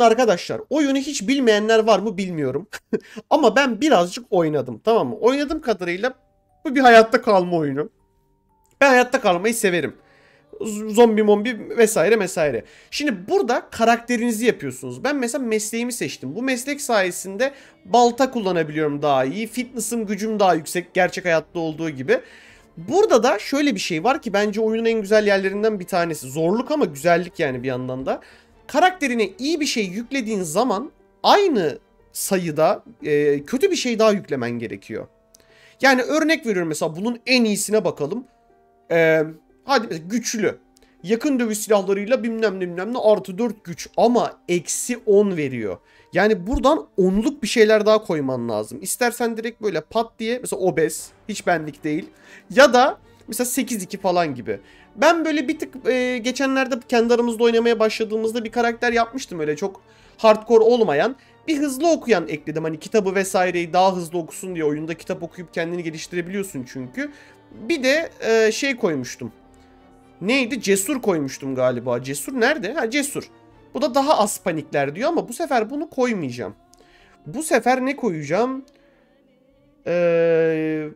Arkadaşlar oyunu hiç bilmeyenler var mı bilmiyorum. Ama ben birazcık oynadım tamam mı? Oynadığım kadarıyla bu bir hayatta kalma oyunu. Ben hayatta kalmayı severim. Zombi mombi vesaire vesaire. Şimdi burada karakterinizi yapıyorsunuz. Ben mesela mesleğimi seçtim. Bu meslek sayesinde balta kullanabiliyorum daha iyi. Fitness'ım gücüm daha yüksek gerçek hayatta olduğu gibi. Burada da şöyle bir şey var ki bence oyunun en güzel yerlerinden bir tanesi. Zorluk ama güzellik yani bir yandan da. Karakterine iyi bir şey yüklediğin zaman aynı sayıda e, kötü bir şey daha yüklemen gerekiyor. Yani örnek veriyorum mesela bunun en iyisine bakalım. Ee, hadi mesela güçlü. Yakın dövüş silahlarıyla bilmem ne bilmem ne artı 4 güç ama eksi 10 veriyor. Yani buradan onluk bir şeyler daha koyman lazım. İstersen direkt böyle pat diye mesela obez hiç benlik değil. Ya da mesela 8-2 falan gibi. Ben böyle bir tık e, geçenlerde kendi aramızda oynamaya başladığımızda bir karakter yapmıştım öyle çok hardcore olmayan. Bir hızlı okuyan ekledim hani kitabı vesaireyi daha hızlı okusun diye oyunda kitap okuyup kendini geliştirebiliyorsun çünkü. Bir de e, şey koymuştum. Neydi? Cesur koymuştum galiba. Cesur nerede? Ha cesur. Bu da daha az panikler diyor ama bu sefer bunu koymayacağım. Bu sefer ne koyacağım? Ee,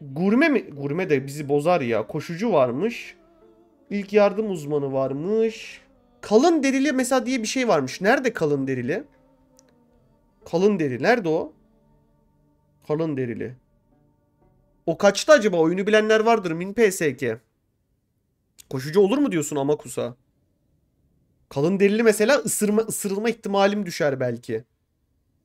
gurme mi? Gurme de bizi bozar ya. Koşucu varmış. İlk yardım uzmanı varmış. Kalın derili mesela diye bir şey varmış. Nerede kalın derili? Kalın deri. Nerede o? Kalın derili. O kaçtı acaba? Oyunu bilenler vardır. Min PSK. Koşucu olur mu diyorsun Amakus'a? Kalın derili mesela ısırma, ısırılma ihtimalim düşer belki.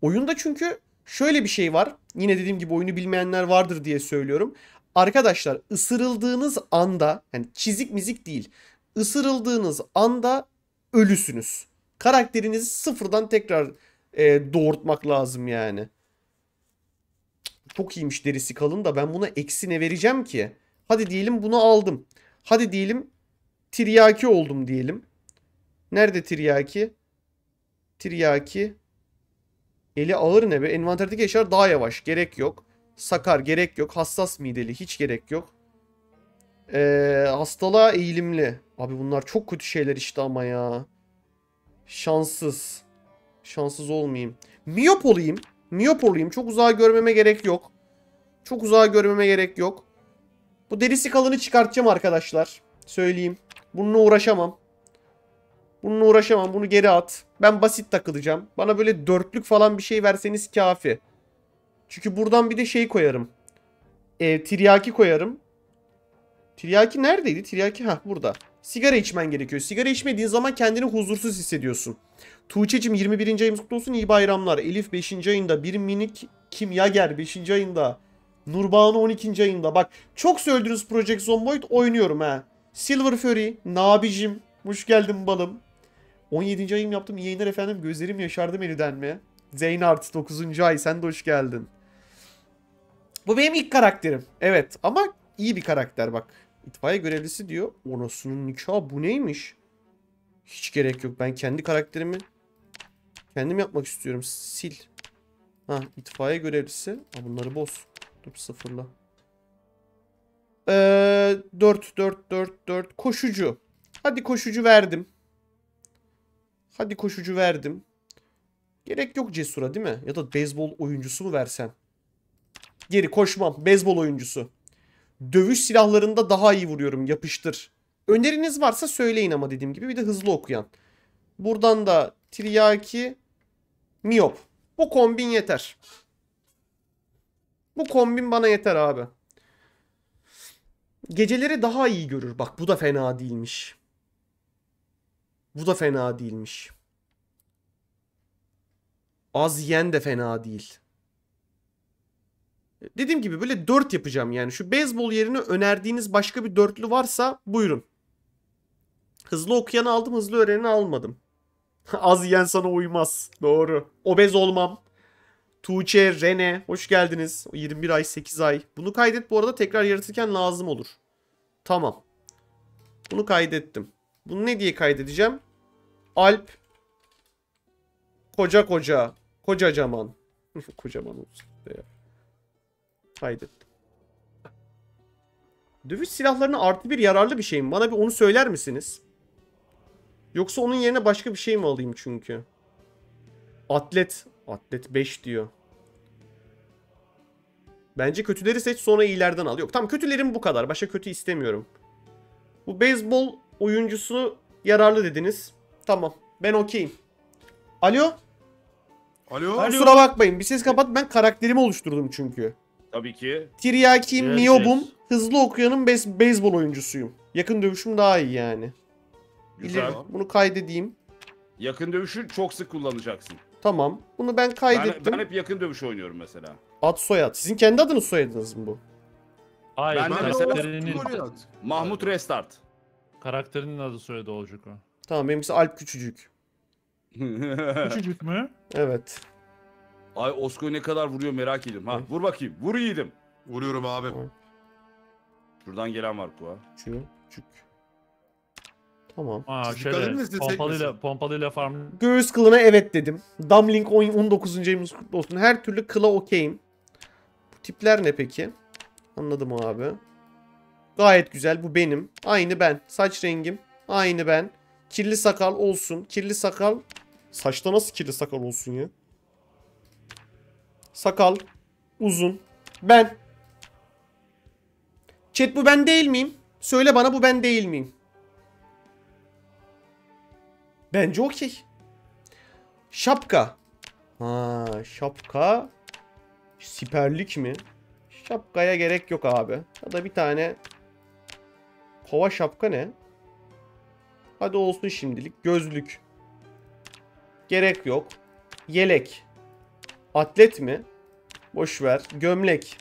Oyunda çünkü şöyle bir şey var. Yine dediğim gibi oyunu bilmeyenler vardır diye söylüyorum. Arkadaşlar ısırıldığınız anda yani çizik mizik değil. Isırıldığınız anda ölüsünüz. Karakterinizi sıfırdan tekrar e, doğurtmak lazım yani. Çok iyiymiş derisi kalın da ben buna eksi ne vereceğim ki? Hadi diyelim bunu aldım. Hadi diyelim tiryaki oldum diyelim. Nerede tiryaki? Tiryaki. Eli ağır ne be? Envanterdeki eşyalar daha yavaş. Gerek yok. Sakar gerek yok. Hassas mideli hiç gerek yok. Ee, hastalığa eğilimli. Abi bunlar çok kötü şeyler işte ama ya. Şanssız. Şanssız olmayayım. Miyop olayım. Miyop olayım. Çok uzağa görmeme gerek yok. Çok uzağa görmeme gerek yok. Bu derisi kalını çıkartacağım arkadaşlar. Söyleyeyim. Bununla uğraşamam. Bununla uğraşamam. Bunu geri at. Ben basit takılacağım. Bana böyle dörtlük falan bir şey verseniz kafi. Çünkü buradan bir de şey koyarım. E, tiryaki koyarım. Tiryaki neredeydi? Tiryaki ha burada. Sigara içmen gerekiyor. Sigara içmediğin zaman kendini huzursuz hissediyorsun. Tuğçe'cim 21. ayımız kutlu olsun. İyi bayramlar. Elif 5. ayında. Bir minik kimyager 5. ayında. Nurbanu 12. ayında. Bak çok söylediniz Project Zomboid oynuyorum ha. Silver Fury, Nabicim, hoş geldin balım. 17. ayım yaptım iyi yayınlar efendim. Gözlerim yaşardı menüden mi? Zeynart 9. ay sen de hoş geldin. Bu benim ilk karakterim. Evet ama iyi bir karakter bak. İtfaiye görevlisi diyor. Orasının nikahı bu neymiş? Hiç gerek yok. Ben kendi karakterimi kendim yapmak istiyorum. Sil. Ha itfaiye görevlisi. Ha, bunları boz. Dur sıfırla. Ee, 4 4 4 4 koşucu. Hadi koşucu verdim. Hadi koşucu verdim. Gerek yok cesura değil mi? Ya da beyzbol oyuncusu mu versem? Geri koşmam. Beyzbol oyuncusu. Dövüş silahlarında daha iyi vuruyorum. Yapıştır. Öneriniz varsa söyleyin ama dediğim gibi. Bir de hızlı okuyan. Buradan da Tiryaki Miyop. Bu kombin yeter. Bu kombin bana yeter abi. Geceleri daha iyi görür. Bak bu da fena değilmiş. Bu da fena değilmiş. Az yiyen de fena değil. Dediğim gibi böyle 4 yapacağım yani. Şu beyzbol yerine önerdiğiniz başka bir dörtlü varsa buyurun. Hızlı okuyanı aldım, hızlı öğreneni almadım. Az yiyen sana uymaz. Doğru. Obez olmam. Tuğçe, Rene hoş geldiniz. 21 ay 8 ay. Bunu kaydet bu arada tekrar yaratırken lazım olur. Tamam. Bunu kaydettim. Bunu ne diye kaydedeceğim? Alp. Koca koca. Kocacaman. Kocaman olsun. Ya. Kaydettim. Dövüş silahlarına artı bir yararlı bir şey mi? Bana bir onu söyler misiniz? Yoksa onun yerine başka bir şey mi alayım çünkü? Atlet. Atlet 5 diyor. Bence kötüleri seç sonra iyilerden al. Yok tamam kötülerim bu kadar. Başka kötü istemiyorum. Bu beyzbol oyuncusu yararlı dediniz. Tamam. Ben okeyim. Alo? Alo. Kusura bakmayın. Bir ses kapat. Ben karakterimi oluşturdum çünkü. Tabii ki. Tiryaki Evet, Miyobum evet. hızlı okuyanın beyz- beyzbol oyuncusuyum. Yakın dövüşüm daha iyi yani. Güzel. İleri- bunu kaydedeyim. Yakın dövüşü çok sık kullanacaksın. Tamam. Bunu ben Ben, kaydettim. ben hep yakın dövüş oynuyorum mesela. Ad soyad. Sizin kendi adınız soyadınız mı bu? Hayır, Ben de karakterinin, Goliath. Mahmut Restart. karakterinin adı soyadı olacak o. Tamam benimkisi Alp Küçücük. Küçücük mü? Evet. Ay Osko ne kadar vuruyor merak ediyorum. Ha vur bakayım. Vur yiğidim. Vuruyorum abi. Şuradan gelen var Kua. Küçük. Küçük. Tamam. Aa Siz dikkat edin şöyle pompalıyla, pompalıyla farm... Göğüs kılına evet dedim. Dumbling oyun 19. ayımız kutlu olsun. Her türlü kıla okeyim. Bu tipler ne peki? Anladım abi. Gayet güzel. Bu benim. Aynı ben. Saç rengim. Aynı ben. Kirli sakal olsun. Kirli sakal. Saçta nasıl kirli sakal olsun ya? Sakal. Uzun. Ben. Chat bu ben değil miyim? Söyle bana bu ben değil miyim? Bence okey. Şapka. Ha, şapka. Siperlik mi? Şapkaya gerek yok abi. Ya da bir tane kova şapka ne? Hadi olsun şimdilik. Gözlük. Gerek yok. Yelek. Atlet mi? Boş ver. Gömlek.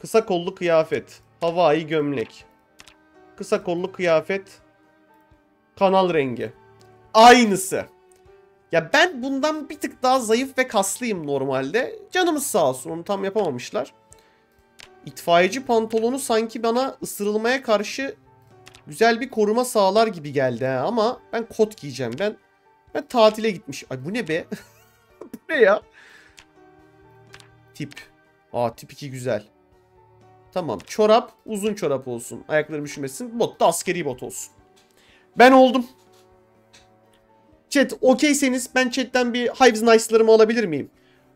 Kısa kollu kıyafet. Havai gömlek. Kısa kollu kıyafet. Kanal rengi. Aynısı. Ya ben bundan bir tık daha zayıf ve kaslıyım normalde. Canımız sağ olsun onu tam yapamamışlar. İtfaiyeci pantolonu sanki bana ısırılmaya karşı güzel bir koruma sağlar gibi geldi ha. ama ben kot giyeceğim. Ben ben tatile gitmiş. Ay bu ne be? ne ya? Tip. Aa tip 2 güzel. Tamam. Çorap uzun çorap olsun. Ayaklarım üşümesin. Bot da askeri bot olsun. Ben oldum. Chat okeyseniz ben chatten bir Hives Nice'larımı alabilir miyim?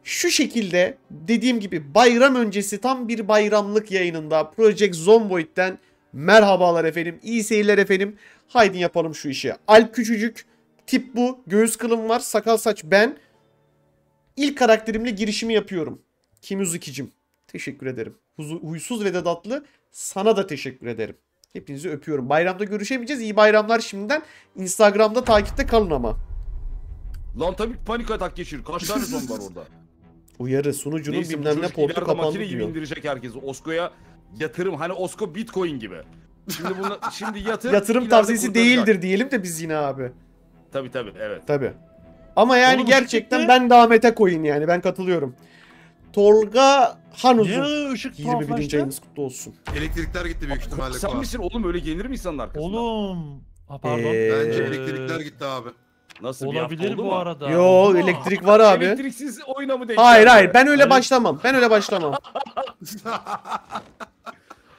Şu şekilde dediğim gibi bayram öncesi tam bir bayramlık yayınında Project Zomboid'den merhabalar efendim. İyi seyirler efendim. Haydi yapalım şu işi. Alp küçücük. Tip bu. Göğüs kılım var. Sakal saç ben. İlk karakterimle girişimi yapıyorum. Kimuzukicim. Teşekkür ederim. Huysuz ve dedatlı sana da teşekkür ederim. Hepinizi öpüyorum. Bayramda görüşemeyeceğiz. İyi bayramlar şimdiden. Instagram'da takipte kalın ama. Lan tabii panik atak geçirir. Kaç tane zombi var orada? Uyarı sunucunun Neyse, bilmem ne portu kapandı makine gibi diyor. indirecek herkesi. Osko'ya yatırım. Hani Osko Bitcoin gibi. Şimdi bunu şimdi yatır. Yatırım tavsiyesi kurtaracak. değildir diyelim de biz yine abi. Tabii tabii evet. Tabi. Ama yani Oğlum, gerçekten ben de Ahmet'e koyun yani ben katılıyorum. Tolga Hanuzun. Niye ışık 21. tuhaflaştı? ayınız kutlu olsun. Elektrikler gitti büyük ihtimalle. Sen Kuan. misin oğlum öyle gelir mi insanın arkasından? Oğlum. Ha pardon. Ee, Bence elektrikler gitti abi. Nasıl Olabilir bu mu? arada. Yo elektrik var abi. Elektriksiz oyuna mı denk Hayır hayır ben öyle Evet. başlamam. Ben öyle başlamam.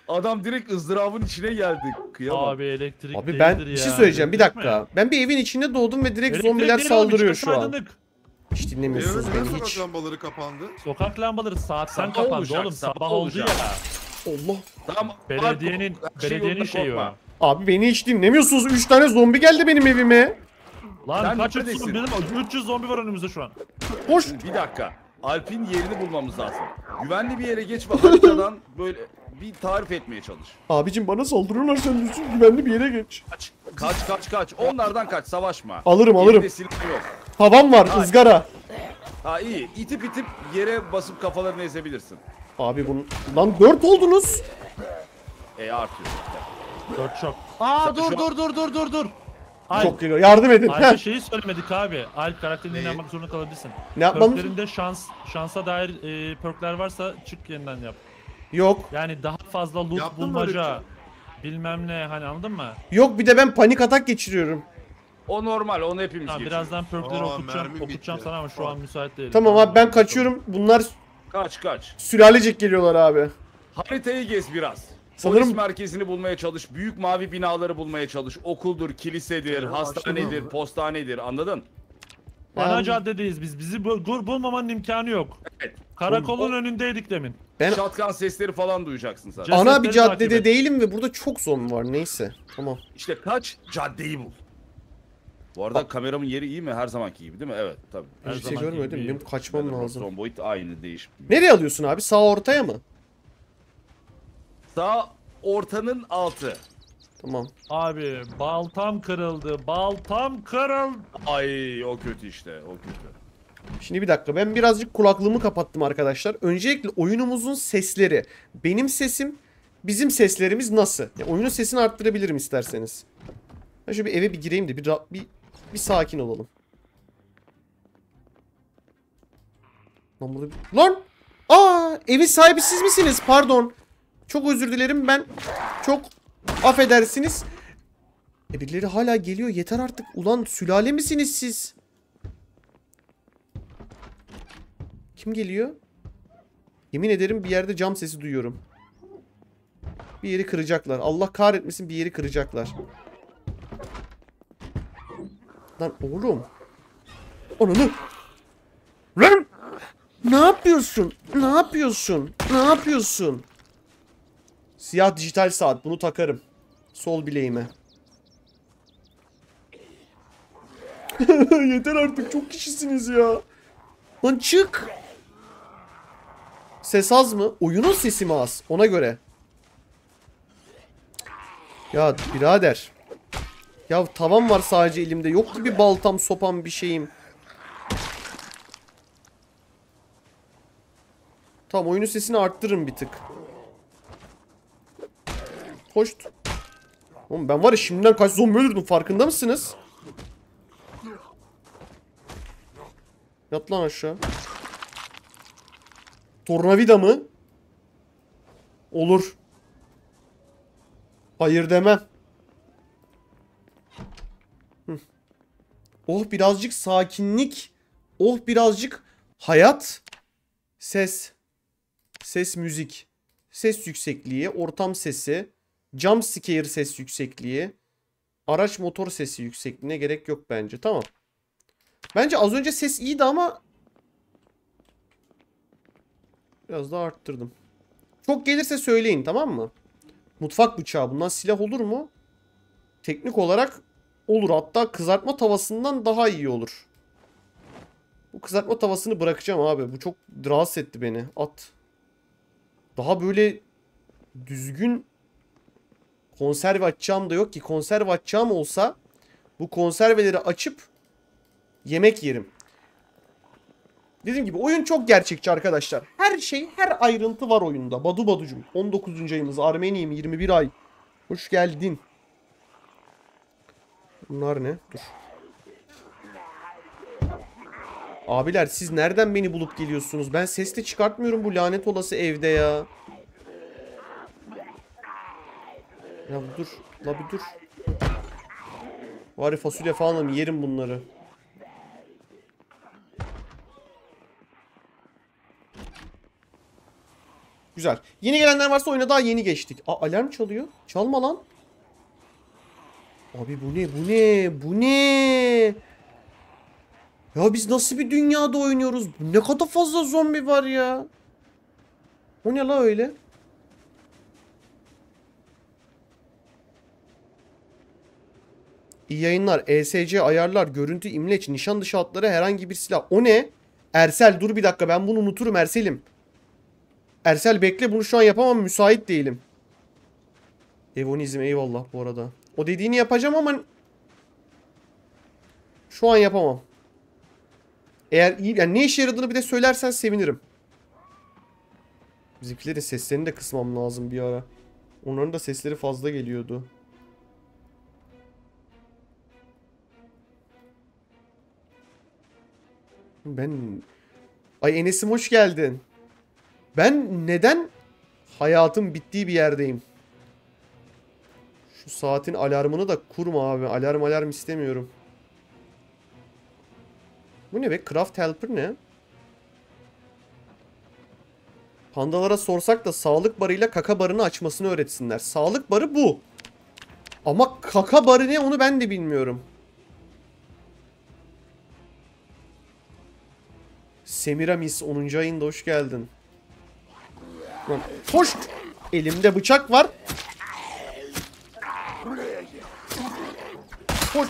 Adam direkt ızdırabın içine geldi. Kıyamam. Abi elektrik Abi ben bir şey söyleyeceğim bir dakika. Ben bir evin içinde doğdum ve direkt Elektrik zombiler saldırıyor şu an. Hiç dinlemiyorsunuz öyle beni sokak hiç. lambaları kapandı? Sokak lambaları saatten Sabah kapandı olacak, oğlum. sabah Sabah oldu olacak. ya. Allah. Tamam. Belediyenin şey belediyenin yolunda şeyi o. korkma. Abi beni hiç dinlemiyorsunuz. 3 tane zombi geldi benim evime. Lan Sen kaç neredesin? üstün benim 300 zombi var önümüzde şu an. Hoş. Bir dakika. Alp'in yerini bulmamız lazım. Güvenli bir yere geçme haritadan böyle bir tarif etmeye çalış. Abicim bana saldırıyorlar sen lütfen güvenli bir yere geç. Kaç, kaç, kaç, kaç. Onlardan kaç, savaşma. Alırım alırım. Silah yok. Tavam var Ay. ızgara. Ha iyi. İtip itip yere basıp kafalarını ezebilirsin. Abi bunun... Lan 4 oldunuz. E artıyor. 4 çok. Aa dur dur dur dur dur dur. Alp, Çok geliyor. Yardım edin. Alp'e şeyi söylemedik abi. Alp karakterine inanmak zorunda kalabilirsin. ne yapmamız? Perklerinde şans şansa dair e, perkler varsa çık yeniden yap. Yok. Yani daha fazla loot Yaptın mı öyle bir bulmaca bilmem ne hani anladın mı? Yok bir de ben panik atak geçiriyorum. O normal, onu hepimiz Tamam geçiyoruz. birazdan perkleri Aa, okutacağım, mermim okutacağım bitti. sana ama şu an müsait değilim. Tamam abi ben kaçıyorum. Bunlar Kaç kaç. sülalecek geliyorlar abi. Haritayı gez biraz. Sanırım- Polis merkezini bulmaya çalış, büyük mavi binaları bulmaya çalış. Okuldur, kilisedir, hastanedir, postanedir anladın? Ana Ben- caddedeyiz biz. Bizi bu, gur- bulmamanın imkanı yok. Evet. Karakolun O- önündeydik demin. Ben- Şatkan sesleri falan duyacaksın sen. Ana bir caddede değilim ve burada çok zombi var. Neyse. Tamam. İşte kaç caddeyi bul. Bu arada kameramın yeri iyi mi? Her zamanki gibi değil mi? Evet tabii. Her Hiçbir şey zamanki görmedim. gibi. Benim kaçmam lazım. Son boyut aynı değişmiyor. Nereye alıyorsun abi? Sağ ortaya mı? Sağ ortanın altı. Tamam. Abi baltam kırıldı. Baltam kırıldı. Ay o kötü işte o kötü. Şimdi bir dakika ben birazcık kulaklığımı kapattım arkadaşlar. Öncelikle oyunumuzun sesleri. Benim sesim, bizim seslerimiz nasıl? Ya oyunun sesini arttırabilirim isterseniz. Ben şöyle bir eve bir gireyim de bir, bir, bir sakin olalım. Lan burada bir... Lan! Aa! Evin sahibi siz misiniz? Pardon. Çok özür dilerim ben. Çok affedersiniz. E birileri hala geliyor. Yeter artık. Ulan sülale misiniz siz? Kim geliyor? Yemin ederim bir yerde cam sesi duyuyorum. Bir yeri kıracaklar. Allah kahretmesin bir yeri kıracaklar. Lan oğlum. Ananı. Lan. Ne yapıyorsun? Ne yapıyorsun? Ne yapıyorsun? Siyah dijital saat. Bunu takarım. Sol bileğime. Yeter artık. Çok kişisiniz ya. Lan çık. Ses az mı? Oyunun sesi mi az? Ona göre. Ya birader. Ya tavan var sadece elimde. Yok ki bir baltam, sopam, bir şeyim. Tamam oyunun sesini arttırırım bir tık. Hoş. Oğlum ben var ya şimdiden kaç zombi öldürdüm farkında mısınız? Yat lan aşağı. Tornavida mı? Olur. Hayır demem. Oh birazcık sakinlik. Oh birazcık hayat. Ses. Ses müzik. Ses yüksekliği. Ortam sesi. Jump scare ses yüksekliği. Araç motor sesi yüksekliğine gerek yok bence. Tamam. Bence az önce ses iyiydi ama biraz daha arttırdım. Çok gelirse söyleyin tamam mı? Mutfak bıçağı bundan silah olur mu? Teknik olarak olur. Hatta kızartma tavasından daha iyi olur. Bu kızartma tavasını bırakacağım abi. Bu çok rahatsız etti beni. At. Daha böyle düzgün konserve açacağım da yok ki. Konserve açacağım olsa bu konserveleri açıp yemek yerim. Dediğim gibi oyun çok gerçekçi arkadaşlar. Her şey, her ayrıntı var oyunda. Badu Baducum. 19. ayımız. Armeniyim 21 ay. Hoş geldin. Bunlar ne? Dur. Abiler siz nereden beni bulup geliyorsunuz? Ben ses çıkartmıyorum bu lanet olası evde ya. Ya dur. La bir dur. Bari fasulye falan alayım, yerim bunları. Güzel. Yeni gelenler varsa oyuna daha yeni geçtik. Aa, alarm çalıyor. Çalma lan. Abi bu ne? Bu ne? Bu ne? Ya biz nasıl bir dünyada oynuyoruz? Ne kadar fazla zombi var ya. O ne la öyle? İyi yayınlar. ESC ayarlar, görüntü, imleç, nişan dışı hatları herhangi bir silah. O ne? Ersel dur bir dakika ben bunu unuturum Ersel'im. Ersel bekle bunu şu an yapamam müsait değilim. Evonizm eyvallah bu arada. O dediğini yapacağım ama şu an yapamam. Eğer iyi yani ne işe yaradığını bir de söylersen sevinirim. Bizimkilerin seslerini de kısmam lazım bir ara. Onların da sesleri fazla geliyordu. Ben... Ay Enes'im hoş geldin. Ben neden hayatım bittiği bir yerdeyim? Şu saatin alarmını da kurma abi. Alarm alarm istemiyorum. Bu ne be? Craft Helper ne? Pandalara sorsak da sağlık barıyla kaka barını açmasını öğretsinler. Sağlık barı bu. Ama kaka barı ne onu ben de bilmiyorum. Semiramis 10. ayında hoş geldin. Lan, Hoş. Elimde bıçak var. Hoş.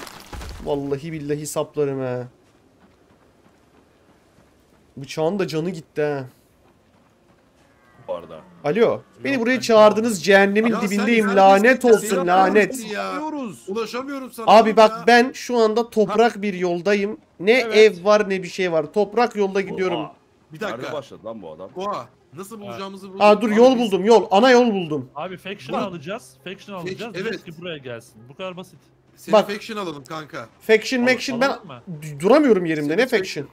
Vallahi billahi saplarım ha. Bıçağın da canı gitti ha. Bu arada. Alo. Beni buraya çağırdınız cehennemin Ya sen dibindeyim. neredesin? Lanet Seni olsun lanet. Ya. Yapıyoruz. Ulaşamıyorum sana. Abi bak ya. ben şu anda toprak bir yoldayım. Ne Evet. ev var ne bir şey var. Toprak yolda gidiyorum. Oha. Bir Nerede dakika. başladı lan bu adam? Oha. Nasıl bulacağımızı bulduk. Aa dur yol buldum yol. Ana yol buldum. Abi faction Bak. alacağız. Faction alacağız. evet. Evet. ki buraya gelsin. Bu kadar basit. Seni Bak. faction alalım kanka. Faction Al- maction ben alalım mı? d- duramıyorum yerimde ne faction.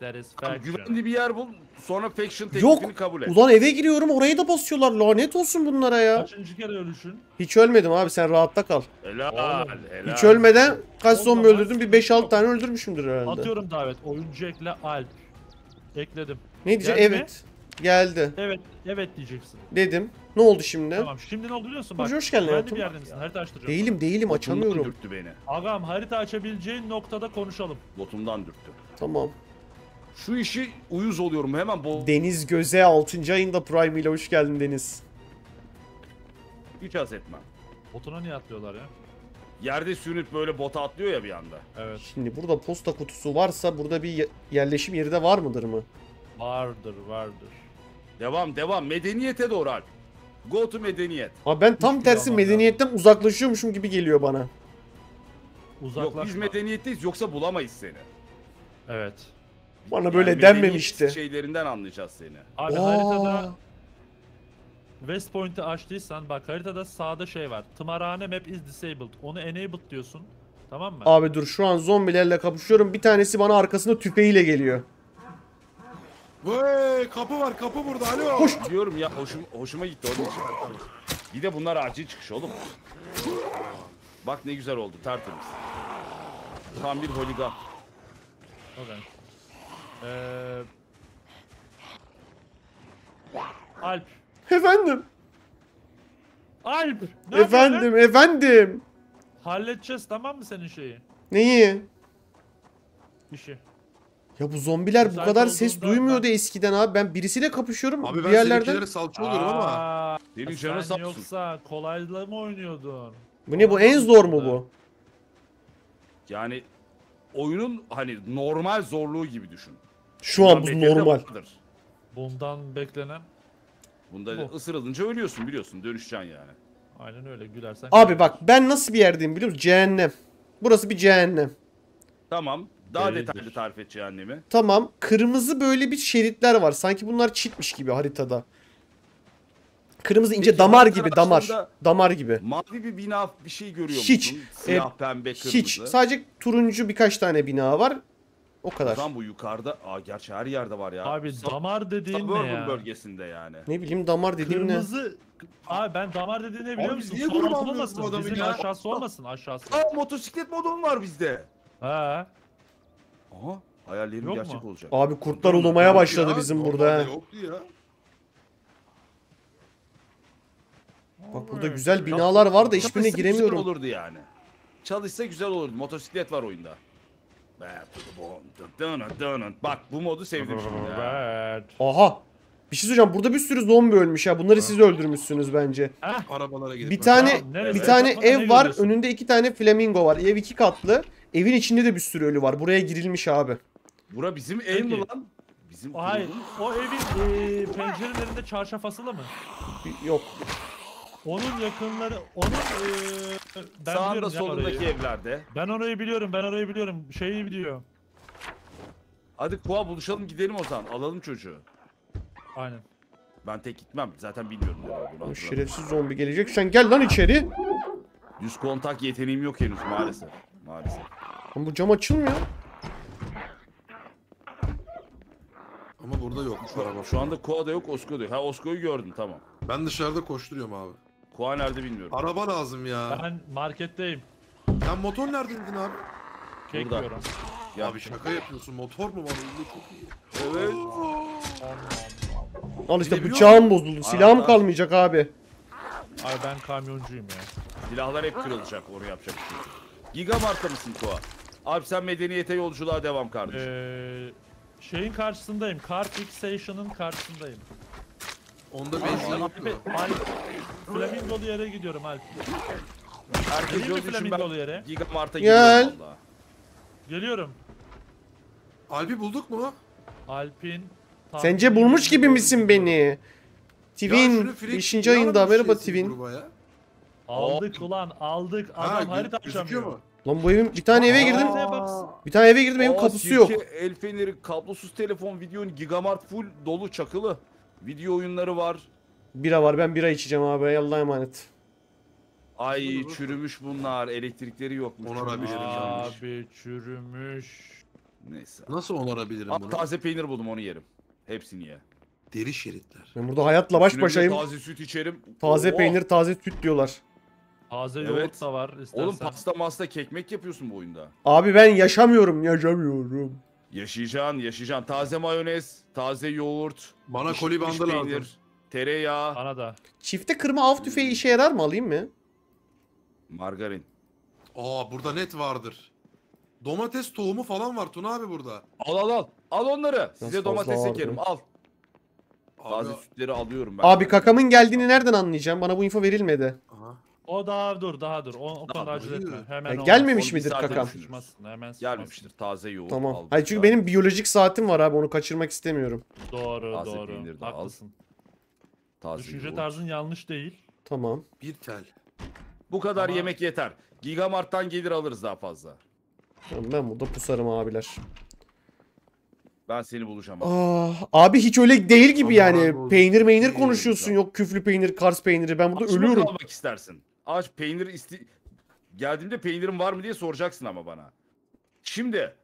That is Tamam, faction. güvenli bir yer bul. Sonra faction teklifini kabul et. Ulan eve giriyorum orayı da basıyorlar. Lanet olsun bunlara ya. Kaçıncı kere ölüşün? Hiç ölmedim abi sen rahatta kal. Helal. Oğlum. helal. Hiç ölmeden kaç Oğlum zombi öldürdüm? Bir 5-6 tane öldürmüşümdür herhalde. Atıyorum davet. Oyuncu ekle Alp. Ekledim. Ne diyeceğim? Geldi mi? Evet. Geldi. Evet, evet diyeceksin. Dedim. Ne oldu şimdi? Tamam, şimdi ne oldu biliyor musun? Bak, Burcu, hoş geldin hayatım. bir yerde misin? Harita açtıracağım. Değilim değilim Botumdan açamıyorum. dürttü beni. Agam harita açabileceğin noktada konuşalım. Botumdan dürttü. Tamam. Şu işi uyuz oluyorum hemen bol. Deniz Göze 6. ayında Prime ile hoş geldin Deniz. Hiç haz etmem. Botuna niye atlıyorlar ya? Yerde sürünüp böyle bota atlıyor ya bir anda. Evet. Şimdi burada posta kutusu varsa burada bir ye- yerleşim yeri de var mıdır mı? Vardır, vardır. Devam devam. Medeniyete doğru Alp. Go to medeniyet. Abi ben tam Hiçbir tersi zaman medeniyetten uzaklaşıyormuşum gibi geliyor bana. Uzaklaşma. Yok biz medeniyetteyiz yoksa bulamayız seni. Evet. Bana böyle Yani denmemişti. şeylerinden anlayacağız seni. Abi Aa, haritada West Point'i açtıysan bak haritada sağda şey var. Tımarhane map is disabled. Onu enabled diyorsun. Tamam mı? Abi dur şu an zombilerle kapışıyorum. Bir tanesi bana arkasında tüfeğiyle geliyor. Vay kapı var kapı burada alo. Koş. Diyorum ya hoşum, hoşuma gitti için. Bir de bunlar acil çıkış oğlum. Bak ne güzel oldu tertemiz. Tam bir holigan. Okay. Ee... Alp. Efendim. Alp. Ne yapıyorsun efendim. Efendim. Halledeceğiz tamam mı senin şeyi? Neyi? İşi. Ya bu zombiler bu kadar ses olduğunda duymuyordu eskiden abi. Ben birisiyle kapışıyorum. Abi bir ben yerlerden. seninkilere salça oluyorum ama. Aa, sağ sen olsun. yoksa kolayla mı oynuyordun? Bu ne bu en zor mu bu? Yani oyunun hani normal zorluğu gibi düşün. Şu an bu Bundan normal. vardır. Bundan beklenen Bunda Bu. ısırılınca ölüyorsun biliyorsun dönüşeceksin yani. aynen öyle gülersen. Abi bak ben nasıl bir yerdeyim biliyor musun? Cehennem. Burası bir cehennem. Tamam. Daha Delidir. detaylı tarif et cehennemi. Tamam. Kırmızı böyle bir şeritler var. Sanki bunlar çitmiş gibi haritada. Kırmızı ince Peki, damar gibi damar. Damar gibi. Mavi bir bina bir şey görüyor Hiç. musun? Siyah, E, pembe, kırmızı. Hiç. Sadece turuncu birkaç tane bina var. O kadar. Lan bu yukarıda. Aa gerçi her yerde var ya. Abi damar dediğin ne Suburban ya? bölgesinde yani. Ne bileyim damar dediğim ne? Kırmızı Abi ben damar dediğini biliyor Abi musun? niye olmasın. bu adamı Bizim ya? aşağısı olmasın aşağısı. Aa motosiklet modum var bizde. Ha. Aha hayallerim Yok gerçek mu? olacak. Abi kurtlar ulumaya başladı ya, bizim burada. Yoktu ya. Bak burada güzel binalar var da hiçbirine Çalışsa Güzel giremiyorum. olurdu yani. Çalışsa güzel olurdu. Motosiklet var oyunda. Bak bu modu sevdim şimdi ya. Aha. Bir şey söyleyeceğim. Burada bir sürü zombi ölmüş ya. Bunları siz öldürmüşsünüz bence. Arabalara gidip. Bir tane neresi? bir tane ne ev var. görüyorsun? Önünde iki tane flamingo var. Ev iki katlı. Evin içinde de bir sürü ölü var. Buraya girilmiş abi. Bura bizim ev mi lan? Bizim Hayır. kurulumuz. O evin e, pencerelerinde çarşaf asılı mı? Yok. Onun yakınları, onun e, ben Sağında biliyorum ya solundaki orayı. evlerde. Ben orayı biliyorum, ben orayı biliyorum. Şeyi biliyor. Hadi Kuğa buluşalım gidelim o zaman. Alalım çocuğu. Aynen. Ben tek gitmem. Zaten bilmiyorum. ne olduğunu. O şerefsiz zombi gelecek. Sen gel lan içeri. Yüz kontak yeteneğim yok henüz maalesef. Maalesef. Lan bu cam açılmıyor. Ama burada yokmuş araba. Şu anda Kuğa da yok, Osko da yok. Ha Osko'yu gördüm tamam. Ben dışarıda koşturuyorum abi. Kuğa nerede bilmiyorum. Araba lazım ya. Ben marketteyim. Sen motor neredeydin abi? Kek Burada. yiyorum. Ya, Abi şaka yapıyorsun. Motor mu var? Öyle çok iyi. Evet. Al işte Gidebiliyor bıçağım bozuldu. Silahım Aa. kalmayacak abi. Ay ben kamyoncuyum ya. Silahlar hep kırılacak. Onu yapacak bir şey. yok. Giga Mart'ta mısın Kuğa? Abi sen medeniyete yolculuğa devam kardeşim. Ee, şeyin karşısındayım. Car Fixation'ın karşısındayım. Onda benzin yok Alp'e, mu? Alp, Flamingolu yere gidiyorum Alp. Herkes gördüğü için ben yere? Gigamart'a Gel. gidiyorum valla. Geliyorum. Alp'i bulduk mu? Alp'in... Sence bulmuş gibi misin beni? Free- 5. bir ara ayında merhaba gruba ya? Aldık ulan aldık. Adam harita gözüküyor açamıyor. mu? Lan bu evin bir tane eve girdim. Bir tane eve girdim evin kapısı yok. El feneri, kablosuz telefon, video Gigamart full dolu çakılı. Video oyunları var. Bira var ben bira içeceğim abi Allah'a emanet. Ay çürümüş bunlar. Elektrikleri yokmuş. Onar çürümüş, abi. çürümüş. Neyse. Nasıl onarabilirim bunu? taze peynir buldum onu yerim. Hepsini ye. Deri şeritler. Ben burada hayatla baş başayım. Taze süt içerim. Taze Oo. peynir taze süt diyorlar. Taze Evet. yoğurt da var istersen. Oğlum pasta masta kekmek yapıyorsun bu oyunda. Abi ben yaşamıyorum yaşamıyorum. Yaşayacaksın, yaşayacaksın. Taze mayonez, taze yoğurt, Bana koli bandı peynir, lazım. tereyağı, Bana da. Çifte kırma av tüfeği işe yarar mı alayım mı? margarin. Aa burada net vardır. Domates tohumu falan var Tuna abi burada. Al al al. Al onları. Size fazla domates vardı. ekerim. Al. Abi, Taze sütleri alıyorum ben. Abi kakamın geldiğini nereden anlayacağım? Bana bu info verilmedi. Aha. O daha dur daha dur. O, o konuda Daha acele dur. etme. Hemen Ya olmaz. gelmemiş Onu bir midir saate kakam? hemen. Gelmemiştir. Taze yoğurt. Tamam. al Hayır çünkü burada. benim biyolojik saatim var abi onu kaçırmak istemiyorum. Doğru Taze peynir doğru. de al. Haklısın. Taze Düşünce yoğurt. tarzın yanlış değil. Tamam. Bir tel. Bu kadar Ama- yemek yeter. Gigamart'tan gelir alırız daha fazla. Tamam, Ben burada pusarım abiler. Ben seni bulacağım. abi. Ah, abi hiç öyle değil gibi Aman yani. Allah'ım. Peynir meynir konuşuyorsun. Yok küflü peynir, kars peyniri. Ben burada Aç mı ölüyorum. kalmak istersin. Aç peynir isti... Geldiğimde peynirim var mı diye soracaksın ama bana. Şimdi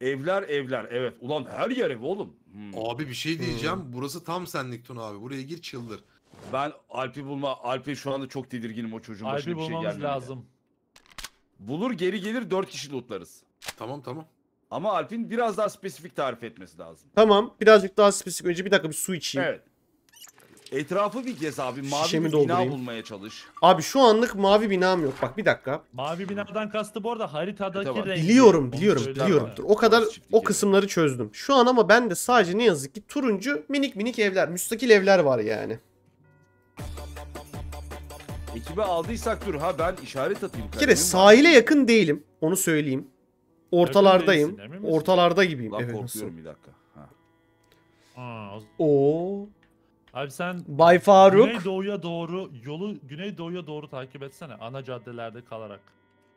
evler evler evet. Ulan her yer ev oğlum. Hmm. Abi bir şey diyeceğim. Burası tam senlik Tuna abi. Buraya gir çıldır. Ben Alp'i bulma. Alp'i şu anda çok tedirginim o çocuğun başına Alp'i bir şey bulmamız gelmedi. lazım. Bulur geri gelir dört kişi lootlarız. Tamam tamam. Ama Alp'in biraz daha spesifik tarif etmesi lazım. Tamam. Birazcık daha spesifik. Önce bir dakika bir su içeyim. Evet. Etrafı bir gez abi. Mavi Şişemi bir bina doldurayım. bulmaya çalış. Abi şu anlık mavi binam yok. Bak bir dakika. Mavi binadan kastı bu arada haritadaki Tamam. rengi. Biliyorum, biliyorum, biliyorum. Dur, o kadar çiftlik o kısımları çözdüm. Şu an ama ben de sadece ne yazık ki turuncu minik minik evler, müstakil evler var yani. Ekibe aldıysak dur ha ben işaret atayım. Bir kere kalemim var. sahile yakın değilim. Onu söyleyeyim. Ortalardayım. değilsin, emin misin? Ortalarda gibiyim. Lan Evet korkuyorum nasıl? bir dakika. Ha. Ha, o- Oo. Abi sen Bay Faruk. Güneydoğu'ya doğru yolu Güneydoğu'ya doğru takip etsene ana caddelerde kalarak.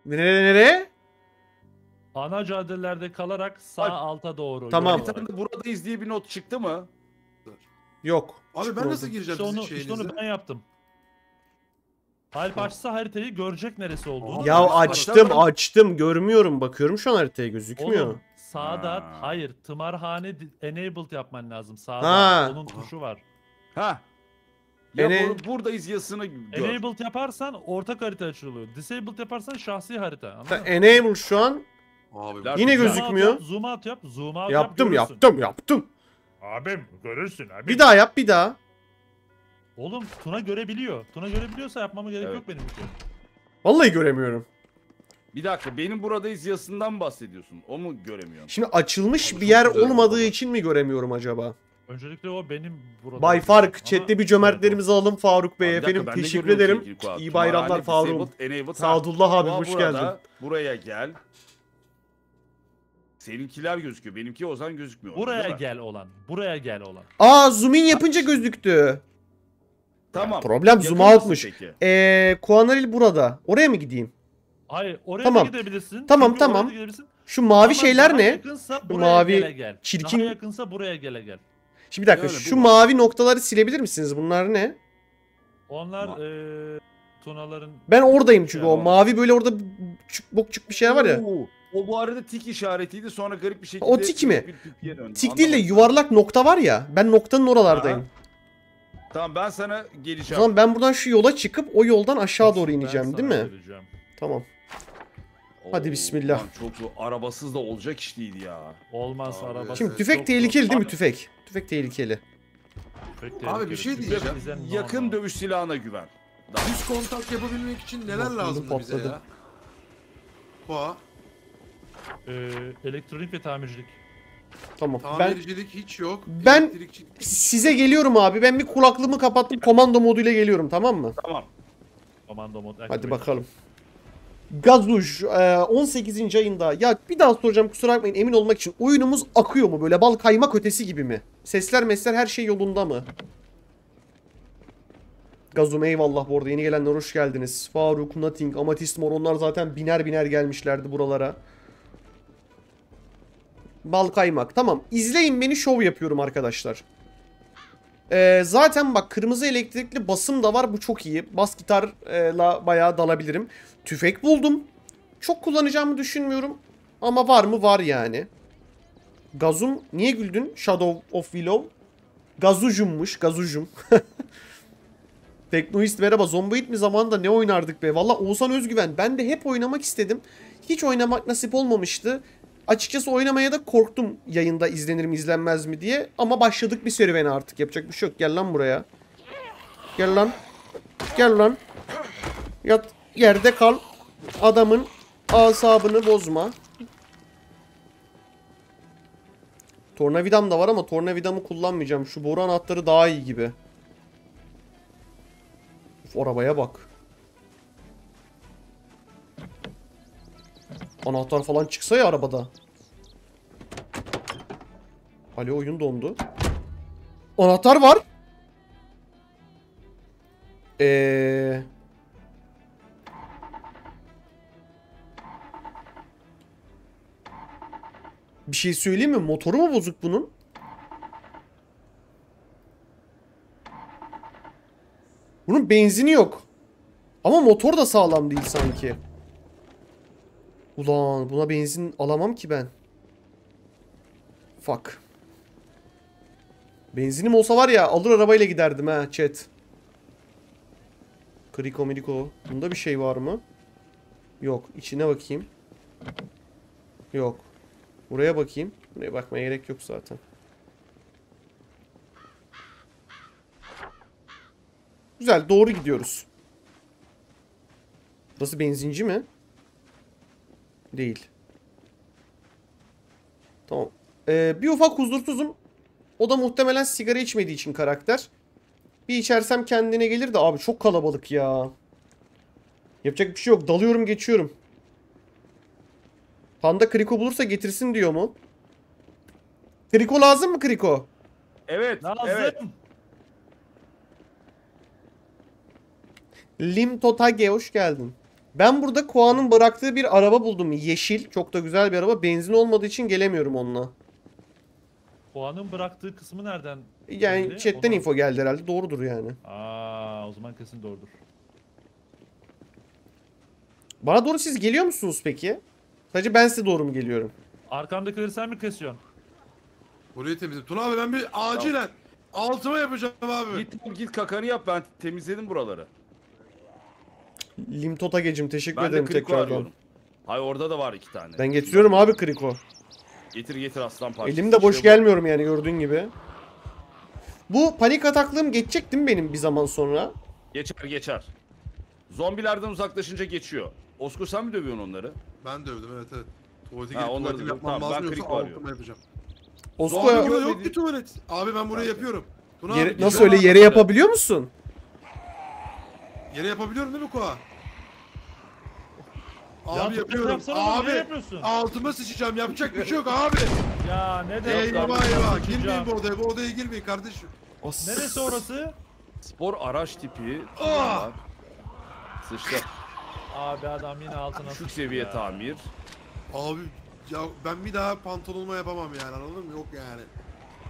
Nereye nereye? Ana caddelerde kalarak sağ Bak. alta doğru. Tamam. de buradayız diye bir not çıktı mı? Yok. Abi ben nasıl gireceğim İşte onu, işte onu şeyinize? ben yaptım. Alp açsa haritayı görecek neresi olduğunu. Ya Abi, açtım açtım görmüyorum bakıyorum şu an haritaya gözükmüyor. Oğlum sağda Ha. hayır tımarhane enabled yapman lazım sağda. Ha. Onun tuşu var. Ha. Ya Ene- bur- buradayız yazısını gör. Enabled yaparsan ortak harita açılıyor. Disabled yaparsan şahsi harita. Anladın Ha, mı? Enable şu an Abi Ler- yine Zoom out gözükmüyor. Zoom out yap, zoom out yap. Yaptım görürsün. yaptım yaptım. Abim görürsün abim. Bir daha yap bir daha. Oğlum Tuna görebiliyor. Tuna görebiliyorsa yapmama gerek Evet. yok benim için. Vallahi göremiyorum. Bir dakika benim buradayız yazısından bahsediyorsun? O mu göremiyorsun? Şimdi açılmış Abi bir çok yer güzel olmadığı için mi göremiyorum acaba? Öncelikle o benim burada. Bay için. chatte bir cömertlerimizi alalım Faruk Bey efendim ben de teşekkür görüyorum ederim. sevgili Kuat. İyi bayramlar Faruk. disabled, enabled. Ha, Sadullah abi Kuat hoş burada, geldin. Buraya gel. Seninkiler gözüküyor. Benimki o zaman gözükmüyor. Buraya değil mi? gel olan. Buraya gel olan. Aa zoom in yapınca gözüktü. Tamam. Problem Yakın zoom mısın out'muş. peki? Eee Kuanaril burada. Oraya mı gideyim? Hayır oraya Tamam. da gidebilirsin. Tamam, Çünkü oraya tamam. gidebilirsin. Şu mavi Ama şeyler daha ne? Yakınsa buraya mavi, gele gel. çirkin- Daha yakınsa buraya gele gel. Şimdi bir dakika bu şu var. mavi noktaları silebilir misiniz? Bunlar ne? Onlar Ma- eee Tunaların Ben oradayım çünkü Ya, o mavi böyle orada çık bokçuk bir şey var ya. Oo, O bu arada tik işaretiydi sonra garip bir şekilde... O tik mi? bir döndü. Tik değil de Anlamadım. yuvarlak nokta var ya. Ben noktanın oralardayım. Tamam ben sana O geleceğim. zaman ben buradan şu yola çıkıp o yoldan aşağı doğru Ben ineceğim sana değil mi? vereceğim. Tamam. Hadi bismillah. lan çok zor. Arabasız da olacak iş değil ya. Olmaz Abi, araba. Şimdi tüfek çok tehlikeli zor. değil mi Abi, tüfek? Tüfek tehlikeli. tüfek Abi bir tehlikeli. şey Tüfek diyeceğim. bize Yakın normal. dövüş silahına güven. Daha- Düz kontak yapabilmek için neler Patladı, lazım bize patladı. ya? Koa. Eee, elektronik ve tamircilik. Tamam. Ben Tamircilik hiç yok. Ben- size geliyorum abi. Ben bir kulaklığımı kapattım. Komando moduyla geliyorum tamam mı? Tamam. Komando mod. Hadi activate. bakalım. Gazuj e, 18. ayında. Ya bir daha soracağım kusura bakmayın emin olmak için. Oyunumuz akıyor mu böyle bal kaymak ötesi gibi mi? Sesler mesler her şey yolunda mı? Gazum eyvallah bu arada yeni gelenler hoş geldiniz. Faruk, Nothing, Amatist Mor onlar zaten biner biner gelmişlerdi buralara. Bal kaymak. Tamam izleyin beni şov yapıyorum arkadaşlar. Ee, zaten bak kırmızı elektrikli basım da var bu çok iyi. Bas gitarla bayağı dalabilirim. Tüfek buldum. Çok kullanacağımı düşünmüyorum. Ama var mı? Var yani. Gazum niye güldün? Shadow of Willow. Gazujummuş. Gazujum. Teknoist merhaba. Zomboid mi zamanında ne oynardık be? Valla Oğuzhan Özgüven. Ben de hep oynamak istedim. Hiç oynamak nasip olmamıştı. Açıkçası oynamaya da korktum yayında izlenir mi izlenmez mi diye. Ama başladık bir serüvene artık. Yapacak bir şey yok. Gel lan buraya. Gel lan. Gel lan. Yat yerde kal. Adamın asabını bozma. Tornavidam da var ama tornavidamı kullanmayacağım. Şu boru anahtarı daha iyi gibi. Of, arabaya bak. Anahtar falan çıksa ya arabada. Alo oyun dondu. Anahtar var. Eee... Bir şey söyleyeyim mi? Motoru mu bozuk bunun? Bunun benzini yok. Ama motor da sağlam değil sanki. Ulan buna benzin alamam ki ben. Fuck. Benzinim olsa var ya alır arabayla giderdim ha chat. Kriko miriko. Bunda bir şey var mı? Yok. İçine bakayım. Yok. Buraya bakayım. Buraya bakmaya gerek yok zaten. Güzel doğru gidiyoruz. Burası benzinci mi? Değil. Tamam. Ee, bir ufak huzursuzum. O da muhtemelen sigara içmediği için karakter. Bir içersem kendine gelir de abi çok kalabalık ya. Yapacak bir şey yok. Dalıyorum geçiyorum. Panda kriko bulursa getirsin diyor mu? Kriko lazım mı kriko? Evet. Lazım. Evet. Lim Totage hoş geldin. Ben burada Koa'nın bıraktığı bir araba buldum. Yeşil. Çok da güzel bir araba. Benzin olmadığı için gelemiyorum onunla. Puanın bıraktığı kısmı nereden? Yani belli? chatten Ona- info geldi herhalde. Doğrudur yani. Aa, o zaman kesin doğrudur. Bana doğru siz geliyor musunuz peki? Sadece ben size doğru mu geliyorum? Arkamdakileri sen mi kesiyorsun? Burayı temizle. Tuna abi ben bir acilen altıma yapacağım abi. Git git kakanı yap ben temizledim buraları. Lim Totage'cim teşekkür Ben de ederim kriko tekrardan. arıyorum. Hayır orada da var iki tane. Ben getiriyorum abi kriko. Getir getir aslan parçası. Elimde boş İşte bu. gelmiyorum yani gördüğün gibi. Bu panik ataklığım geçecek değil mi benim bir zaman sonra? Geçer geçer. Zombilerden uzaklaşınca geçiyor. Oskur sen mi dövüyorsun onları? Ben dövdüm evet evet. Tuvalete tuvaletimi da- yapmam tamam, lazım ben yoksa altıma yapacağım. Burada görmedi- yok ki tuvalet. Abi ben burayı yapıyorum. Tuna yere- abi nasıl gidiyorum. öyle yere yapabiliyor musun? Yere yapabiliyorum değil mi Koa? Abi yapıyorum. Abi yapıyorsun? altıma sıçacağım yapacak bir şey yok abi. Ya ne de eyvah eyvah girmeyin bu odaya bu odaya girmeyin kardeşim. Neresi orası? Spor araç tipi. Ah! Sıçtı. Abi adam yine altına sıçtı seviye ya. tamir. Abi ya ben bir daha pantolonuma yapamam yani anladın mı? Yok yani.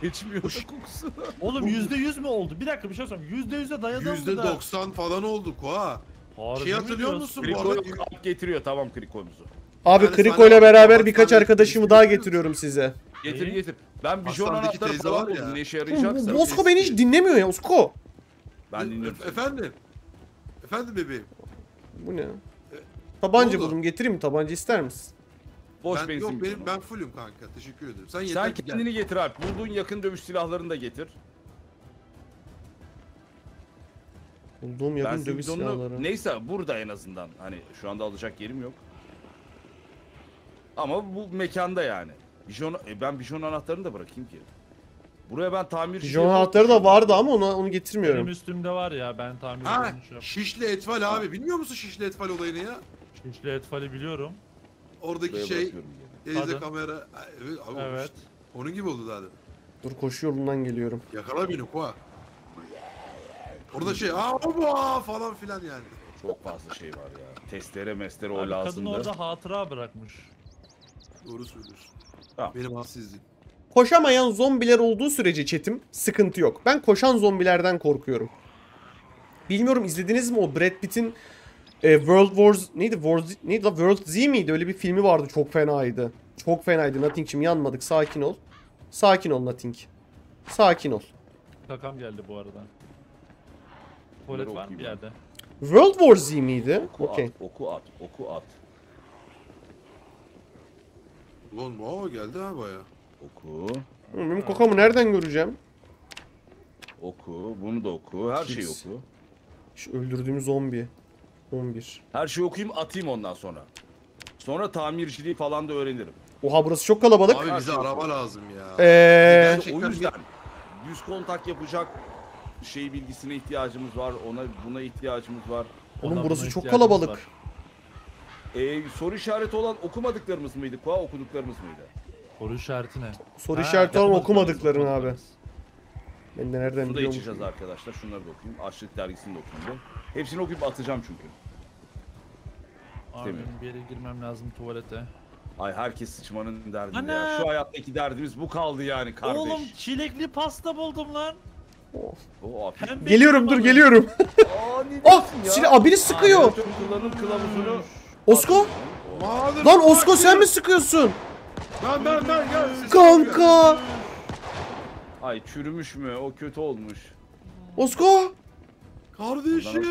Geçmiyor da kokusu. Oğlum yüzde yüz mü oldu? Bir dakika bir şey sorayım. Yüzde yüze dayadı Yüzde mı da? doksan falan oldu Koa. Harbi Şey hatırlıyor musun? Bu Kriko arada- alıp getiriyor tamam krikomuzu. Abi Yani Kriko sana- ile beraber birkaç sana- arkadaşımı daha getiriyorum size. Getir getir. Ben bijon Hastanedeki anahtarı teyze falan var ya. buldum. Ne işe yarayacaksa. bu Osko beni hiç dinlemiyor ya Osko. Ben E- dinliyorum. e- Efendim. Efendim bebeğim. Bu ne? Tabanca Ne oldu? buldum getireyim mi? Tabanca ister misin? Boş ben, benzin. yok benim ben fullüm kanka. Teşekkür ederim. Sen yeter Sen ki gel. kendini getir abi. Bulduğun yakın dövüş silahlarını da getir. Bulduğum yakın dövüş bidonunu- silahları. neyse burada en azından. Hani şu anda alacak yerim yok. Ama bu mekanda yani. Bijon, e, ben bijon anahtarını da bırakayım ki. Buraya ben tamirci Pijon anahtarı da vardı ama onu, onu getirmiyorum. Benim üstümde var ya ben tamir Ha yap. şişli etfal abi. Bilmiyor musun şişli etfal olayını ya? Şişli etfali biliyorum. Oradaki Buraya şey bırakıyorum geri. teyze Kadın. kamera. Evet, abi, Evet. Onun gibi oldu zaten. Dur koşu yolundan geliyorum. Yakala beni koa. Orada şey aa falan filan yani. Çok fazla şey var ya. Testere mestere o Abi kadın lazımdı. orada hatıra bırakmış. Doğru söylüyorsun. Tamam. Benim hadsizliğim. Koşamayan zombiler olduğu sürece chatim sıkıntı yok. Ben koşan zombilerden korkuyorum. Bilmiyorum izlediniz mi o Brad Pitt'in e, World Wars neydi War Z, neydi la World Z miydi? Öyle bir filmi vardı çok fenaydı. Çok fenaydı. Nothing'cim yanmadık. Sakin ol. Sakin ol Nothing. Sakin ol. Kakam geldi bu arada. Tuvalet var mı bir yerde? World War Z miydi? Oku Okey. at, oku at, oku at. Ulan aa geldi ha baya. Oku, Benim kokamı nereden göreceğim? oku, bunu da oku, her şeyi oku. Şu öldürdüğüm zombi. 11. Her şeyi okuyayım, atayım ondan sonra. Sonra tamirciliği falan da öğrenirim. Oha burası çok kalabalık. Abi bize araba lazım ya. Eee Gerçekten o yüzden yüz kontak yapacak şey bilgisine ihtiyacımız var. Ona buna ihtiyacımız var. Oğlum Ona burası buna çok ihtiyacımız kalabalık. var. Ee, soru işareti olan okumadıklarımız mıydı? Koa okuduklarımız mıydı? Soru işareti ne? soru Ha, işareti olan okumadıklarımız, okumadıkların abi. Ben de nereden Su da biliyorum? içeceğiz arkadaşlar. Şunları da okuyayım. Açlık dergisini de okuyayım. bir. Hepsini okuyup atacağım çünkü. Abi benim bir yere girmem lazım tuvalete. Ay herkes sıçmanın derdinde Ana! ya. Şu hayattaki derdimiz bu kaldı yani kardeş. Oğlum çilekli pasta buldum lan. Oo, abi. Pembe Geliyorum dur geliyorum. Aa, Oh! Silah, aa, biri sıkıyor. Aa, kullanım kılavuzunu. Osko? Mağdur, Lan Osko sen mi sıkıyorsun? Ben ben ben gel. Kanka! Ay çürümüş mü? O kötü olmuş. Osko! Kardeşim.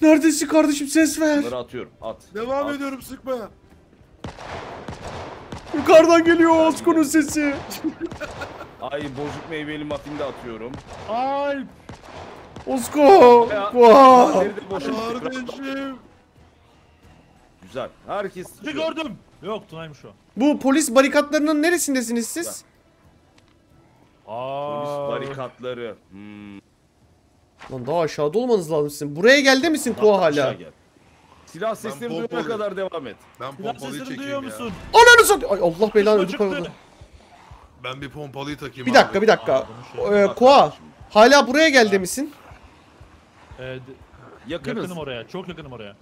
Neredesin kardeşim ses ver. Bunları atıyorum. At. Devam At. ediyorum sıkmaya. Yukarıdan geliyor Osko'nun sesi. Ay bozuk meyveli muffin de atıyorum. Alp. Osko! Vaa! De boşalttık. Kardeşim. Güzel. Herkes Bir sıçıyor. gördüm. Yok Tunay'mış o. Bu polis barikatlarının neresindesiniz siz? Aa. Polis barikatları. Hmm. Lan daha aşağıda olmanız lazım sizin. Buraya geldi misin Koa hala? Aşağı gel. Silah sesleri duyana pompalı. kadar devam et. Ben Silah pompalıyı sesini çekeyim duyuyor ya. musun? Ananı satayım. Ay Allah belanı ödü koymadı. Ben bir pompalıyı takayım Bir dakika abi. bir dakika. Şey- Ee, Koa hala buraya geldi misin? Ee, Yakınız. yakınım oraya. Çok yakınım oraya.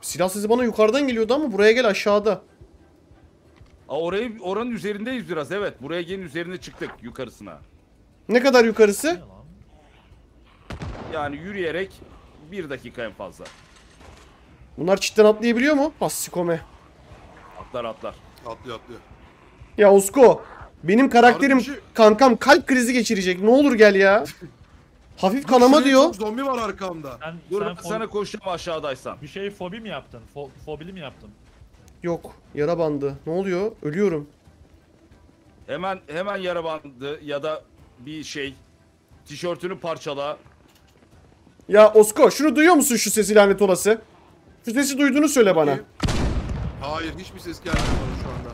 Silah sesi bana yukarıdan geliyordu ama buraya gel aşağıda. Aa, orayı, oranın üzerindeyiz biraz evet. Buraya gelin üzerine çıktık yukarısına. Ne kadar yukarısı? Lan? Yani yürüyerek bir dakika en fazla. Bunlar çitten atlayabiliyor mu? Hassikome. Atlar atlar. Atlıyor atlıyor. Ya Osko. Benim karakterim Kardeşim. kankam kalp krizi geçirecek. Ne olur gel ya. Hafif kanama Şuraya diyor. Zombi var arkamda. Sen, Dur sen sana koşacağım aşağıdaysan. bir şey fobi mi yaptın? Fo- fobili mi yaptın? Yok. Yara bandı. Ne oluyor? Ölüyorum. Hemen hemen yara bandı ya da bir şey. Tişörtünü parçala. Ya Osko şunu duyuyor musun şu sesi lanet olası? Şu sesi duyduğunu söyle bana. Hayır hiçbir ses gelmiyor bana şu anda.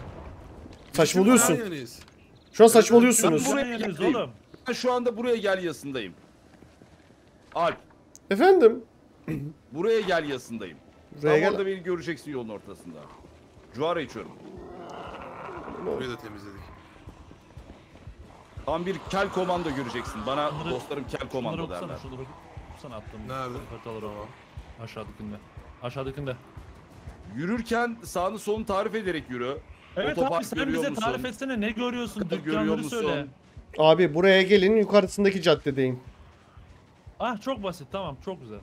Saçmalıyorsun. Şu an saçmalıyorsunuz. Ben buraya oğlum. Ben şu anda buraya gel yasındayım. Alp, Efendim? buraya gel yasındayım. Buraya Tam gel. orada beni göreceksin yolun ortasında. Cuara içiyorum. Burayı da temizledik. Tam bir kel komando göreceksin. Bana Bunları- dostlarım kel Şunları komando okusana. derler. Şunları okusana attım. Nerede? Haritaları o. Aşağıdakinde. Aşağıdakinde. Yürürken sağını solunu tarif ederek yürü. Evet Otopark abi sen görüyor bize musun? tarif etsene ne görüyorsun? Görüyor Dükkanları musun? söyle. Abi buraya gelin yukarısındaki caddedeyim. Ah çok basit tamam çok güzel.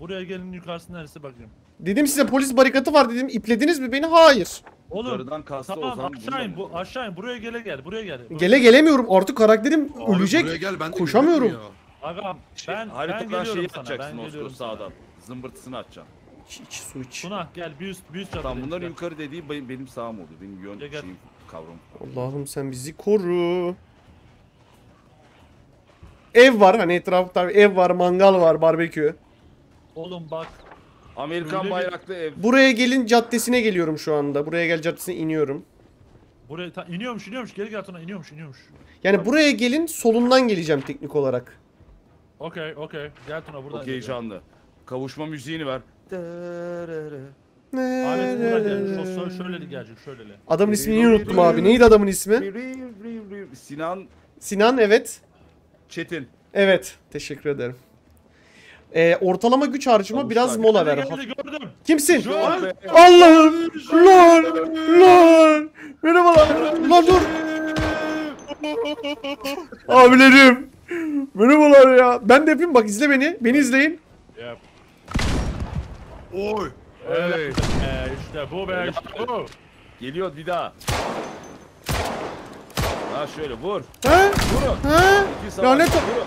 Buraya gelin yukarısı neresi bakayım. Dedim size polis barikatı var dedim. İplediniz mi beni? Hayır. Oğlum Yukarıdan kasta tamam Ozan aşağı in bu aşağı in buraya gele gel buraya gel. Buraya- Gele gelemiyorum. Artık karakterim Abi ölecek. buraya gel ben de Koşamıyorum. gözükmüyor. Agam Şey, ben ben haritadan geliyorum şeyi sana atacaksın ben Osko geliyorum sana. sağdan. Zımbırtısını atacaksın. İç, iç, su iç. Tuna gel bir üst bir üst Tamam bunların gel. yukarı dediği benim, benim sağım oldu. Benim yön Gel, gel. şeyim kavramım. Allah'ım sen bizi koru. Ev var hani etrafta ev var, mangal var, barbekü. Oğlum bak Amerikan Öyle bir- bayraklı ev. Buraya gelin caddesine geliyorum şu anda. Buraya gel caddesine iniyorum. Buraya ta- iniyormuş iniyormuş geri gel Tuna iniyormuş iniyormuş. Yani buraya gelin solundan geleceğim teknik olarak. Okey okey gel Tuna buradan. Çok heyecanlı. Kavuşma müziğini ver. Ahmet buradan gel. Şö- şö- Şöyle gelecek şöyle. Adamın ismini unuttum abi. Neydi adamın ismi? Sinan Sinan evet. Çetin. Evet. Teşekkür ederim. Ee, ortalama güç harcama Tamam, biraz mola ver. geldi, gördüm. Kimsin? Şu Ah an be. Allah'ım! Lan! Lan! Merhabalar! Lan dur! Abilerim! Merhabalar ya. Ben de yapayım bak izle beni. Beni izleyin. Yap. Oy. Evet. Ee, işte bu be işte bu. Geliyor bir daha. Ha şöyle vur. Ha? Vurun. Savaş, Lanet ol-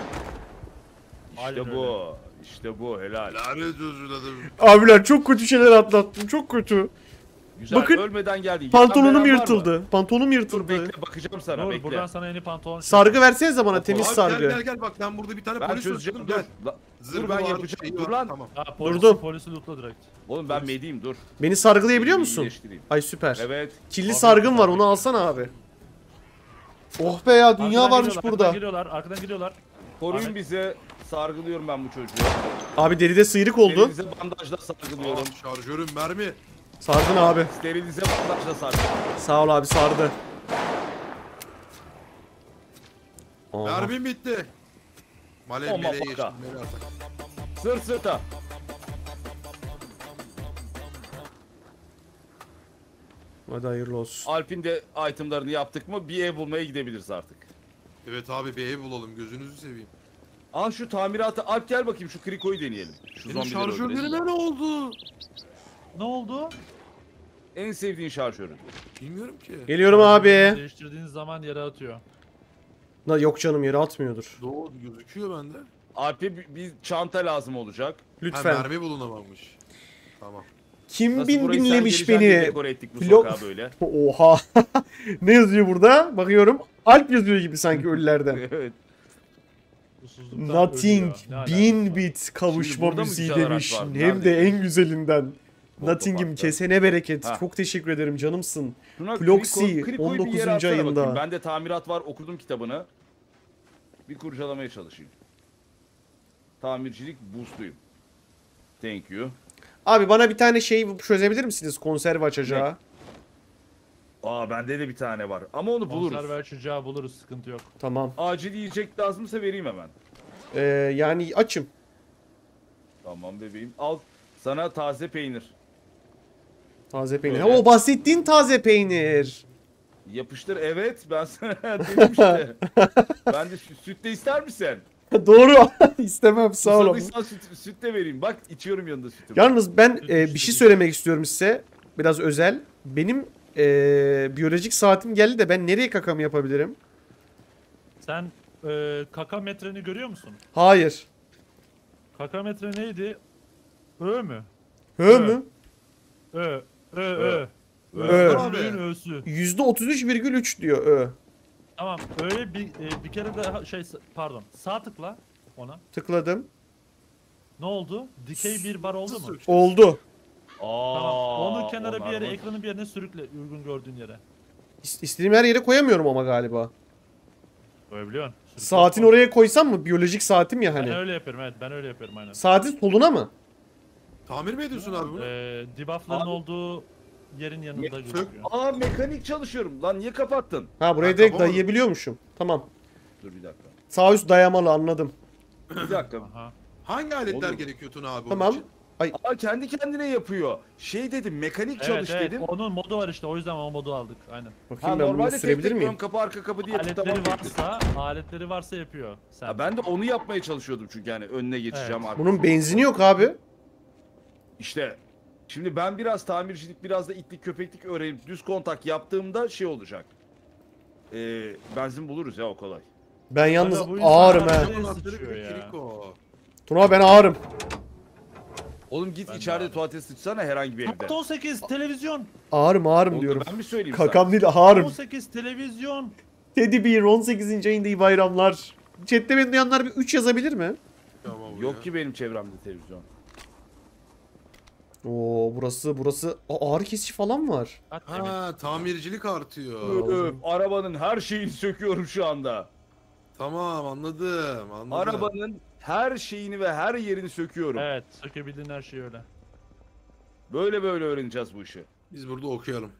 İşte bu. İşte bu helal. Lanet olsun adam. Abiler çok kötü şeyler atlattım. Çok kötü. Güzel Bakın, ölmeden geldin. Pantolonum yırtıldı. Pantolonum Dur yırtıldı. bekle bakacağım sana Dur bekle. buradan sana yeni pantolon. Sargı versenize bana temiz Abi sargı. gel gel gel bak ben burada bir tane Ben polis çözeceğim dur. Dur ben yapacağım. şeyi Dur lan. Tamam. Ha, polisi, Durdum. Polisi lootla direkt. Oğlum ben medeyim dur. Beni sargılayabiliyor musun? Ay süper. Evet. Kirli Abi, sargın var onu alsana abi. Oh be ya dünya Arkadan varmış geliyorlar, burada. Arkadan geliyorlar, arkadan geliyorlar. Koruyun Ahmet. bize. Sargılıyorum ben bu çocuğu. Abi deride sıyrık oldu. Sterilize bandajla sargılıyorum. Aa, şarjörüm mermi. Sardın abi. Sterilize bandajla sargılıyorum. Sağ ol abi sardı. Aha. Bitti. Bomba meleğe baka. geçtim. Sırt sırta. Hadi hayırlı olsun. Alp'in de itemlarını yaptık mı bir ev bulmaya gidebiliriz artık. Evet abi bir ev bulalım gözünüzü seveyim. Al şu tamiratı Alp gel bakayım şu krikoyu deneyelim. Şu Benim zombileri öldürelim. şarjörlerime ne oldu? Ne oldu? En sevdiğin şarjörün. Bilmiyorum ki. Geliyorum abi. Değiştirdiğiniz zaman yere atıyor. Na, yok canım yere atmıyordur. Doğru gözüküyor bende. Alp'e bir, bir çanta lazım olacak. Ha Lütfen. mermi bulunamamış. Tamam. Kim Nasıl bin burayı sen binlemiş geleceğin diye beni? dekore ettik bu Blok- böyle. Oha. ne yazıyor burada? Bakıyorum. Alp yazıyor gibi sanki ölülerden. evet. Susuzluktan Nothing ölüyor. Ne alakası bin bit kavuşma burada mı müziği güzel araç demiş. var? Hem de en güzelinden. Parkta. kesene bereket. Ha. Çok teşekkür ederim canımsın. Şuna Floxy, kriko- krikoyu bir 19. yere atsana ayında. bakayım. Bende tamirat var okudum kitabını. Bir kurcalamaya çalışayım. Tamircilik boost'uyum. Thank you. Abi bana bir tane şey çözebilir misiniz konserve açacağı? Aa bende de bir tane var. Ama onu buluruz. Konserve açacağı buluruz sıkıntı yok. Tamam. Acil yiyecek lazımsa vereyim hemen. Ee, yani açım. Tamam bebeğim. Al sana taze peynir. Taze peynir. Böyle. o bahsettiğin taze peynir. Yapıştır evet ben sana dedim işte. ben de sü- süt de ister misin? Doğru. İstemem sağ olun. Süt, süt de vereyim. Bak içiyorum yanında sütü. Yalnız ben Süt e, bir şey süt. söylemek istiyorum size. Biraz özel. Benim e, biyolojik saatim geldi de ben nereye kakamı yapabilirim? Sen e, kaka metreni görüyor musun? Hayır. Kaka metre neydi? Ö mü? Hı Evet. mü? Ö. Ö. Ö. Ö. Ömrünün ösü. %33,3 diyor ö. Tamam. Öyle bir e, bir kere daha şey pardon. Sağ tıkla ona. Tıkladım. Ne oldu? Dikey bir bar oldu mu? Oldu. Aa, Tamam. Onu kenara bir yere, var. ekranın bir yerine sürükle uygun gördüğün yere. İst- İstediğim her yere koyamıyorum ama galiba. Koyabiliyorsun. Sürükle. Saatin oraya koysam mı? Biyolojik saatim ya Ben hani. öyle yapıyorum evet ben öyle yapıyorum aynen. Saatin soluna mı? Tamir mi ediyorsun abi bunu? Ee, debuffların Abi- olduğu yerin yanında Sök- gözüküyor. Aa mekanik çalışıyorum. Lan niye kapattın? Ha buraya Ha, direkt tamam. dayayabiliyormuşum. Tamam. Dur bir dakika. Sağ üst dayamalı anladım. Bir dakika. Aha. Hangi aletler Oğlum. gerekiyor Tuna abi onun Tamam. için? Aa kendi kendine yapıyor. Şey dedim mekanik Evet, çalış evet, dedim. onun modu var işte o yüzden o modu aldık aynen. Ha Bakayım ben bunu normalde tek sürebilir tek ön miyim? kapı arka kapı diye Aletleri varsa, aletleri varsa yapıyor. Sen. Ha, ben de onu yapmaya çalışıyordum çünkü yani önüne geçeceğim Evet. artık. Bunun benzini yok abi. İşte şimdi ben biraz tamircilik biraz da itlik köpeklik öğrenip düz kontak yaptığımda şey olacak. Ee, benzin buluruz ya o kolay. Ben yalnız Aga, bu ağırım böyle- he. Sıçıyor ya? Tuna ben ağırım. Oğlum git Ben de içeride abi. tuvalete sıçsana herhangi bir evde. Saat 18 televizyon. Ağırım ağırım Onu da diyorum. ben mi söyleyeyim Kakam sana? değil ağırım. 18 televizyon. Teddy Bear 18. ayında iyi bayramlar. Chat'te beni duyanlar bir 3 yazabilir mi? Tamam Yok ki benim çevremde televizyon. Oo burası burası Aa, ağrı kesici falan var. Ha tamircilik artıyor. Öf, arabanın her şeyini söküyorum şu anda. Tamam anladım anladım. Arabanın her şeyini ve her yerini söküyorum. Evet sökebildiğin her şey öyle. Böyle böyle öğreneceğiz bu işi. Biz burada okuyalım.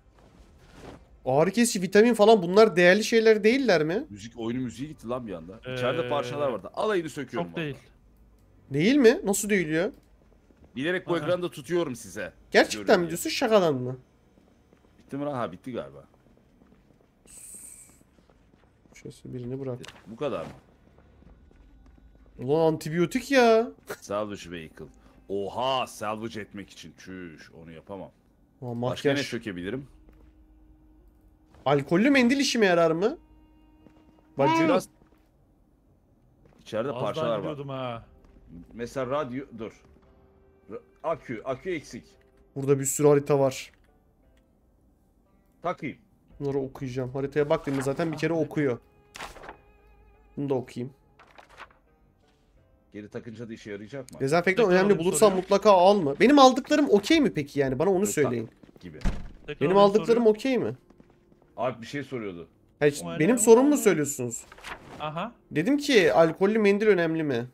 Ağrı kesici, vitamin falan bunlar değerli şeyler değiller mi? Müzik oyunu müziği gitti lan bir anda. İçeride Ee, parçalar vardı. Alayını söküyorum. Çok değil. Değil mi? Nasıl değil ya? Bilerek bu Aha. ekranda tutuyorum size. Gerçekten mi diyorsun şakadan mı? Bitti mi? Ha bitti galiba. Şöyle birini bırak. Bu kadar mı? Ulan antibiyotik ya. Salvage vehicle. Oha salvage etmek için. Çüş onu yapamam. Aa, Başka ne sökebilirim? Alkollü mendil işime yarar mı? Bacı. Biraz İçeride Az parçalar var. ha. Mesela radyo dur. Akü, akü eksik. Burada bir sürü harita var. Takayım. Bunları okuyacağım. Haritaya baktığımda zaten bir kere okuyor. Bunu da okuyayım. Geri takınca da işe yarayacak mı? Dezenfektan Tekrar önemli onu bulursan soruyor. mutlaka alma. Benim aldıklarım okey mi peki yani? Bana onu söyleyin. Gibi. Tekrar Benim onu aldıklarım soruyor. okey mi? Abi bir şey soruyordu. Hayır, O benim öyle sorum mu söylüyorsunuz? Aha. Dedim ki alkollü mendil önemli mi?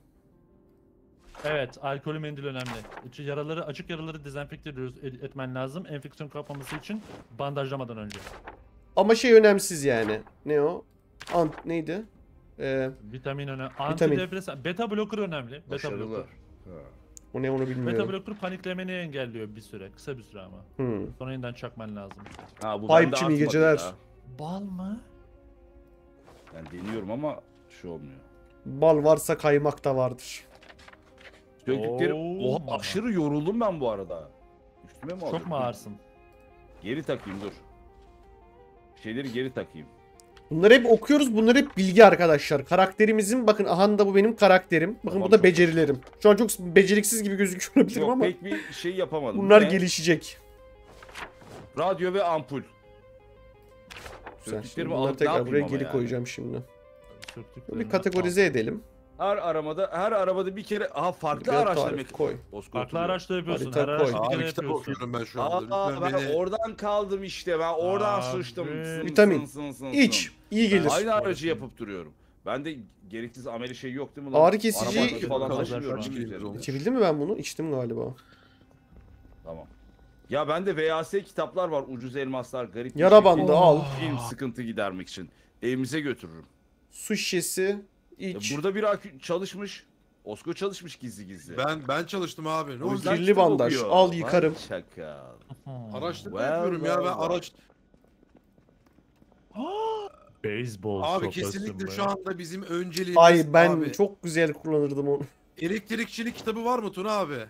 Evet, alkolü mendil önemli. Yaraları, açık yaraları dezenfekte ediyoruz, ed- etmen lazım. Enfeksiyon kapmaması için bandajlamadan önce. Ama şey önemsiz yani. Ne o? Ant neydi? Ee, Vitamin önemli. Antidepresan, beta blocker önemli. Beta blocker. O ne onu Beta bilmiyorum. blocker paniklemeni engelliyor bir süre, kısa bir süre ama. Hmm. Sonra yeniden çakman lazım. Ha bu Pipe'cim, iyi geceler. ya. Bal mı? Ben deniyorum ama şu olmuyor. Bal varsa kaymak da vardır. Söktüklerim... Oo. Oha aşırı yoruldum ben bu arada. Üstüme mi Çok alıyorum? mu ağırsın? Geri takayım dur. Şeyleri geri takayım. Bunları hep okuyoruz. Bunlar hep bilgi arkadaşlar. Karakterimizin bakın aha da bu benim karakterim. Bakın Tamam, bu da çok becerilerim. Şu an çok beceriksiz gibi gözüküyor olabilirim Yok ama pek bir şey yapamadım. bunlar Ne? gelişecek. Radyo ve ampul. Güzel. Şimdi bunları alıp ne tekrar yapayım buraya ama geri yani? koyacağım şimdi. Bir kategorize edelim. Her aramada her arabada bir kere aha farklı Bir araç demek. koy. Bozkurt Farklı araçta yapıyorsun. Harita Her koy. bir Abi kere kitap yapıyorsun. okuyorum ben şu anda. Aa Lütfen ben beni... oradan kaldım işte ben oradan Abi. sıçtım. Sın, Vitamin. sın, sın, sın, İç. iyi gelir. Aynı aracı yapıp duruyorum. Ben de gereksiz ameli şey yok değil mi lan? Ağrı kesici- Araba falan taşımıyorum üzerinde. İçebildim mi ben bunu? İçtim galiba. Tamam. Ya bende VHS kitaplar var. Ucuz elmaslar, garip bir Yara şey. bandı al. Film sıkıntı gidermek için. Evimize götürürüm. Su şişesi iç. burada bir akü çalışmış. Osko çalışmış gizli gizli. Ben ben çalıştım abi. Ne O oldu? Kirli bandaj, okuyor. al yıkarım. Çakal. Hmm. Araştırma Well, yapıyorum ya well, ben well. araç... Beyzbol Abi kesinlikle mı? şu anda bizim önceliğimiz Ay ben abi. çok güzel kullanırdım onu. Elektrikçilik kitabı var mı Tuna abi?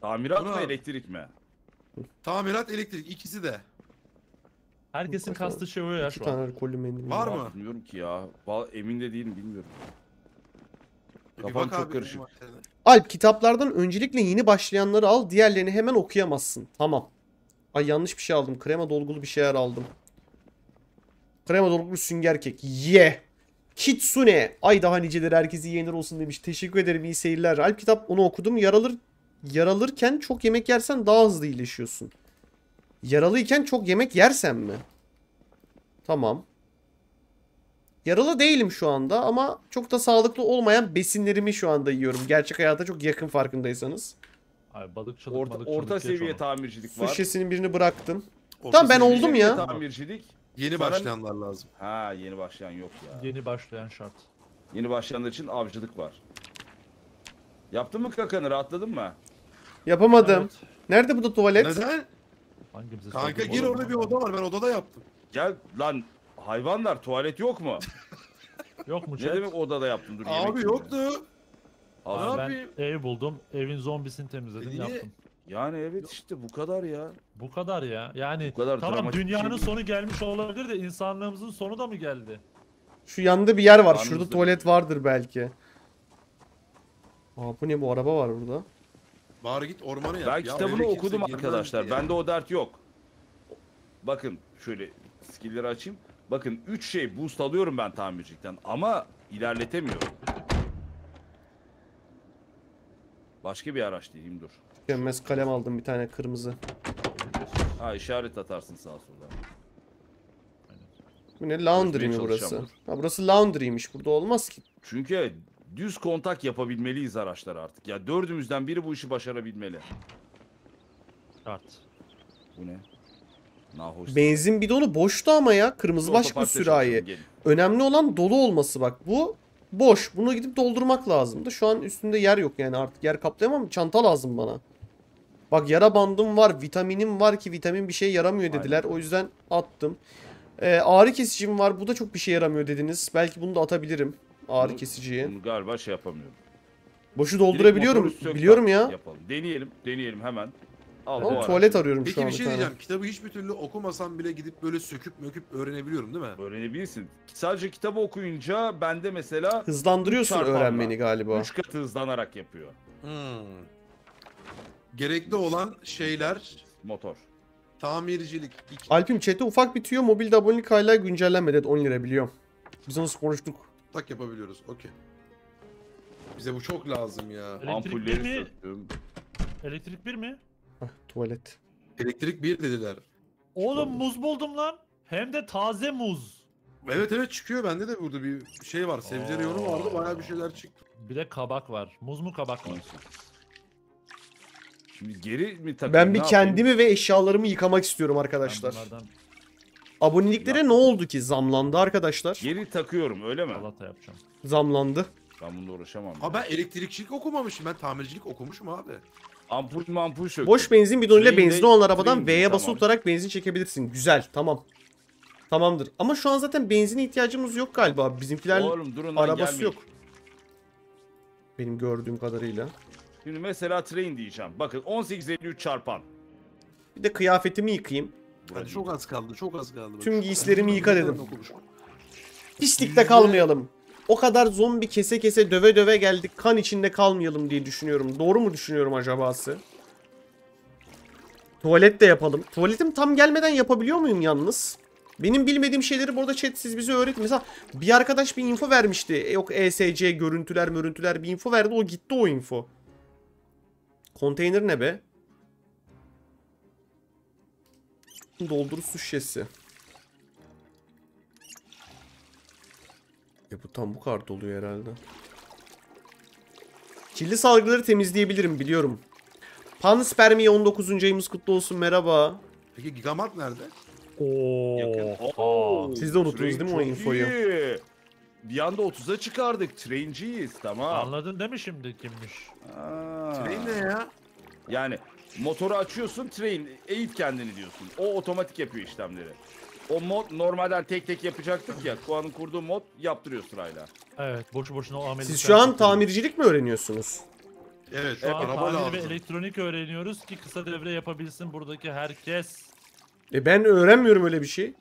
Tamirat Buna- mı elektrik mi? Tamirat, elektrik ikisi de. Herkesin Bakalım. kastığı şey o ya İki şu tane an. alkollü mendil. Var mı? Bilmiyorum ki ya. Val- Emin de değilim bilmiyorum. Bir Kafam bak çok abi karışık. Alp kitaplardan öncelikle yeni başlayanları al. Diğerlerini hemen okuyamazsın. Tamam. Ay yanlış bir şey aldım. Krema dolgulu bir şeyler aldım. Krema dolgulu sünger kek. Ye. Kitsune. Ay daha niceleri herkese iyi yayınlar olsun demiş. Teşekkür ederim iyi seyirler. Alp kitap onu okudum. Yaralır yaralırken çok yemek yersen daha hızlı iyileşiyorsun. Yaralıyken çok yemek yersen mi? Tamam. Yaralı değilim şu anda ama çok da sağlıklı olmayan besinlerimi şu anda yiyorum. Gerçek hayata çok yakın farkındaysanız. Ay balıkçılık, Orta, balıkçılık orta seviye onu. tamircilik Su var. şişesinin birini bıraktım. Orta Tamam, ben oldum Seviye ya. Tamircilik. Yeni Sana- başlayanlar lazım. Ha yeni başlayan yok ya. Yeni başlayan şart. Yeni başlayanlar için avcılık var. Yaptın mı kakanı rahatladın mı? Yapamadım. Evet. Nerede bu da tuvalet? Neden? Hangimizi Kanka sordun gir oğlum? orada bir oda var ben odada yaptım. Gel lan hayvanlar tuvalet yok mu? Yok mu ne chat? demek odada yaptın dur yemek Abi yiyeyim yoktu. Abi ben yapayım? ev buldum. Evin zombisini temizledim Niye? yaptım. Yani evet işte bu kadar ya. Bu kadar ya. Yani Bu kadar tamam dramatik bir şey dünyanın değil. sonu gelmiş olabilir de insanlığımızın sonu da mı geldi? Şu yanda bir yer var. Yalnız Şurada da- tuvalet vardır belki. Aa bu ne bu araba var burada. Bari git ormana yap. Ben Ya kitabını kimse okudum girmez arkadaşlar. diye. Bende o dert yok. Bakın şöyle skill'leri açayım. Bakın 3 şey boost alıyorum ben tamircilikten ama ilerletemiyorum. Başka bir araç diyeyim dur. Tükenmez kalem aldım bir tane kırmızı. Ha işaret atarsın sağa sola. Bu ne? Laundry mi Çözmeye burası? çalışacağım, Ha, burası laundry'miş. Burada olmaz ki. Çünkü düz kontak yapabilmeliyiz araçlar artık. Ya dördümüzden biri bu işi başarabilmeli. Şart. Bu ne? Nahoş. Benzin bidonu boştu ama ya. Kırmızı başlı Otoparkta sürahi. gelin. Önemli olan dolu olması bak. Bu boş. Bunu gidip doldurmak lazımdı. Şu an üstünde yer yok yani artık yer kaplayamam. Çanta lazım bana. Bak yara bandım var. Vitaminim var ki vitamin bir şey yaramıyor dediler. O yüzden attım. Ee, ağrı kesicim var. Bu da çok bir şey yaramıyor dediniz. Belki bunu da atabilirim. Ağrı kesiciyi. Bunu galiba şey yapamıyorum. Boşu doldurabiliyorum. Biliyorum ya. Yapalım. Deneyelim. Deneyelim hemen. Al Ama tuvalet arıyorum Peki şu an bir bir şey tane. diyeceğim. Kitabı hiçbir türlü okumasam bile gidip böyle söküp möküp öğrenebiliyorum değil mi? Öğrenebilirsin. Sadece kitabı okuyunca bende mesela Hızlandırıyorsun öğrenmeni galiba. 3 katı hızlanarak yapıyor Hmm. Gerekli olan şeyler motor. tamircilik. iki- Alp'im chat'te ufak bir tüyo mobilde abonelik hala güncellenmedi. Evet, 10 lira biliyorum. Biz onu konuştuk. Tak yapabiliyoruz. Okey. Bize bu çok lazım ya. Elektrik bir Ampulleri mi? söktüm. Elektrik bir mi? Hah, tuvalet. Elektrik bir dediler. Oğlum muz buldum lan. Hem de taze muz. Evet evet çıkıyor. Bende de burada bir şey var. Sebze reyonu vardı. Bayağı bir şeyler çıktı. Bir de kabak var. Muz mu kabak mı? Şimdi geri mi takayım? Ben bir ne yapayım? kendimi ve eşyalarımı yıkamak istiyorum Ben arkadaşlar. bunlardan Aboneliklere ne oldu ki? Zamlandı arkadaşlar. Geri takıyorum öyle mi? salata yapacağım. Zamlandı. Ben bununla uğraşamam. Ha ben elektrikçilik okumamışım. Ben tamircilik okumuşum abi. Ampul mampul söktüm. Boş benzin bidonuyla Train'de- benzin olan arabadan V'ye basılı tamam. tutarak benzin çekebilirsin. Güzel. Tamam. Tamamdır. Ama şu an zaten benzine ihtiyacımız yok galiba. Bizimkiler Oğlum durun lan arabası gelmeyin. yok. Benim gördüğüm kadarıyla. Şimdi mesela train diyeceğim. Bakın 1853 çarpan. Bir de kıyafetimi yıkayayım. Hadi çok az kaldı. Çok az kaldı. Tüm giysilerimi yıka dedim. Pislikte kalmayalım. O kadar zombi kese kese döve döve geldik. Kan içinde kalmayalım diye düşünüyorum. Doğru mu düşünüyorum acabası? Tuvalet de yapalım. Tuvaletim tam gelmeden yapabiliyor muyum yalnız? Benim bilmediğim şeyleri burada chat siz bize öğretin. Mesela bir arkadaş bir info vermişti. E, Yok ESC görüntüler görüntüler bir info verdi. O gitti o info. Konteyner ne be? Doldur su şişesi. E bu tam bu kadar doluyor herhalde. Kirli salgıları temizleyebilirim biliyorum. Panspermiye 19. ayımız kutlu olsun merhaba. Peki Gigamat nerede? Oo. Oo, Siz de unuttunuz değil mi o infoyu? iyi. Bir anda 30'a çıkardık. Trainciyiz tamam. Anladın değil mi şimdi kimmiş? Aa. Train ne ya? Yani motoru açıyorsun train eğit kendini diyorsun. O otomatik yapıyor işlemleri. O mod normalden tek tek yapacaktık ya. Kuan'ın kurduğu mod yaptırıyor sırayla. Evet boşu boşuna o ameliyatı. Siz şu an tamircilik mi öğreniyorsunuz? Evet. Şu an araba tamir ve lazım. elektronik öğreniyoruz ki kısa devre yapabilsin buradaki herkes. E ben öğrenmiyorum öyle bir şey.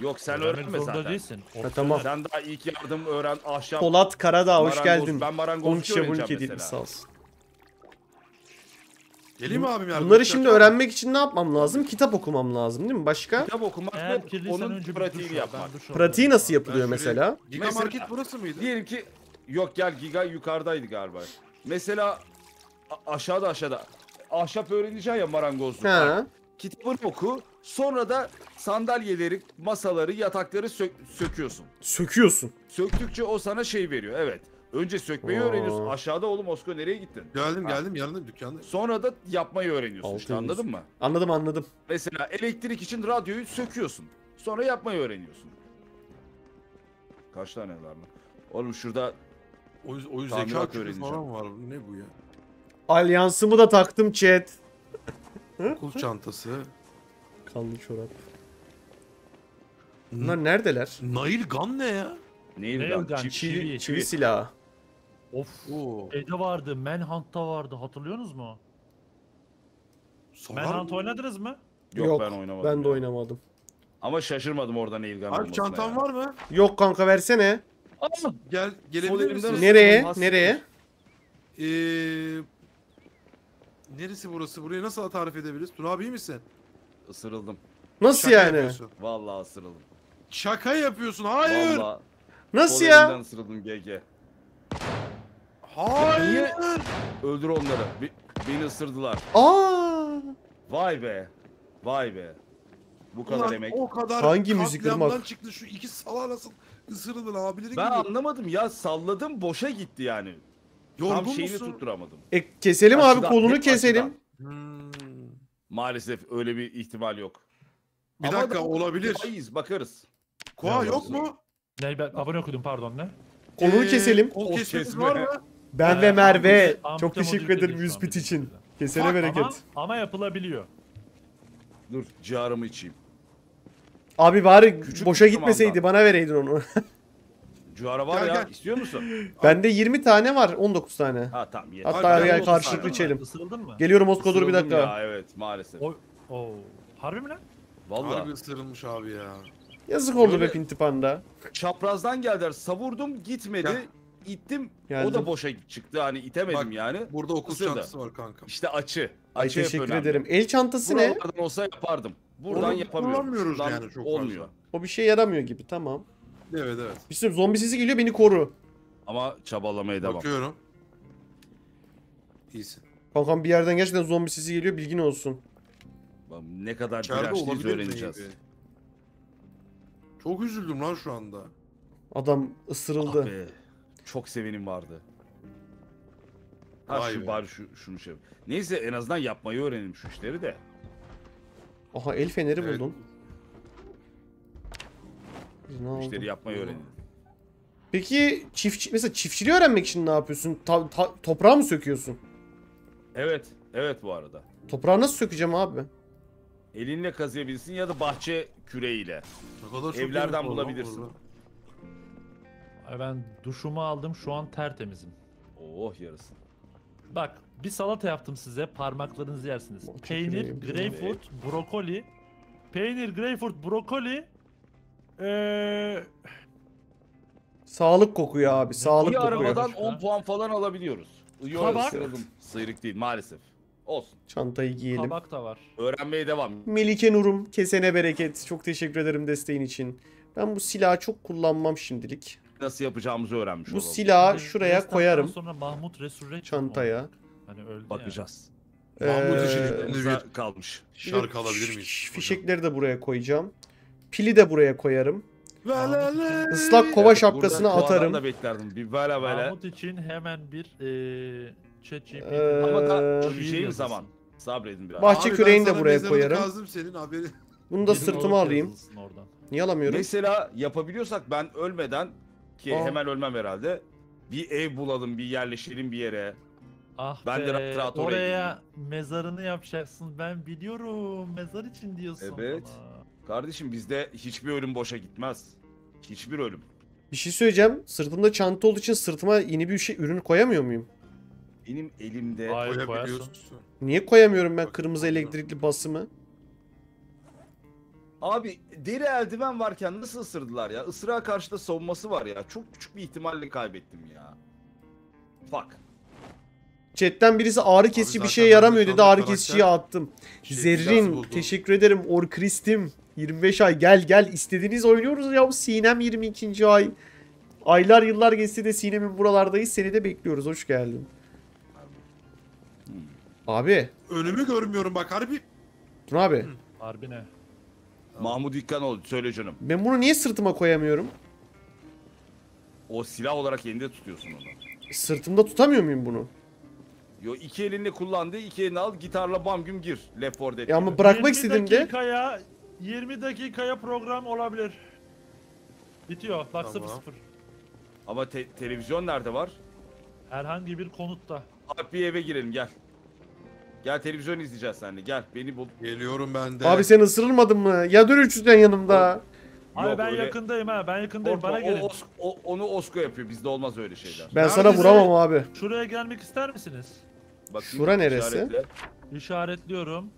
Yok sen öğrenme zorunda zaten. değilsin. Ha, tamam. Sen daha ilk yardım öğren ahşap. Polat Karadağ hoş marangoz- geldin. Ben 10 marangozluk kişi abonelik öğreneceğim hediye etmiş sağ mesela. olsun. Geleyim mi abim yardım? Bunları şimdi öğrenmek için ne yapmam lazım? Kitap okumam lazım değil mi? Başka? Kitap okumak Eğer ve kirliysen onun önce bir pratiğini al, yapmak. ben duş alayım. Pratiği nasıl Ben yapılıyor şuraya- mesela? Giga Mesela- Market burası mıydı? Diyelim ki yok gel giga yukarıdaydı galiba. Mesela a- aşağıda aşağıda. Ahşap öğreneceksin ya marangozluk. Ha. Kitabını oku. Sonra da sandalyeleri, masaları, yatakları sök- söküyorsun. Söküyorsun. Söktükçe o sana şey veriyor. Evet. Önce sökmeyi Oo. öğreniyorsun. Aşağıda oğlum Osko nereye gittin? Geldim Ha. geldim yanında dükkanda. Sonra da yapmayı öğreniyorsun işte Altı yüz. anladın mı? Anladım anladım. Mesela elektrik için radyoyu söküyorsun. Sonra yapmayı öğreniyorsun. Kaç tane var lan? Oğlum şurada O, yüz- o yüz Tamirat zeka küpü öğreneceğim. falan var. Ne bu ya? Alyansımı da taktım chat. Kul çantası. Kanlı çorap. Bunlar neredeler? Nail Gun ne ya? neydi Ne lan? Çiv- Çivi, Çivi, çivi silahı. Of. Oo. Şeyde vardı. Manhunt'ta vardı. Hatırlıyorsunuz mu? Sorar Manhunt mı? oynadınız mı? Yok, ben oynamadım. Ben de ya. oynamadım. Ama şaşırmadım oradan ilgan Alp olmasına çantan ya. var mı? Yok kanka versene. Gel gelebilir misin? Nereye? Nereye? Ee, neresi burası? Burayı nasıl tarif edebiliriz? Tur abi iyi misin? Isırıldım. Nasıl Şaka yani? yapıyorsun. Vallahi ısırıldım. Şaka yapıyorsun. Hayır. Vallahi Nasıl sol ya? elimden ısırıldım GG. Hayır. Öldür onları. Be- beni ısırdılar. Aa! Vay be. Vay be. Bu kadar Ulan emek. o kadar Hangi müzik katliamdan ırmak? çıktı şu iki sala nasıl ısırılır abilerin Ben gibi. anlamadım ya salladım boşa gitti yani. Yorgun Tam şeyini musun? tutturamadım. E keselim abi Açıdan, kolunu hep keselim. açıdan. Hmm. Maalesef öyle bir ihtimal yok. Bir Ama dakika da- olabilir. Ayız bakarız. Koa yok mu? Ne ben abone okudum pardon ne? Kolunu Ee, keselim. Kol Kol kesmeniz kesme. var mı? Ben ve Merve. Çok teşekkür ederim yükledi 100 şu an bit bizim için. Kesene Bak, bereket. Ama, ama yapılabiliyor. Dur ciğerimi içeyim. Abi bari Küçük boşa bir gitmeseydi bana vereydin onu. Ciğara var Gel, ya gel. istiyor musun? Bende 20 tane var 19 tane. Ha tamam yeter. Hatta Hadi gel gel, karşılıklı Isırıldın içelim. Isırıldın mı? Geliyorum Osko dur bir Isırıldım dakika. Ya, evet maalesef. O, o. Harbi mi lan? Vallahi. Harbi ısırılmış abi ya. Yazık oldu Böyle- be Pinti Panda. Çaprazdan geldiler savurdum gitmedi. İttim o Geldim. da boşa çıktı hani itemedim Bak, yani. Burada okul Isırdı. çantası var kanka. İşte açı. Ay Açı teşekkür önemli. ederim. El çantası ne? Buralardan olsa yapardım. Buradan Onu Şuradan yani çok olmuyor. O bir şey yaramıyor gibi tamam. Evet evet. Bir sürü zombi sesi geliyor beni koru. Ama çabalamaya devam. Bakıyorum. İyisin. Kankam bir yerden gerçekten zombi sesi geliyor bilgin olsun. Bak, Ne kadar dirençliyiz öğreneceğiz. gibi? Çok üzüldüm lan şu anda. Adam Ah ısırıldı. be. Çok sevenim vardı. Ha Vay şu be. bari şu, şunu şey. Neyse en azından yapmayı öğrenelim şu işleri de. Aha el feneri Evet. buldun. Biz ne Bu oldu? işleri yapmayı öğrenelim. Peki çiftçi mesela çiftçiliği öğrenmek için ne yapıyorsun? Ta- ta- toprağı mı söküyorsun? Evet. Evet bu arada. Toprağı nasıl sökeceğim abi? Elinle kazıyabilirsin ya da bahçe küreğiyle. Ne kadar çok Evlerden yemek var lan bulabilirsin. burada. Ben duşumu aldım şu an tertemizim. Oh yarısın. Bak bir salata yaptım size parmaklarınızı yersiniz. Çok Peynir, iyi. greyfurt, brokoli. Peynir, greyfurt, brokoli. Ee, Sağlık kokuyor abi. Sağlık İyi kokuyor. arabadan Başka? 10 puan falan alabiliyoruz. Yok Kabak. ısırıldım. Sıyrık değil maalesef. Olsun. Çantayı giyelim. kabak da var. Öğrenmeye devam. Melike Nurum kesene bereket. Çok teşekkür ederim desteğin için. Ben bu silahı çok kullanmam şimdilik. Nasıl yapacağımızı öğrenmiş Bu olalım. silahı şuraya koyarım. Sonra Mahmut Resurrection Çantaya. Hani öldü Bakacağız. Mahmut Ee, için Elimizde kalmış. bir Şarkı alabilir miyiz? hocam? Fişekleri de buraya koyacağım. Pili de buraya koyarım. La la la. Islak kova Evet, şapkasını burada atarım. beklerdim. Bir böyle böyle. Mahmut için hemen bir eee ChatGPT. Ee, Ama bir şey yazısı. zaman? Sabredin biraz. Bahçe Abi küreğini de sana buraya mezarını koyarım. kazdım senin haberi. Bunu da Benim sırtıma alayım. yazılsın Oradan. Niye alamıyorum? Mesela yapabiliyorsak ben ölmeden ki Aa. hemen ölmem herhalde. Bir ev bulalım, bir yerleşelim bir yere. Ah Ben de rahat rahat oraya oraya mezarını yapacaksın. Ben biliyorum. Mezar için diyorsun Evet. bana. Kardeşim bizde hiçbir ölüm boşa gitmez. Hiçbir ölüm. Bir şey söyleyeceğim. Sırtımda çanta olduğu için sırtıma yeni bir şey ürün koyamıyor muyum? Benim elimde Hayır koyarsın. Koyabiliyorsun. Niye koyamıyorum ben kırmızı elektrikli basımı? Abi deri eldiven varken nasıl ısırdılar ya? Isırığa karşı da savunması var ya. Çok küçük bir ihtimalle kaybettim ya. Fuck. Chatten birisi ağrı kesici bir zaten şey ben yaramıyor de dedi ağrı karakter kesiciyi attım. şey Zerrin teşekkür ederim. Or Kristim 25 ay gel gel istediğiniz oynuyoruz ya Sinem 22. ay. Aylar yıllar geçse de Sinem'in buralardayız seni de bekliyoruz hoş geldin. Abi Önümü görmüyorum bak harbi. Tuna abi Harbi ne? Mahmut İkkan oldu söyle canım. ben bunu niye sırtıma koyamıyorum? O silah olarak elinde tutuyorsun onu. Sırtımda tutamıyor muyum bunu? Yo iki elinle kullandı, iki elini al gitarla bam güm gir. Left 4 Dead Ya ama gibi. bırakmak 20 istediğimde dakikaya 20 dakikaya program olabilir. Bitiyor. Bak Tamam. 0-0. Ama te- televizyon nerede var? Herhangi bir konutta. Abi bir eve girelim gel. Gel televizyon izleyeceğiz seninle gel beni bul. Geliyorum ben de. abi sen ısırılmadın mı? Ya dur üçünden yanımda. Abi Yok, ben öyle- yakındayım ha. Ben yakındayım. Korkma, Bana gelin. o, Os- o- onu Osko yapıyor bizde olmaz öyle şeyler. Ben sana Neredesin? vuramam abi. Şuraya gelmek ister misiniz? Bakayım, Şura neresi? işaretle. İşaretliyorum.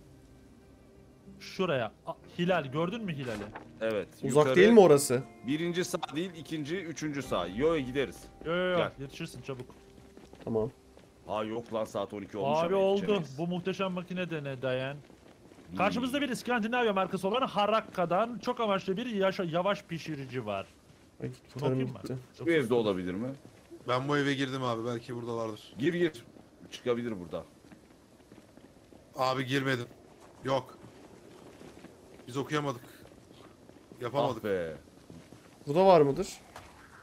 Şuraya. A- Hilal gördün mü Hilal'i? Evet. Uzak yukarı. değil mi orası? Birinci sağ değil ikinci üçüncü sağ. Yo gideriz. Yo yo yo Gel. yetişirsin çabuk. Tamam. Ha yok lan saat 12 olmuş Abi ama oldu. yetişemeyiz. Bu muhteşem makine de ne dayan. Hmm. Karşımızda bir İskandinavya markası olan Harakka'dan çok amaçlı bir yaşa- yavaş pişirici var. Ay, Şunu gitarım okuyayım mı? gitti. Bu evde olabilir mi? Ben bu eve girdim abi. Belki buradalardır. Gir gir. Çıkabilir burada. Abi girmedim. Yok. Biz okuyamadık. Yapamadık. Ah be. Burada var mıdır?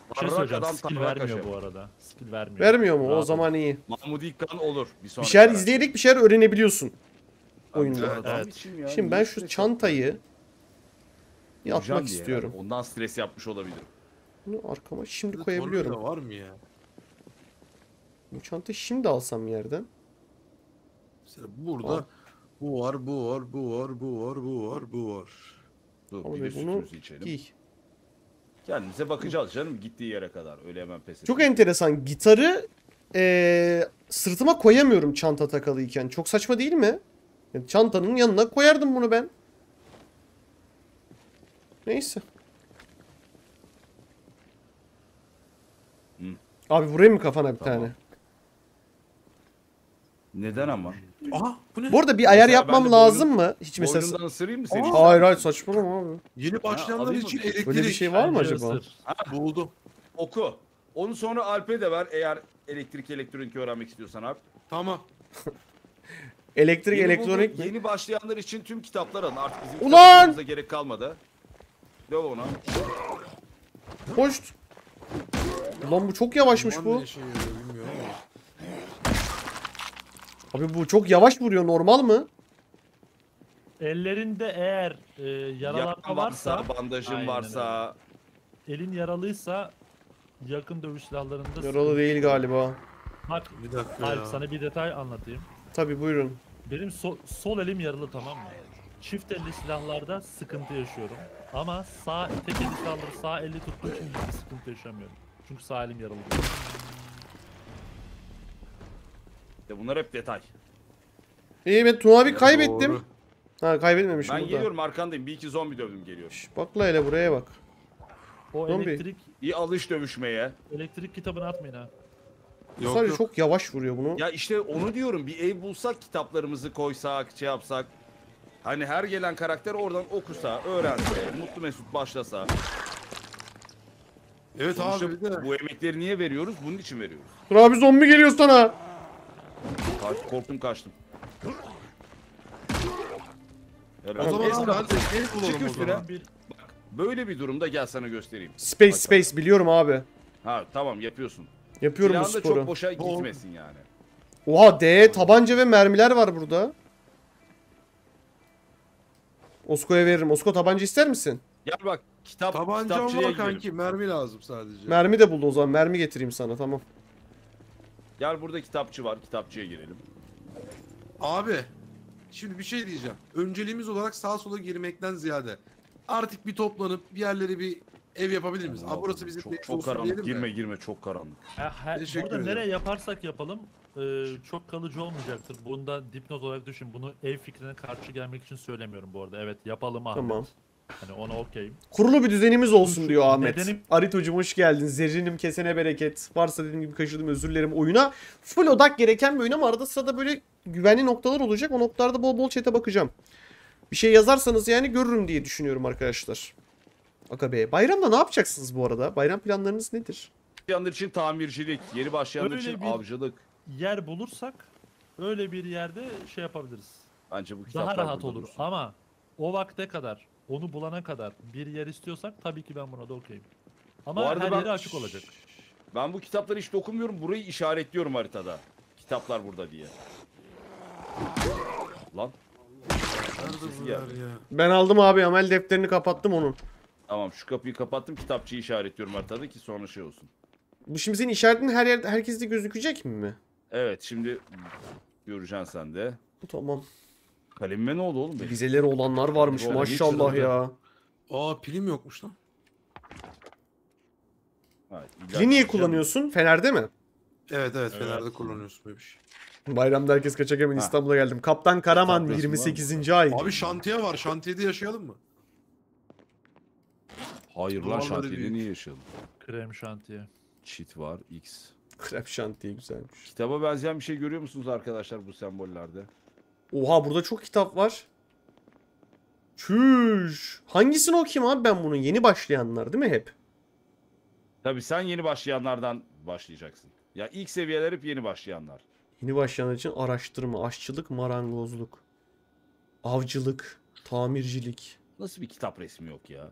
Bir şey Barrak söyleyeceğim. adam Skill tarlak vermiyor aşağı. bu arada. Skill vermiyor. Vermiyor mu? O Rahat ol. zaman iyi. Mahmudi İkkan olur. Bir Bir şeyler karar. izleyerek bir şeyler öğrenebiliyorsun. Abi, oyunda. Evet. ya, Şimdi ben şu çantayı bir atmak istiyorum. yani. Ondan stres yapmış olabilir. Bunu arkama şimdi Tornado koyabiliyorum. var mı ya? Bu çantayı şimdi alsam yerden. Mesela burada bu var, bu var, bu var, bu var, bu var, bu var. Dur Ama bir de bunu giy. Kendimize bakacağız canım gittiği yere kadar. Öyle hemen pes Çok enteresan. Gitarı eee, sırtıma koyamıyorum çanta takalıyken. Çok saçma değil mi? Yani çantanın yanına koyardım bunu ben. Neyse. Hı. Abi vurayım mı kafana bir Tamam. tane? Neden ama? Aha bu ne? Bu arada bir ayar Mesela yapmam de lazım boynum- mı? Hiç mesela... Boynundan ısırayım mı seni? Hayır hayır saçmalama abi. Yeni başlayanlar alayım için elektrik. Böyle bir şey var mı Bence acaba? ısır. Buldum. Oku. Onu sonra Alp'e de ver eğer elektrik elektronik öğrenmek istiyorsan abi. Tamam. Elektrik Yeni elektronik bulduğun- mi? Yeni başlayanlar için tüm kitaplar alın. Artık bizim Ulan! kitaplarımıza gerek kalmadı. Döv ona. Hoş. Ulan bu çok yavaşmış Aman bu. ne işe yarıyor bilmiyorum ama. Abi bu çok yavaş vuruyor normal mı? Ellerinde eğer e, yaralanma varsa, varsa, bandajın Aynen varsa. elin yaralıysa yakın dövüş silahlarında Yaralı sıkıntı değil galiba. Bak Bir dakika Alp ya. sana bir detay anlatayım. Tabi buyurun. Benim so- sol elim yaralı tamam mı? Çift elli silahlarda sıkıntı yaşıyorum. Ama sağ tek elli silahları sağ elli tuttuğum için hiçbir sıkıntı yaşamıyorum. Çünkü sağ elim yaralı. İşte bunlar hep detay. İyi ben Tuna abi kaybettim. Doğru. Ha kaybetmemişim Ben burada. geliyorum arkandayım. Bir iki zombi dövdüm geliyorum. Şş, bak la hele buraya bak. O Zombi. elektrik İyi alış dövüşmeye. elektrik kitabını atmayın ha. Yok sadece yok. çok yavaş vuruyor bunu. Ya işte onu diyorum. Bir ev bulsak kitaplarımızı koysak, şey yapsak. Hani her gelen karakter oradan okusa, öğrense, mutlu mesut başlasa. Evet Sonuçta abi bir de. bu emekleri niye veriyoruz? Bunun için veriyoruz. Dur abi zombi geliyor sana. Korktum kaçtım. Helal. O zaman Eski- abi hadi bulalım Çık o üstüne. zaman. Bir Böyle bir durumda gel sana göstereyim. Space Bak- space biliyorum abi. Ha tamam yapıyorsun. Yapıyorum bu Silahın da sporu. çok boşa Doğru. gitmesin yani. Oha D tabanca ve mermiler var burada. Osko'ya veririm. Osko tabanca ister misin? Gel bak kitap Tabancam kitapçıya var gidelim. kanki. Mermi lazım sadece. Mermi de buldum o zaman. Mermi getireyim sana tamam. Gel burada kitapçı var. Kitapçıya girelim. Abi. Şimdi bir şey diyeceğim. Önceliğimiz olarak sağa sola girmekten ziyade artık bir toplanıp bir yerlere bir ev yapabilir miyiz? Abi burası bizim çok, çok karanlık. Girme mi? girme çok karanlık. Ha, ha- Teşekkür burada ederim. nereye yaparsak yapalım e, çok kalıcı olmayacaktır. Bunda dipnot olarak düşün. Bunu ev fikrine karşı gelmek için söylemiyorum bu arada. Evet yapalım Ahmet. Tamam. Hani ona okeyim. Kurulu bir düzenimiz olsun diyor Ahmet. nedenim- Arito'cum hoş geldin. Zerrinim kesene bereket. Varsa dediğim gibi kaçırdım özür dilerim. Oyuna full odak gereken bir oyun ama arada sırada böyle güvenli noktalar olacak. O noktalarda bol bol chat'e bakacağım. Bir şey yazarsanız yani görürüm diye düşünüyorum arkadaşlar. Akabe. Bayramda ne yapacaksınız bu arada? Bayram planlarınız nedir? Başlayanlar için tamircilik, yeni başlayanlar Öyle için bir- avcılık. Yer bulursak öyle bir yerde şey yapabiliriz. Bence bu Daha kitaplar rahat burada olur. Ama o vakte kadar, onu bulana kadar bir yer istiyorsak tabii ki ben buna da okeyim. Ama Bu arada her ben- yeri açık olacak. Ben bu kitapları hiç dokunmuyorum. Burayı işaretliyorum haritada. Kitaplar burada diye. Lan Nerede Sesi bu geldi. yer ya? Ben aldım abi amel defterini kapattım onun. tamam şu kapıyı kapattım. Kitapçıyı işaretliyorum haritada ki sonra şey olsun. Bu şimdi senin işaretin her yerde herkeste gözükecek mi? Evet şimdi göreceksin sen de. Tamam. Kalemime ne oldu oğlum benim? Vizeleri olanlar varmış Oğlum, maşallah hiç ya. Aa pilim yokmuş lan. Ha, illa Pili niye kullanıyorsun? Fener'de mi? Evet evet Evet. Fener'de kullanıyorsun böyle bir şey. Bayramda herkes kaçak hemen Ha. İstanbul'a geldim. Kaptan Karaman mı? 28. ay. Abi şantiye var. Şantiyede yaşayalım mı? Hayır lan Duvarları şantiyede büyük. niye yaşayalım? Krem şantiye. Cheat var X. Krep şantiye güzelmiş. Kitaba benzeyen bir şey görüyor musunuz arkadaşlar bu sembollerde? Oha burada çok kitap var. Çüş. Hangisini okuyayım abi ben bunun? Yeni başlayanlar değil mi hep? Tabi sen yeni başlayanlardan başlayacaksın. Ya ilk seviyeler hep yeni başlayanlar. Yeni başlayanlar için araştırma, aşçılık, marangozluk, avcılık, tamircilik. Nasıl bir kitap resmi yok ya?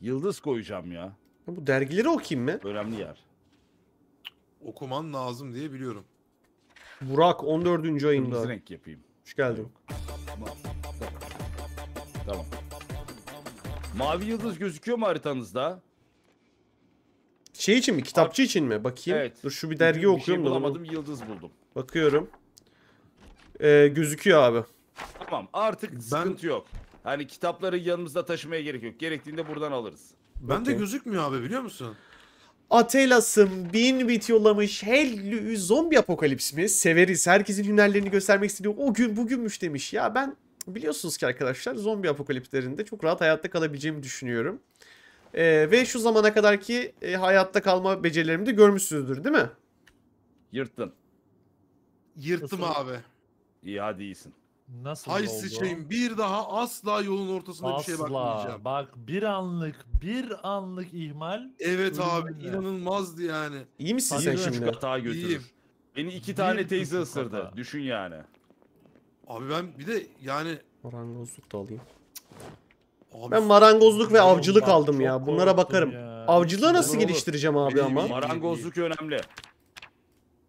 Yıldız koyacağım ya. Ya Bu dergileri okuyayım mı? Önemli yer. Okuman lazım diye biliyorum. Burak 14. Kırmızı ayında. renk yapayım. Hoş geldin. Tamam. Mavi yıldız gözüküyor mu haritanızda? Şey için mi? Kitapçı için mi? Bakayım. Evet. Dur şu bir dergi Bugün bir şey okuyorum da. bunu- bulamadım, yıldız buldum. Bakıyorum. Ee, gözüküyor abi. Tamam, artık Ben- sıkıntı yok. Hani kitapları yanımızda taşımaya gerek yok. Gerektiğinde buradan alırız. Ben de Okey. gözükmüyor abi biliyor musun? Atelas'ım bin bit yollamış. Hellü zombi apokalips mi? Severiz. Herkesin hünerlerini göstermek istediği o gün bugünmüş demiş. Ya ben biliyorsunuz ki arkadaşlar zombi apokalipslerinde çok rahat hayatta kalabileceğimi düşünüyorum. Ee, ve şu zamana kadarki e, hayatta kalma becerilerimi de görmüşsünüzdür değil mi? Yırttın. Yırttım Nasıl? abi. İyi hadi iyisin. Nasıl Hay oldu? sıçayım bir daha asla yolun ortasında bir şeye Asla. bakmayacağım. Bak bir anlık bir anlık ihmal. Evet abi Ölümle. inanılmazdı yani. İyi misin sen şimdi? hata götürür. İyiyim. Beni iki Bir tane teyze buçuk ısırdı. hata. Düşün yani. Abi ben bir de yani Marangozluk da alayım. abi Ben marangozluk ve Oğlum avcılık bak, aldım çok ya. Bunlara korktum bakarım. ya. Avcılığı nasıl Olur, olur. geliştireceğim abi İyi, ama? iyi. Marangozluk önemli.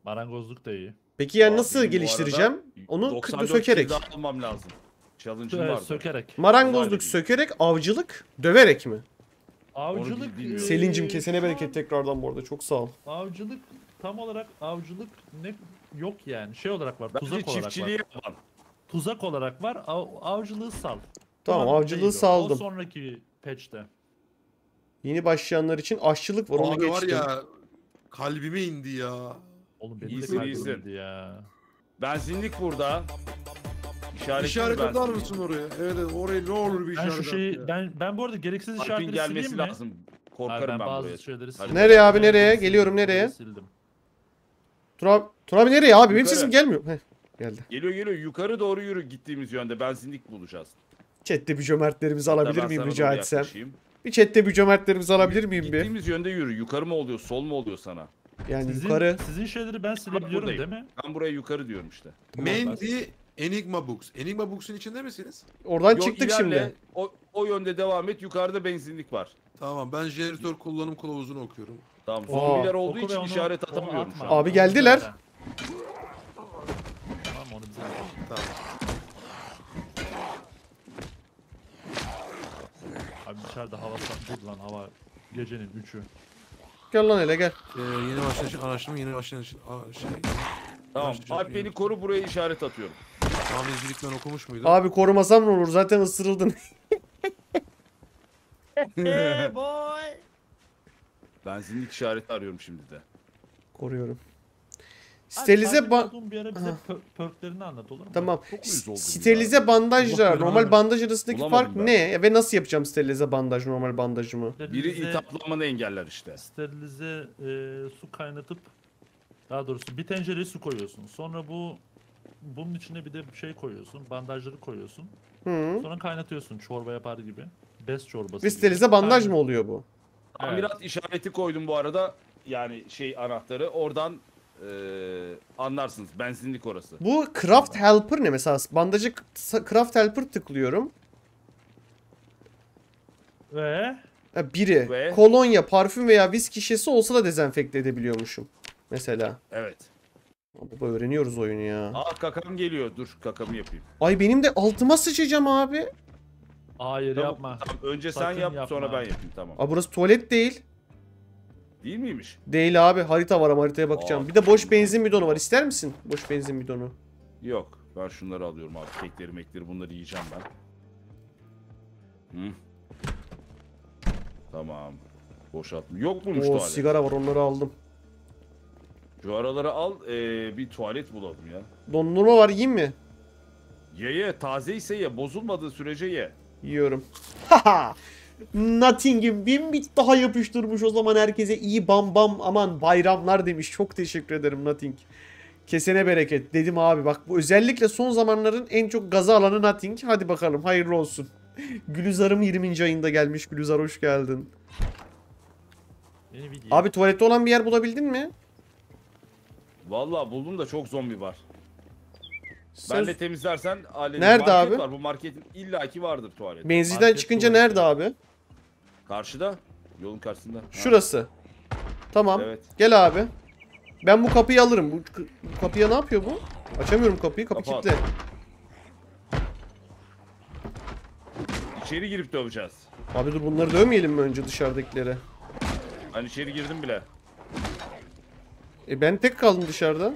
Marangozluk da iyi. Peki yani Abi nasıl benim bu geliştireceğim? arada Onu 94 sökerek. kill daha almam lazım. Challenge'ım Evet, vardı. sökerek. Marangozluk Olay sökerek, avcılık döverek mi? Avcılık. bilmiyorum. eee, Selin'cim kesene bereket tekrardan bu arada çok sağ ol. Avcılık tam olarak avcılık ne yok yani. Şey olarak var. Bence Tuzak olarak çiftçiliği var. yapan. Tuzak olarak var. Av, avcılığı sal. Tamam, Tamam, avcılığı değil o. saldım. O sonraki patch'te. Yeni başlayanlar için aşçılık var onu abi var geçtim. ya kalbime indi ya. Oğlum benim İyisin, de iyisin. ya. Benzinlik burada. İşaret, İşaret eder misin oraya? Evet evet oraya ne olur bir Ben işaret şu şeyi ben ben bu arada gereksiz Alp'in işaretleri gelmesi sileyim mi? lazım. Hayır, Korkarım ben ben, bazı buraya. şeyleri sildim. Nereye abi, nereye? Geliyorum, nereye? Sildim. Tur abi, Tur abi nereye abi? Benim Yukarı. sesim gelmiyor. Heh, geldi. Geliyor geliyor yukarı doğru yürü gittiğimiz yönde benzinlik bulacağız. Chatte bir cömertlerimizi Hatta alabilir ben miyim sana rica doğru etsem? yaklaşayım. Bir chatte bir cömertlerimizi alabilir miyim bir? Gittiğimiz yönde yürü. Yukarı mı oluyor, sol mu oluyor sana? Yani Sizin, yukarı. sizin şeyleri ben silebiliyorum değil mi? Ben buraya yukarı diyorum işte. Mandy Enigma Books. Enigma Books'un içinde misiniz? Oradan Yo, çıktık ilerle, şimdi. O, o yönde devam et. Yukarıda benzinlik var. Tamam ben jeneratör kullanım kılavuzunu okuyorum. Tamam. Zombiler olduğu Oku için onu- işaret atamıyorum şu an. Abi geldiler. Tamam onu bize Tamam. Abi dışarıda hava dur lan hava gecenin 3'ü. Gel lan hele gel. Ee, yeni başlayan için araştırma yeni başlayan için şey. Tamam. Başlayacak Alp beni koru buraya işaret atıyorum. Tamircilik ben okumuş muydum? Abi korumasam ne olur zaten ısırıldın. Benzinlik işareti arıyorum şimdi de. Koruyorum. Sterilize ba olduğun bir ara bize Aha. per- perklerini anlat olur mu? Tamam. Çok uyuz oldum Sterilize ya. bandajla Allah normal belanı bandaj arasındaki Bulamadım fark ben. ne? Ve nasıl yapacağım sterilize bandaj normal bandajımı? Biri Sterilize- engeller işte. sterilize e, su kaynatıp daha doğrusu bir tencereye su koyuyorsun. Sonra bu bunun içine bir de bir şey koyuyorsun. Bandajları koyuyorsun. Hı. Sonra kaynatıyorsun çorba yapar gibi. Bez çorbası. Ve gibi. sterilize bandaj mı oluyor bu? Tamirat işareti koydum bu arada. Yani şey anahtarı. Oradan eee, anlarsınız. Benzinlik orası. Bu craft helper ne mesela? Bandajı craft helper tıklıyorum. Ve Ha, biri Ve? kolonya, parfüm veya viski şişesi olsa da dezenfekte edebiliyormuşum. Mesela. Evet. Baba öğreniyoruz oyunu ya. Aa kakam geliyor. Dur kakamı yapayım. Ay benim de altıma sıçacağım abi. hayır Tamam, yapma. Tamam, önce sen Sakın yap yapma. sonra ben yapayım tamam. Aa burası tuvalet değil. Değil miymiş? Değil abi harita var ama haritaya bakacağım. Aa, Bir de boş benzin bidonu var. İster misin? Boş benzin bidonu. Yok. Ben şunları alıyorum abi. Kekleri mekleri bunları yiyeceğim ben. Hı. Tamam. Boşalttım. Yok muymuş tuvalet? sigara var onları aldım. Şu araları al. ee, bir tuvalet bulalım ya. Dondurma var yiyeyim mi? Ye ye. Taze ise ye. Bozulmadığı sürece ye. Yiyorum. Haha. Nothing'im bin bit daha yapıştırmış o zaman herkese iyi bam bam aman bayramlar demiş. Çok teşekkür ederim Nothing. Kesene bereket dedim abi bak bu özellikle son zamanların en çok gaza alanı Nothing. Hadi bakalım hayırlı olsun. Gülizar'ım 20. ayında gelmiş. Gülizar hoş geldin. Abi tuvalette olan bir yer bulabildin mi? Vallahi buldum da çok zombi var. Sen Ben de temizlersen hallederim. Nerede Market abi? Var. Bu marketin illaki vardır tuvalet. menzilden Market çıkınca tuvaleti. nerede abi? Karşıda. Yolun karşısında. Ha, Şurası. Tamam. Evet. Gel abi. Ben bu kapıyı alırım. Bu, bu kapıya ne yapıyor bu? Açamıyorum kapıyı. Kapı Kapat. kilitli. İçeri girip döveceğiz. Abi dur bunları dövmeyelim mi önce dışarıdakileri? Ben içeri girdim bile. E ben tek kaldım dışarıda.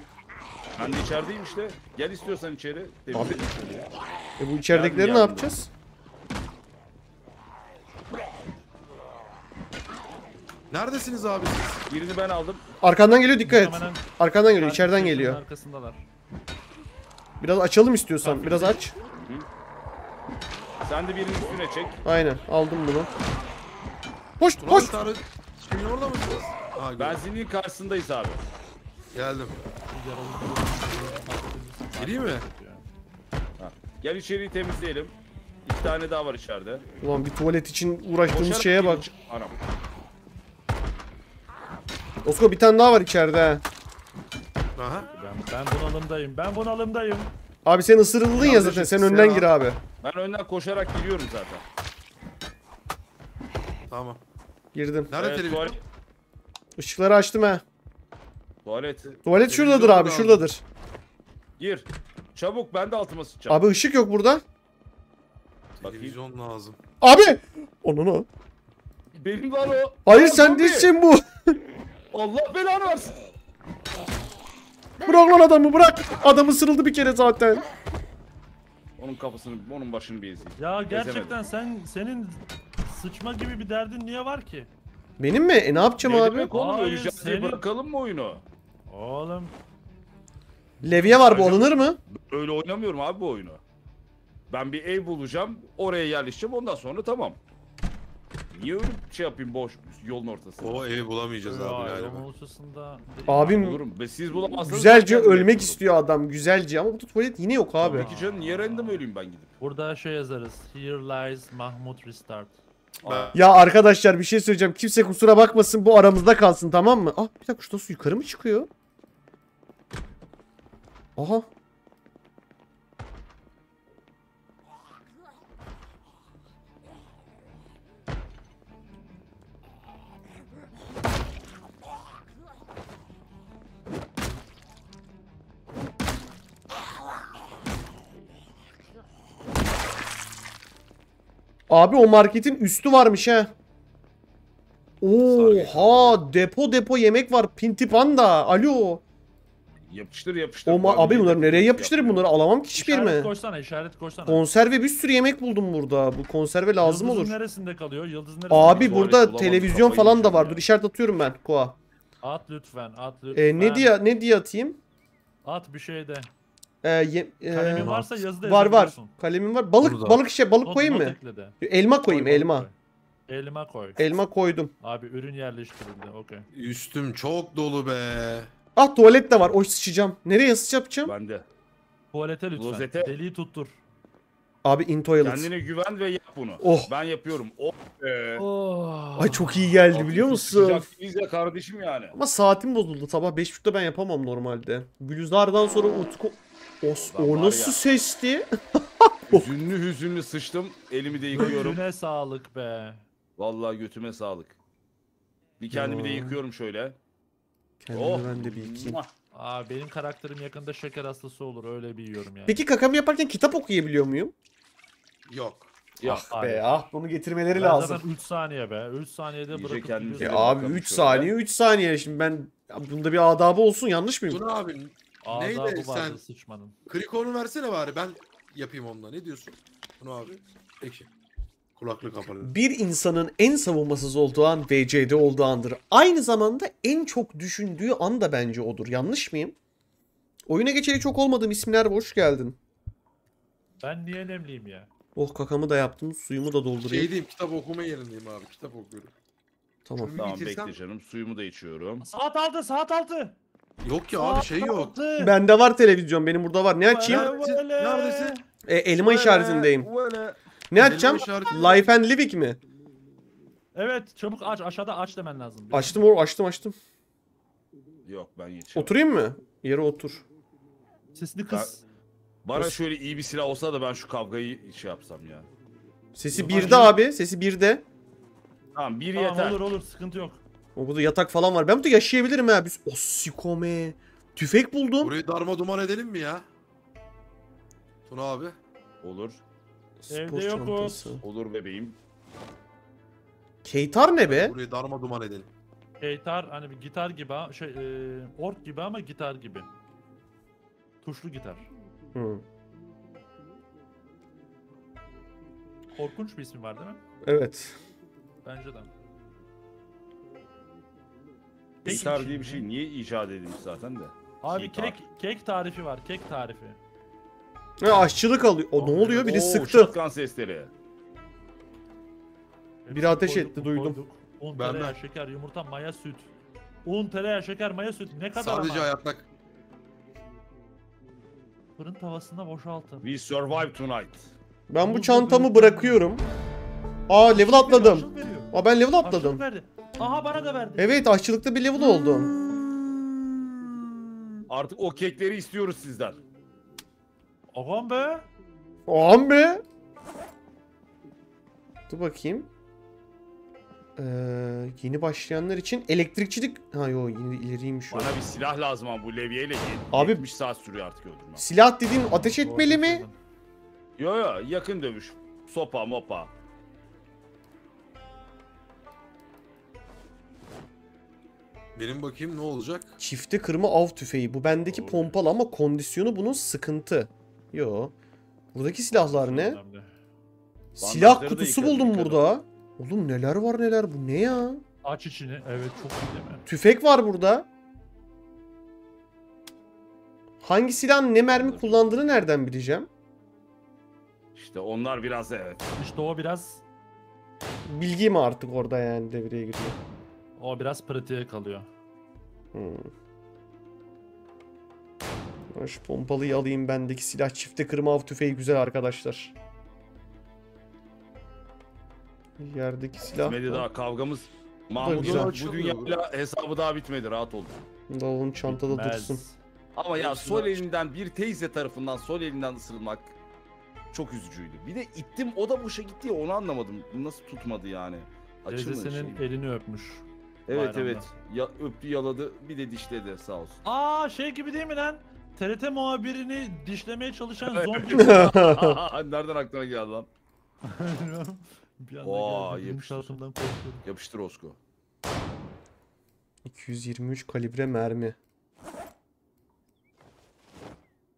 Ben de içerideyim işte. Gel istiyorsan içeri. Şöyle. E bu içeridekileri ne yapacağız? Neredesiniz abi siz? Birini ben aldım. Arkandan geliyor dikkat et. Muhtemelen Arkandan geliyor, içeriden geliyor. Arkasındalar. Biraz açalım istiyorsan. Biraz aç. Sen de birini üstüne çek. Aynen. Aldım bunu. Koş, Turan koş. Orada mısınız? Ha, gördüm. Benzinliğin karşısındayız abi. Geldim. Gireyim mi? Ha. Gel içeriği temizleyelim. İki tane daha var içeride. Ulan bir tuvalet için uğraştığımız Koşarak şeye bak. Anam. Osko bir tane daha var içeride ha. Aha. Ben, ben bunalımdayım. Ben bunalımdayım. Abi sen ısırıldın ya Yanlış zaten. Sen önden ya. gir abi. Ben önden koşarak giriyorum zaten. Tamam. Girdim. Nerede Evet, televizyon? Işıkları açtım ha. Tuvalet. Tuvalet şuradadır abi, da şuradadır. Gir. Çabuk ben de altıma sıçacağım. Abi ışık yok burada. Televizyon lazım. Abi! Onu Benim var o. Hayır sen değilsin bu. Allah belanı versin. Bırak lan adamı bırak. Adam ısırıldı bir kere zaten. Onun kafasını, onun başını bir ezeyim. Ya gerçekten sen senin sıçma gibi bir derdin niye var ki? Benim mi? E ne yapacağım Ne abi? demek oğlum Hayır, öleceğiz diye senin- bırakalım mı oyunu? Oğlum Levye var bu alınır mı? Öyle oynamıyorum abi bu oyunu. Ben bir ev bulacağım, oraya yerleşeceğim ondan sonra tamam. Niye öyle şey yapayım boş yolun ortasında? O evi bulamayacağız abi galiba. yolun ortasında. Abim Bulurum. Ve siz bulamazsanız güzelce ben ölmek istiyor adam. Güzelce ama bu tuvalet yine yok abi. Tabii ki canım niye random öleyim ben gidip? Burada şey yazarız. Here lies Mahmut Restart. Ben- Ya arkadaşlar bir şey söyleyeceğim. Kimse kusura bakmasın bu aramızda kalsın tamam mı? Ah bir dakika şu su yukarı mı çıkıyor? Aha. Abi o marketin üstü varmış ha. Oha depo depo yemek var. Pinti panda. Alo. Yapıştır yapıştır. O ma- Bu abi bunları nereye yapıştırayım yapmıyor. bunları alamam ki hiçbir İşaret yerime. koysana, işaret koysana. Konserve bir sürü yemek buldum burada. Bu konserve lazım Yıldızın olur. neresinde kalıyor? Yıldızın neresinde Abi kalıyor? burada televizyon falan da var. ya. Dur işaret atıyorum ben Koa. At lütfen, at lütfen. Ee, ne diye ne diye atayım? At bir şey de. Ee, ye- ee, Kalemin varsa yazıda var var. Kalemim var. Balık Burada. balık şey balık Not- koyayım mı? Elma koyayım Koy, elma. koy. Elma koy. Elma koydum. Abi ürün yerleştirildi. Okey. Üstüm çok dolu be. Ah tuvalet de var. Oy sıçacağım. Nereye sıçacağım? Ben de. Tuvalete lütfen. Klozete. Deliği tuttur. Abi in toilet. Kendine güven ve yap bunu. Oh. Ben yapıyorum. Oh. be. Oh. Ay çok iyi geldi Abi, biliyor musun? Sıcak kardeşim yani. Ama saatim bozuldu. Sabah 5.30'da ben yapamam normalde. Gülizar'dan sonra Utku... Os, Lan o nasıl ya. sesti? Hüzünlü hüzünlü sıçtım. Elimi de yıkıyorum. Götüne sağlık be. Vallahi götüme sağlık. Bir kendimi de Ya. yıkıyorum şöyle. Kendimi Oh. ben de bir yıkayayım. Muah. Aa benim karakterim yakında şeker hastası olur. Öyle bir yiyorum yani. Peki kakamı yaparken kitap okuyabiliyor muyum? Yok. Ya Hayır. Be ah bunu getirmeleri Ben lazım. Zaten 3 saniye be. 3 saniyede İyice bırakıp kendimizi E abi bakalım 3 şöyle. saniye 3 saniye şimdi ben ya bunda bir adabı olsun yanlış mıyım? Tuna abi Adabı neyle vardı sen sıçmanın. krikonu versene bari ben yapayım onunla. Ne diyorsun? Tuna abi. Peki. Kulaklık kapalı. Bir insanın en savunmasız olduğu an VC'de olduğu andır. Aynı zamanda en çok düşündüğü an da bence odur. Yanlış mıyım? Oyuna geçeli çok olmadığım isimler hoş geldin. Ben niye nemliyim ya? Oh kakamı da yaptım suyumu da doldurayım. Şey diyeyim kitap okuma yerindeyim abi. Kitap okuyorum. Tamam. Şunu Tamam bitirsem- bekle canım. Suyumu da içiyorum. Saat altı, saat altı. Yok ki abi şey yok. Altı. Bende var televizyon benim burada var. Ne açayım? Neredesin? E, elma işaretindeyim. Böyle. Ne açacağım? Life and Living mi? Evet çabuk aç aşağıda aç demen lazım. Açtım o açtım açtım. Yok ben yetişemem. Oturayım mı? Yere otur. Sesini kıs. Bana şöyle iyi bir silah olsa da ben şu kavgayı şey yapsam ya. Sesi Yok, birde abi. Sesi birde. Tamam bir Tamam yeter. olur olur sıkıntı yok. O burada yatak falan var. Ben burada yaşayabilirim ha. Biz osikome. Tüfek buldum. Burayı darma duman edelim mi ya? Tuna abi. Olur. Evde Spor yokuz. çantası. Olur bebeğim. Keytar ne be? Burayı darma duman edelim. Gitar hani bir gitar gibi ha- şey e, ork gibi ama gitar gibi. Tuşlu gitar. Hı. Korkunç bir ismi var değil mi? Evet. Bence de. Peki, Gitar diye bir şey niye icat edilmiş zaten de. Abi Gitar. kek kek tarifi var. Kek tarifi. Ha, aşçılık alıyor. O ne oluyor? Biri Oo, sıktı. Shotgun sesleri. Biri ateş Koyduk etti, duydum. Koyduk. Un, Ben- tereyağı, ben. şeker, yumurta, maya, süt. Un, tereyağı, şeker, maya, süt. Ne kadar Sadece ama? hayatta Fırın tavasında boşaltın. We survive tonight. Ben bu çantamı bırakıyorum. Aa level atladım. aşçılık veriyor. Aa ben level Aşçılık atladım. verdi. Aha bana da verdi. Evet aşçılıkta bir level oldum. Artık o kekleri istiyoruz sizden. Ağam be. Aman be. Dur bakayım. Ee, yeni başlayanlar için elektrikçilik... Ha yo yine ileriymiş o. Bana bir silah lazım ama bu levyeyle Abi- 70 saat sürüyor artık öldürmem. Silah dediğin ateş etmeli mi? Yo yo yakın dövüş. Sopa mopa. Benim bakayım ne olacak? Çifte kırma av tüfeği. Bu bendeki Doğru. pompalı ama kondisyonu bunun sıkıntı. Yo. Buradaki silahlar ne? Silah kutusu buldum burada. Oğlum neler var neler bu ne ya? Aç içini. Evet çok iyi değil mi? Tüfek var burada. Hangi silahın ne mermi kullandığını nereden bileceğim? İşte onlar biraz evet. İşte o biraz Bilgi mi artık orada yani devreye giriyor? o biraz pratiğe kalıyor. Hmm. Ben Şu pompalıyı alayım bendeki silah çifte kırma av tüfeği güzel arkadaşlar. Yerdeki silah. Bitmedi daha kavgamız. Mahmut'un bu dünyayla hesabı daha bitmedi rahat ol. Davulun çantada Bitmez. dursun. Ama ya sol elinden bir teyze tarafından sol elinden ısırılmak çok üzücüydü. Bir de ittim o da boşa gitti ya onu anlamadım. Nasıl tutmadı yani? Açılmadı Teyzesinin şey. elini öpmüş. Evet bayramda. evet. Ya öptü yaladı bir de dişledi sağ olsun. Aa şey gibi değil mi lan? TRT muhabirini dişlemeye çalışan zombi. Nereden aklına geldi lan? bir anda Oo, geldi. Benim yapıştır. şarkımdan korkuyorum. Yapıştır Osko. 223 kalibre mermi.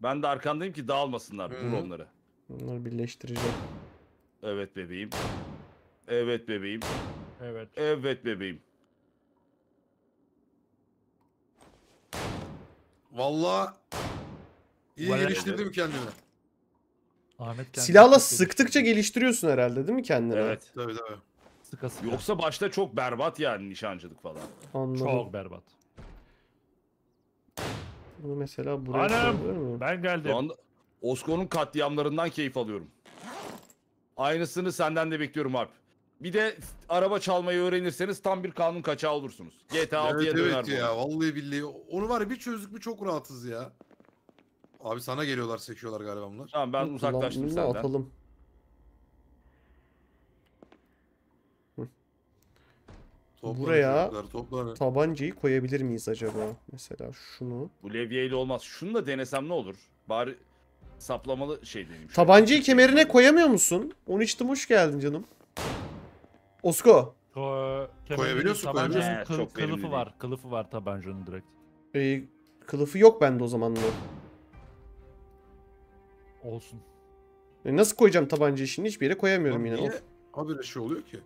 Ben de arkandayım ki dağılmasınlar. Vur onları. Bunları birleştireceğim. Evet bebeğim. Evet bebeğim. Evet. Evet bebeğim. Valla iyi Bayağı- geliştirdim kendimi. Ahmet kendini Silahla çok sıktıkça geliştirdi. geliştiriyorsun herhalde değil mi kendini? Evet. Tabii tabii. Sıka sıka. Yoksa başta çok berbat yani nişancılık falan. Anladım. Çok berbat. Bunu mesela buraya Anam! koyabilir miyim? Ben geldim. Şu anda Osko'nun katliamlarından keyif alıyorum. Aynısını senden de bekliyorum Alp. Bir de araba çalmayı öğrenirseniz tam bir kanun kaçağı olursunuz. GTA 6'ya Evet döner evet bu. ya vallahi billahi. Onu var ya bir çözdük mü çok rahatız ya. Abi sana geliyorlar sekiyorlar galiba bunlar. Tamam ben uzaklaştım kullan- senden. atalım. Toplanın Buraya- çocuklar, toplanın. Tabancayı koyabilir miyiz acaba? Mesela şunu. Bu levyeyle olmaz. Şunu da denesem ne olur? Bari saplamalı şey deneyim. Tabancayı küçük kemerine şey. koyamıyor musun? 13'tüm hoş geldin canım. Osko. Ko Koyabiliyorsun, tabancanın koyabiliyorsun. kıl- He, çok verimli kılıfı değil. var. Kılıfı var tabancanın direkt. e, kılıfı yok bende o zaman. da. Olsun. E, nasıl koyacağım tabancayı şimdi? Hiçbir yere koyamıyorum Lan yine. niye Of. habire şey oluyor ki?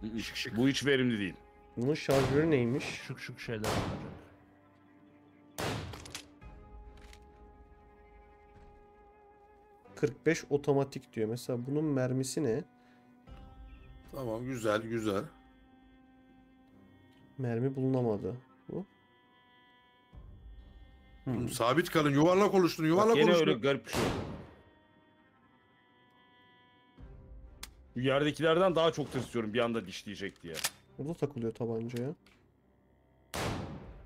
Hı hı. Bu hiç verimli değil. Bunun şarjörü neymiş? Şık şık şeyler olacak. ...45 otomatik diyor. Mesela bunun mermisi ne? Tamam güzel güzel. Mermi bulunamadı. Bu. Hmm. Sabit kalın yuvarlak oluşturun Bak, yuvarlak Gene oluşturun. öyle garip bir şey oldu. Bu yerdekilerden daha çok tırsıyorum bir anda dişleyecek diye. Burada takılıyor tabanca ya.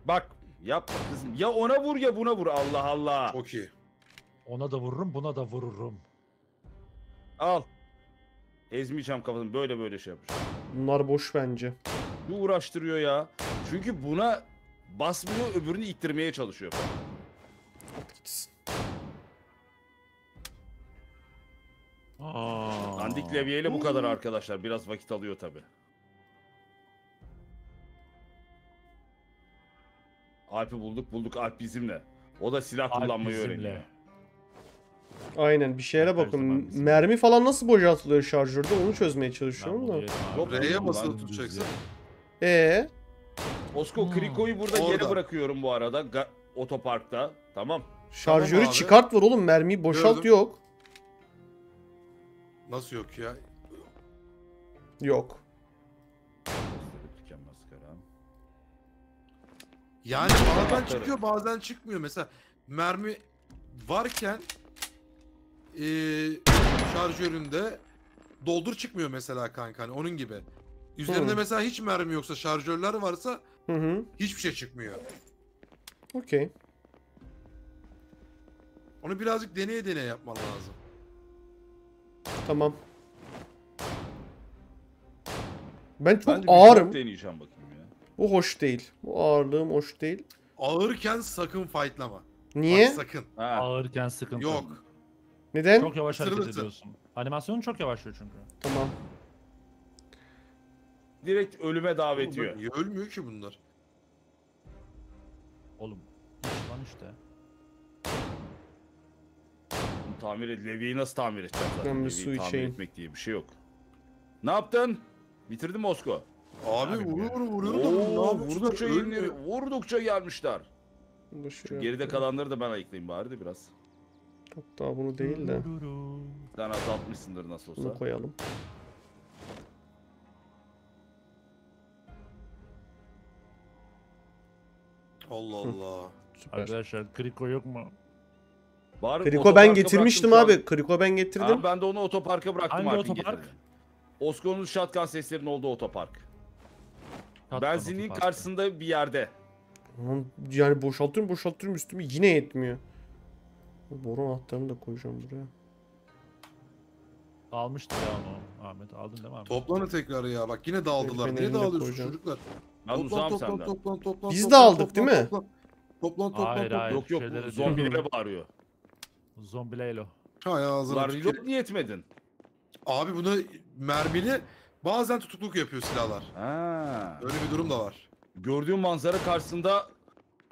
Bak yapma kızım. Ya ona vur ya buna vur Allah Allah. Çok iyi. Ona da vururum buna da vururum. Al. Ezmeyeceğim kafasını böyle böyle şey yapacağım. Bunlar boş bence. Bu uğraştırıyor ya. Çünkü buna basmıyor öbürünü ittirmeye çalışıyor. At gitsin. Aa. Dandik levyeyle bu kadar arkadaşlar. Biraz vakit alıyor tabi. Alp'i bulduk bulduk Alp bizimle. O da silah Alp kullanmayı bizimle. öğreniyor. Aynen bir şeylere bakın. Mermi falan nasıl boşaltılıyor şarjörde onu çözmeye çalışıyorum da. Yok, R'ye basılı tutacaksın. Ee, Osko. Kriko'yu burada Orada. geri bırakıyorum bu arada. Ga- otoparkta. Tamam. şarjörü abi. çıkart var oğlum mermiyi boşalt Gördüm. yok. Nasıl yok ya? Yok. Tükenmez. Yani bazen çıkıyor bazen çıkmıyor. Mesela mermi varken eee şarjöründe doldur çıkmıyor mesela kanka hani onun gibi. Üzerinde Hı. mesela hiç mermi yoksa şarjörler varsa Hı hı. hiçbir şey çıkmıyor. Okey. Onu birazcık deneye deneye yapman lazım. Tamam. Ben çok Ben de bir ağırım. çok deneyeceğim bakayım ya. Bu hoş değil. Bu ağırlığım hoş değil. Ağırken sakın fightlama. Niye? Bak sakın. Ha. Ağırken sıkıntı. Yok. Neden? Çok yavaş hareket ediyorsun. Animasyonun çok yavaşlıyor çünkü. Tamam. Direkt ölüme davet ediyor. Niye ölmüyor ki bunlar? Oğlum. Lan işte. Bunu Tamir et. Levyeyi nasıl tamir edeceğim zaten? Ben bir Levyeyi su tamir içeyim. etmek diye bir şey yok. Ne yaptın? Bitirdin mi Osko? Abi Abi vuruyor ya. vuruyor da Oo, vurdukça yenileri, vurdukça gelmişler. Şu geride kalanları da ben ayıklayayım bari de biraz. Hatta bunu değil de. Sen azaltmışsındır nasıl olsa. bunu koyalım. Allah Allah. Süper. Arkadaşlar Kriko yok mu? Bari Kriko otoparka ben getirmiştim bıraktım şu abi. Kriko ben getirdim. Abi ben de onu otoparka bıraktım Hangi otopark? getirdiğini. Osko'nun shotgun seslerinin olduğu otopark. Tatlı Benzinliğin otoparkı. karşısında bir yerde. Yani boşaltıyorum boşaltıyorum üstümü yine yetmiyor. Boru anahtarını da koyacağım buraya. Almıştı ya onu Ahmet. Aldın değil mi Ahmet? Toplanın tekrar ya. Bak yine dağıldılar. Niye elimle dağılıyorsun koyacağım. çocuklar? Ben uzağım toplan, senden. toplan, toplan, Biz de toplan, aldık, toplan, değil mi? Toplan, toplan, toplan. Hayır, toplan. hayır. Yok yok şeylere zombilere bağırıyor. Zombileylo. Hay ağzına Ulan tüküreyim. reload niye etmedin? Abi bunu mermili bazen tutukluk yapıyor silahlar. Ha. Öyle bir durum da var. Gördüğüm manzara karşısında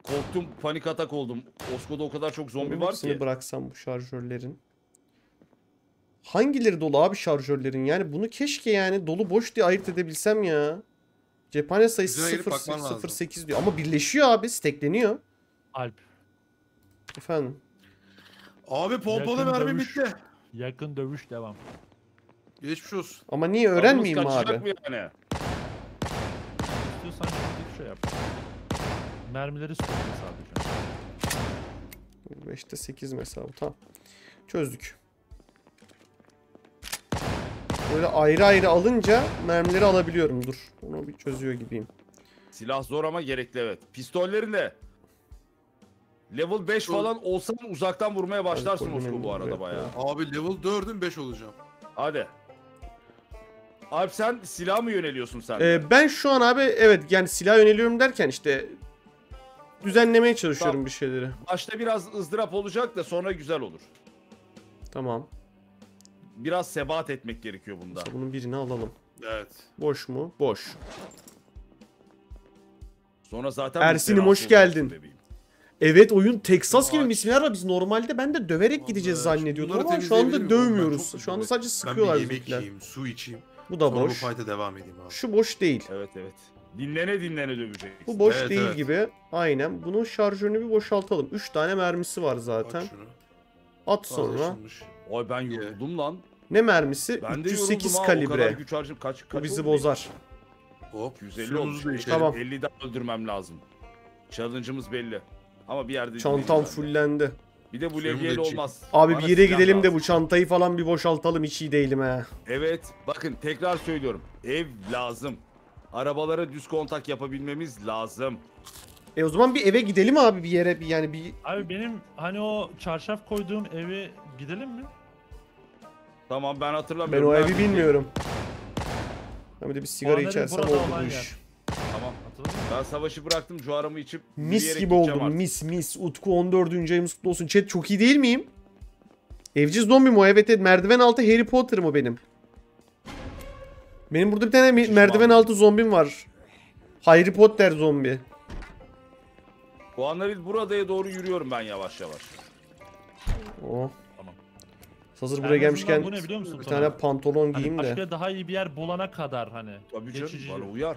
korktum, panik atak oldum. Osko'da o kadar çok zombi var ki. bıraksam bu şarjörlerin. Hangileri dolu abi şarjörlerin? Yani bunu keşke yani dolu boş diye ayırt edebilsem ya. Cephane sayısı Üzerine girip 0 bakman lazım. 08 diyor ama birleşiyor abi, stekleniyor. Alp. Efendim. Abi pompalı Yakın mermi dövüş. bitti. Yakın dövüş devam. Geçmiş olsun. Ama niye öğrenmeyeyim mi kaçacak abi? mı yani? İstiyorsan şimdi bir şey yap. Mermileri sıkıyor sadece. 5'te 8 mesela bu tamam. Çözdük. Böyle ayrı ayrı alınca mermileri alabiliyorum. Dur. Onu bir çözüyor gibiyim. Silah zor ama gerekli evet. Pistollerin de level 5 falan olsan uzaktan vurmaya başlarsın elini bu arada bayağı. Abi level 4'ün 5 olacağım. Hadi. Alp sen silah mı yöneliyorsun sen? Ee, ben şu an abi evet yani silah yöneliyorum derken işte düzenlemeye çalışıyorum Tamam. bir şeyleri. Başta biraz ızdırap olacak da sonra güzel olur. Tamam. Biraz sebat etmek gerekiyor bunda. Mesela bunun birini alalım. Evet. Boş mu? Boş. Sonra zaten Ersin'im, hoş geldin. bebeğim. Evet oyun Texas gibi misimler var. Biz normalde ben de döverek gideceğiz Vallahi zannediyordum bunları ama şu anda ben dövmüyoruz. Şu anda sadece Ben sıkıyorlar bir yemek yiyeyim, su içeyim. Bu da Sonra bu boş. fight'a devam edeyim abi. Şu boş değil. Evet evet. Dinlene dinlene döveceksin. Bu boş Evet, değil evet. gibi. Aynen. Bunun şarjörünü bir boşaltalım. 3 tane mermisi var Aç zaten. şunu. At sonra. ısınmış. Ay ben yoruldum lan. Ne mermisi? Ben de 308 yoruldum ha. O kadar kalibre. güç harcım kaç kaç Bu bizi oldu? bozar. Hop. 250 suyumuzu olmuş. da içelim. Tamam. 50 daha öldürmem lazım. Challenge'ımız belli. Ama bir yerde Çantam dinleyeceğim fullendi. Bir de bu Suyumu da levyeyle içeyim. olmaz. Abi Bana bir yere silah gidelim de lazım. bu çantayı falan bir boşaltalım hiç iyi değilim ha. Evet bakın tekrar söylüyorum. Ev lazım. Arabalara düz kontak yapabilmemiz lazım. E o zaman bir eve gidelim abi bir yere bir yani bir Abi benim hani o çarşaf koyduğum eve gidelim mi? Tamam ben ben hatırlamıyorum. o evi bilmiyorum. Ben bir de bir sigara içersem burada oldu olan bu yer. Tamam. iş. Hatırladın mı? Ben savaşı bıraktım. Cuharamı içip Mis yürüyerek gibi gideceğim oldum artık. mis mis. Utku 14. ayımız kutlu olsun. Chat çok iyi değil miyim? Evci zombi o? Evet evet. Merdiven altı Harry Potter mı benim? Benim burada bir tane Şişman. merdiven altı zombim var. Harry Potter zombi. Puanları buradaya doğru yürüyorum ben yavaş yavaş. Oh. Tamam. Hazır buraya gelmişken bu ne biliyor musun bir Tuna? tane pantolon Hani giyeyim de. başka daha iyi bir yer bulana kadar hani. Tabii canım Geçici. bana uyar.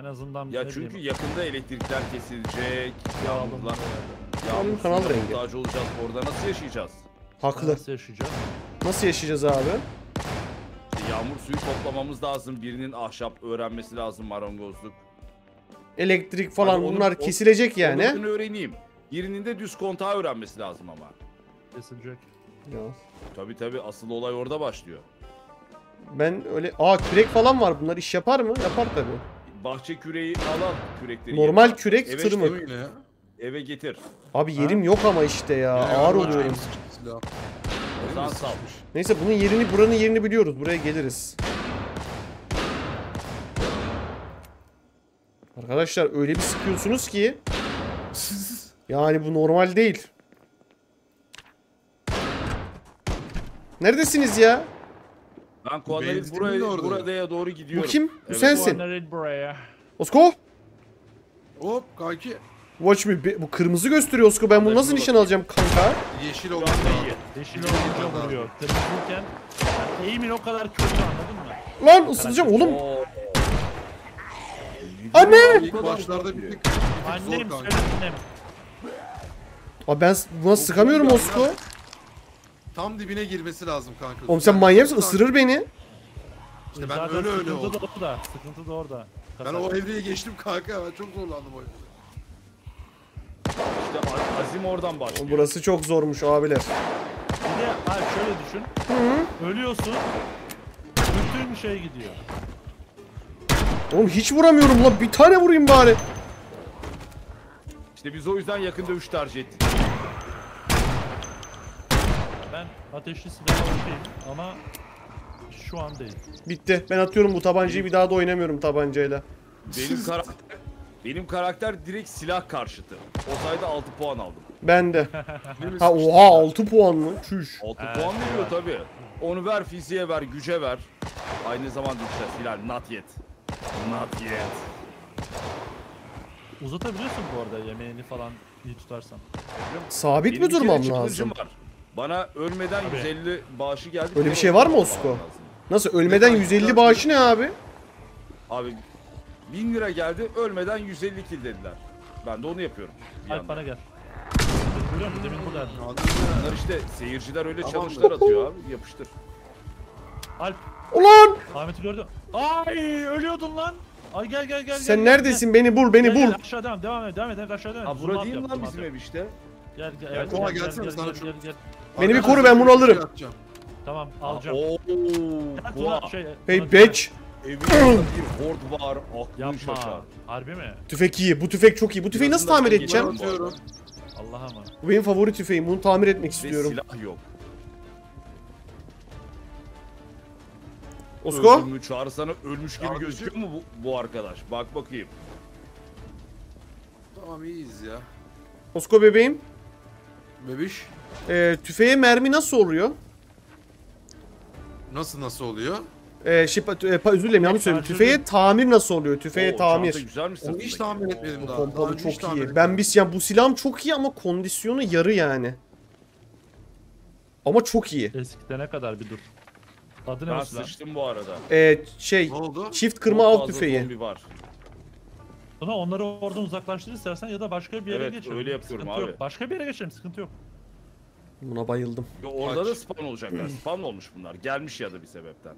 En azından Ya çünkü bileyim, yakında elektrikler kesilecek. yağmur- Yağmurlar. Kanal Yağmur suyuna rengi. olacağız. Orada nasıl yaşayacağız? Haklı. Nasıl yaşayacağız? Nasıl yaşayacağız abi? İşte yağmur suyu toplamamız lazım. Birinin ahşap öğrenmesi lazım marangozluk. Elektrik falan Hani onun- bunlar o- kesilecek yani. Onların öğreneyim. Birinin de düz kontağı öğrenmesi lazım ama. Kesilecek. Ya. Tabi tabi asıl olay orada başlıyor. Ben öyle... Aa kürek falan var bunlar iş yapar mı? Yapar tabii. Bahçe küreği al al kürekleri. Normal yerine. kürek Evet, tır mı? Değil mi yine ya? Eve getir. Abi yerim yok ama işte ya. Yine Ağır oluyorum. silah. O zaman sal. Neyse bunun yerini buranın yerini biliyoruz. Buraya geliriz. Arkadaşlar öyle bir sıkıyorsunuz ki yani bu normal değil. Neredesiniz ya? Ben Kuanların Benzinin buraya, buradaya doğru Bu gidiyorum. kim? Bu Evet. sensin. Puanları buraya. Osko? Hop kanki. Watch me. Bu kırmızı gösteriyor Osko. Ben bunu nasıl nişan alacağım kanka? Yeşil Şu oldu. Yeşil olunca vuruyor. Kırmızıyken yani eğimin o kadar kötü anladın mı? Lan ısıracağım oğlum. Anne! İlk başlarda bir tık, tık zor Annem kanka. annem. Abi ben s- buna sıkamıyorum Osko. Tam dibine girmesi lazım kanka. Oğlum sen manyak mısın? Isırır beni. İşte ben Zaten öyle öyle sıkıntı oldum. da orada. Sıkıntı da orada. Ben o evreyi geçtim kanka. Ben çok zorlandım o evde. İşte Azim oradan başlıyor. Burası çok zormuş abiler. De abi şöyle düşün. Ölüyorsun. Bütün şey gidiyor. Oğlum hiç vuramıyorum lan. Bir tane vurayım bari. İşte biz o yüzden yakın dövüş tercih ettik. Ben ateşli silahla okeyim ama şu an değil. Bitti. Ben atıyorum bu tabancayı bir daha da oynamıyorum tabancayla. Benim karakter benim karakter direkt silah karşıtı. O sayede 6 puan aldım. Ben de. Değil mi? Ha oha 6 puan mı? Çüş. 6 Evet, puan veriyor evet. tabi. Onu ver fiziğe ver, güce ver. Aynı zamanda işte silah not yet. Not yet. Uzatabiliyorsun bu arada yemeğini falan iyi tutarsan. Sabit mi Benim durmam lazım? Var. Bana ölmeden Tabii. 150 bağışı geldi. Öyle bir şey var mı Osko? Nasıl ölmeden Ne 150 kadar- bağışı ne abi? Abi 1000 lira geldi ölmeden 150 kill dediler. Ben de onu yapıyorum. yandan. bana gel. Musun? Demin buradaydım. Bunlar işte seyirciler öyle Tamam. challenge'lar atıyor abi yapıştır. Alp Ulan! Ahmet'i gördüm. Ay ölüyordun lan. Ay gel gel gel. Sen gel, neredesin? Beni bul, Gel, beni gel, bul. gel, aşağı devam devam et devam et evet, aşağı devam et. Ha Zoom bura out değil mi yap, lan zoom bizim ev işte? Gel gel. Ya, evet, Toma, gel, gel, gelsene gel, sana gel, şu- gel, gel. Beni bir koru, ben bunu şey alırım. atacağım. Tamam alacağım. Oo, Gel. Tuna, şey, Hey Tuna, bitch! Evimizde bir hord var, aklın Yapma. şaşar. Harbi mi? Tüfek iyi. Bu tüfek çok iyi. Bu tüfeği nasıl Yazında tamir çok edeceğim? Atıyorum. Allah'a mı? Bu benim favori tüfeğim. Bunu tamir etmek Ve istiyorum. silah yok. Osko? Öldün mü çağrı sana ölmüş gibi gözüküyor mu bu, bu arkadaş? Bak bakayım. Tamam iyiyiz ya. Osko bebeğim. Bebiş. Ee, tüfeğe mermi nasıl oluyor? Nasıl nasıl oluyor? Ee, şey, pa- e, pa- özür dilerim yanlış söyledim. Tüfeğe tamir nasıl oluyor? Tüfeğe Oo, tamir. güzelmiş Onu hiç tahmin etmedim Bu daha. Daha pompalı hiç çok iyi. Ben biz yani bu silahım çok iyi ama kondisyonu yarı yani. Ama çok iyi. Eskide ne kadar bir dur. Adı ne Ben sıçtım bu arada. Ee, şey Ne oldu? çift kırma Çok av tüfeği. var. Sonra onları oradan uzaklaştır istersen ya da başka bir yere Evet, geçelim. öyle yapıyorum Sıkıntı abi. Yok. Başka bir yere geçelim sıkıntı yok. Buna bayıldım. Yo, orada da Kaç. spawn olacaklar. spawn olmuş bunlar. Gelmiş ya da bir sebepten.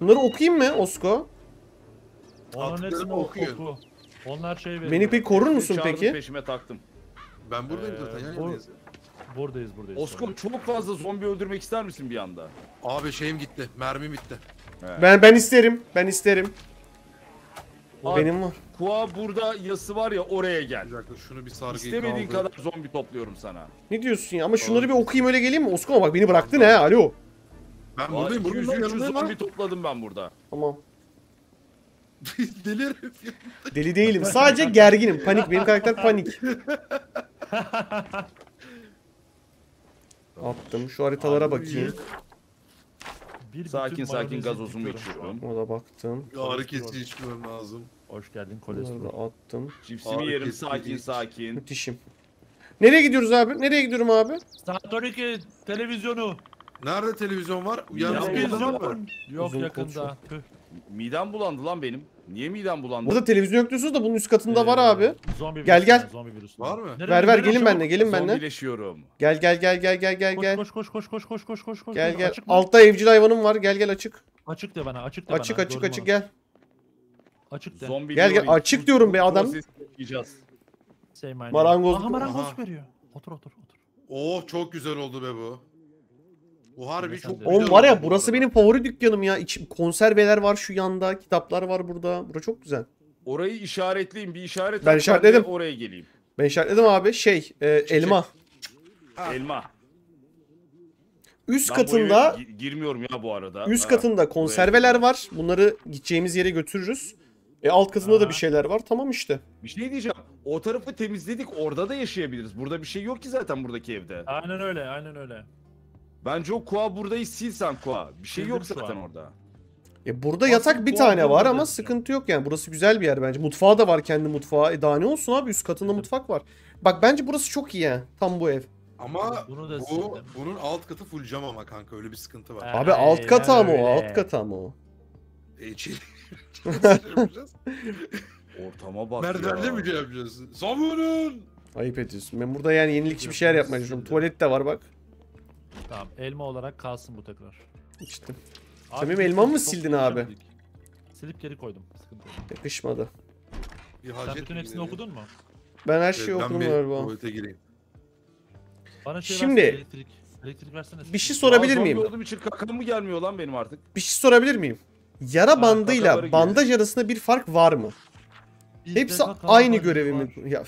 Bunları okuyayım mı Osko? Onların hepsini okuyun. oku. Onlar şey veriyor. Beni peki korur musun Çağrı'nın peki? peşime taktım. Ben buradayım Ee, zaten. yan. Buradayız buradayız. Oskon çok fazla zombi öldürmek ister misin bir anda? Abi şeyim gitti. Mermim bitti. He. Ben ben isterim. Ben isterim. Abi, Benim var. Kua burada yası var ya oraya gel. Bir dakika şunu bir sargıyı İstemediğin kaldır. kadar zombi topluyorum sana. Ne diyorsun ya? Ama şunları bir okuyayım öyle geleyim mi? Osman bak beni bıraktın he. Alo. Ben Aa, buradayım. Buradayım. 200 yanındayım zombi lan. topladım ben burada. Tamam. Deli herif ya. Deli değilim. Sadece gerginim. Panik. Benim karakter panik. Attım. Şu haritalara bakayım. Bir bütün Sakin sakin mayonezi gazozumu an. içiyorum. Ona baktım. Ağrı kesici içmem lazım. Hoş geldin Bunları kolesterol. da attım. Cipsimi Ağrı yerim sakin sakin. Müthişim. Nereye gidiyoruz abi? Nereye gidiyorum abi? Saat 12 televizyonu. Nerede televizyon var? Yanınızda Televizyon var mı? Yok Uzun yakında. Tüh. Midem bulandı lan benim. Niye midem bulandı? Burada televizyon yok diyorsunuz da bunun üst katında var Ee, abi. Zombi Gel, gel. var, Zombi virüsü Var mı? Nereye- Ver ver gelin benimle gelin benimle. Zombileşiyorum. Gel gel gel gel gel gel gel. Koş koş koş koş koş koş koş koş. Gel gel. Açık? Altta evcil hayvanım var. Gel gel açık. Açık de bana açık de Açık bana. açık açık onu. gel. Açık de. Zombi Gel, gel, açık diyorum be adam. Name. Marangoz- Aha marangoz veriyor. Otur otur otur. Oo çok güzel oldu be bu. Bu harbi çok güzel Oğlum var ya bu burası benim favori dükkanım ya. İç, konserveler var şu yanda. Kitaplar var burada. Bura çok güzel. Orayı işaretleyin bir işaret. Ben işaretledim. Oraya geleyim. Ben işaretledim abi. Şey e, elma. Elma. Üst Ben katında gi- girmiyorum ya bu arada. üst Ha, katında konserveler var. Bunları gideceğimiz yere götürürüz. E alt katında da Aha. bir şeyler var. Tamam işte. Bir şey diyeceğim. O tarafı temizledik. Orada da yaşayabiliriz. Burada bir şey yok ki zaten buradaki evde. Aynen öyle aynen öyle. Bence o Kua buradayı sil sen Kua. Bir şey yok zaten orada. E burada Aslında yatak bir tane var ama sıkıntı yok yani. Burası güzel bir yer bence. Mutfağı da var kendi mutfağı. E daha ne olsun abi üst katında mutfak var. Bak bence burası çok iyi ya. Tam bu ev. Ama Bunu da bu, sildim. bunun alt katı full cam ama kanka öyle bir sıkıntı var. Abi alt katı ama o. öyle. Alt katı ama o. E, yapacağız? Ortama bak Merdivende ya. mi şey yapacağız? Savunun! Ayıp ediyorsun. Ben burada yani yenilikçi bir şeyler yapmaya çalışıyorum. Tuvalet de var bak. Tamam elma olarak kalsın bu tekrar. İçtim. Abi, benim biz elmamı mı sildin abi? görüşemedik. Silip geri koydum. Sıkıntı yok. Yakışmadı. Bir Sen hacet bütün hepsini okudun mu? Ben her Evet, şeyi ben okudum bir galiba. tuvalete gireyim. Bana şey Şimdi- versene, elektrik. Elektrik versene. Bir şey sorabilir miyim? olduğum için kakam mı gelmiyor lan benim artık? Bir şey sorabilir miyim? Yara Ha, bandıyla bandaj arasında bir fark var mı? Bizde Hepsi aynı görevi mi? Ya,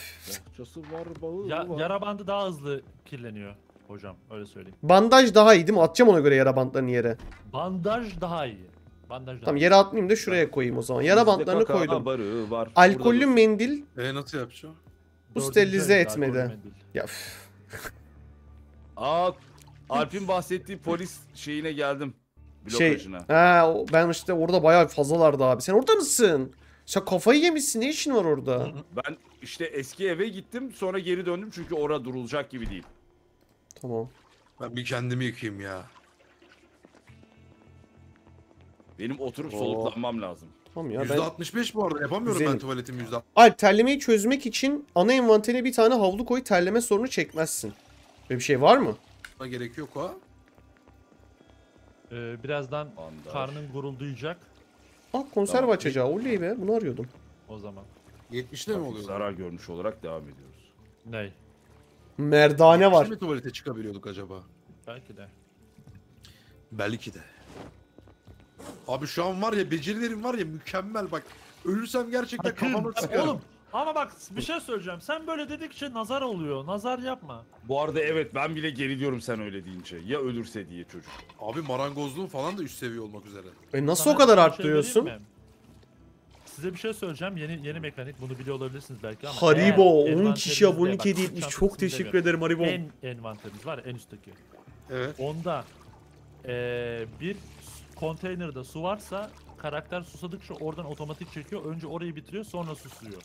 var, bağı Ya, var. yara bandı daha hızlı kirleniyor hocam öyle söyleyeyim. bandaj daha iyi değil mi? Atacağım ona göre yara bandlarını yere. Bandaj daha iyi. Bandaj daha Tamam iyi. yere atmayayım da şuraya koyayım o zaman. Yara bantlarını koydum. barığı var. Alkollü Burada mendil E nasıl yapacağım? bu Dördüncü sterilize etmedi. mendil. Ya üf. dur. Aa, Alp'in bahsettiği polis şeyine geldim. şey Blokajına. ha, o- ben işte orada bayağı fazlalardı abi. Sen orada mısın? Sen kafayı yemişsin. Ne işin var orada? Ben işte eski eve gittim sonra geri döndüm çünkü orada durulacak gibi değil. Tamam. Ben bir kendimi yıkayayım ya. Benim oturup Oo. soluklanmam lazım. Tamam ya ben %65 bu arada yapamıyorum Güzelim. ben tuvaletimi %60. Alp terlemeyi çözmek için ana envanterine bir tane havlu koy terleme sorunu çekmezsin. Böyle bir şey var mı? gerek yok ha. Ee, birazdan Bandaj. karnın guruldayacak Ah konserve Tamam. açacağı. Oley be bunu arıyordum. o zaman. 70'te mi oluyor? Zarar görmüş olarak devam ediyoruz. Ney? Merdane var. mi tuvalete çıkabiliyorduk acaba? Belki de. Belki de. Abi şu an var ya becerilerim var ya mükemmel bak. Ölürsem gerçekten Akın. kafama sıkarım. Oğlum ama bak bir şey söyleyeceğim. Sen böyle dedikçe nazar oluyor. Nazar yapma. Bu arada evet ben bile geriliyorum sen öyle deyince. Ya ölürse diye çocuk. Abi marangozluğum falan da üst seviye olmak üzere. E nasıl Sana o kadar şey arttırıyorsun? mi? Size bir şey söyleyeceğim. Yeni yeni mekanik. Bunu biliyor olabilirsiniz belki ama. Haribo eğer 10 kişi abonelik hediye etmiş. Çok teşekkür ederim Haribo. En envanteriniz var ya en üstteki. Evet. Onda eee bir konteynerde su varsa karakter susadıkça oradan otomatik çekiyor. Önce orayı bitiriyor sonra susuyor.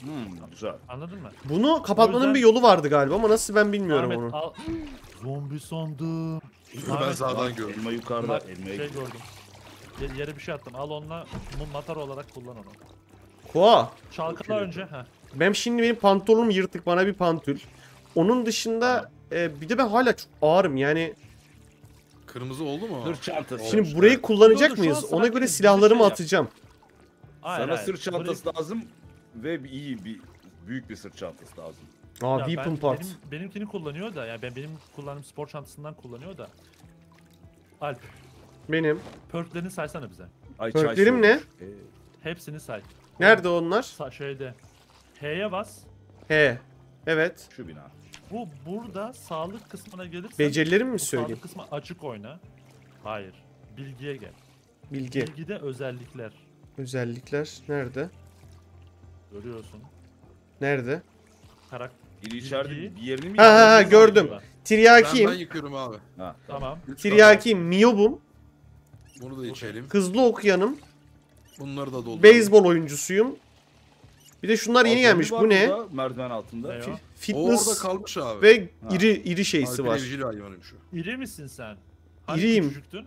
Hmm, güzel. Anladın mı? Bunu kapatmanın yüzden- bir yolu vardı galiba ama nasıl ben bilmiyorum Ahmet, onu. al- Zombi sandım. ben Ahmet, sağdan gördüm. Elma yukarıda, Bak, şey gördüm. Ye- yere bir şey attım. Al onunla mum matar olarak kullan onu. Koa. Çalkala önce. ha. Ben şimdi benim pantolonum yırtık bana bir pantül. Onun dışında e, bir de ben hala çok ağırım yani. Kırmızı oldu mu? Sırt çantası. Şimdi Olmuş, burayı evet. kullanacak Dur, dur, şu mıyız? an Ona göre bir silahlarımı şey yap. atacağım. Hayır, Sana hayır. sırt çantası Burayı- lazım ve bir- iyi bir büyük bir sırt çantası lazım. Aa Ya weapon ben- part. Benim, benimkini kullanıyor da yani ben benim kullandığım spor çantasından kullanıyor da. Alp, Benim. perklerini saysana bize. Ay, Perklerim çay ne? Ee, Hepsini say. Nerede onlar? Sa şeyde. H'ye bas. He. Evet. şu bina. Bu burada sağlık kısmına gelirsen Becerilerimi mi bu söyleyeyim? sağlık kısmı açık oyna. Hayır. Bilgiye gel. Bilgi. Bilgide özellikler. Özellikler. Nerede? Görüyorsun. Nerede? Karakter. Biri içeride Bilgiyi- bir yerini mi Ha, ha, ha, gördüm. Ben, ben Tiryakiyim. yıkıyorum abi. Ha. Tamam. Üç Tiryakiyim. Miyobum. Bunu da içelim. Hızlı okuyanım. Bunları da dolduralım. Beyzbol oyuncusuyum. Bir de şunlar yeni gelmiş. Bu ne? Merdiven altında. Ne o? O orada Fitness kalmış abi. ve Ha. iri iri şeysi var. evcil hayvanıyım şu. İri misin sen? İriyim. küçüktün?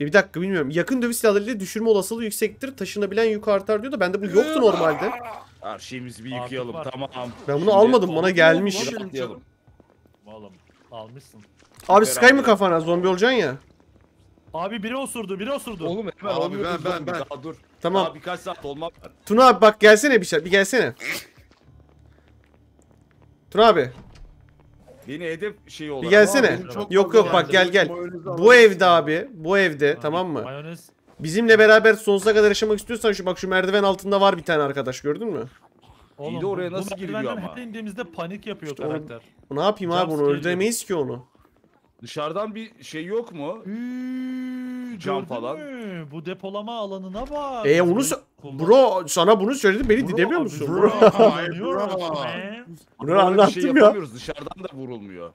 E bir dakika bilmiyorum. Yakın dövüş silahlarıyla düşürme olasılığı yüksektir. Taşınabilen yük artar diyor da bende bu yoktu normalde. Her şeyimizi bir Artık yıkayalım. var. Tamam. Ben bunu Şimdi almadım. Bana gelmiş. Oğlum, Rahatlayalım. Oğlum almışsın. Abi Sky Beraber. mı kafana? Zombi olacaksın ya. Abi biri osurdu, biri osurdu. Oğlum hemen Abi olmuyor ben- ben- ben. Daha dur. Tamam. Daha birkaç saat olmam. Tuna abi bak gelsene bir şey. Bir gelsene. Tuna abi. Beni hedef şey olarak. Bir gelsene. Benim çok Yok fazla yok bak gel gel. mayonezi Bu evde abi. Bu evde tamam mı? Mayonez. Bizimle beraber sonsuza kadar yaşamak istiyorsan şu bak şu merdiven altında var bir tane arkadaş gördün mü? Oğlum, de oraya bu- nasıl bu giriliyor merdivenden ama? her indiğimizde panik yapıyor İşte onu- karakter. Ne yapayım abi onu Jumpscare öldüremeyiz ki onu. Dışarıdan bir şey yok mu? Üüüü, Cam falan. mü? Bu depolama alanına bak. E onu Bro sana bunu söyledim beni Bro, dinlemiyor musun? bunu Bro. Bro. Bunu Böyle bir anlattım şey ya. yapamıyoruz. Dışarıdan da vurulmuyor.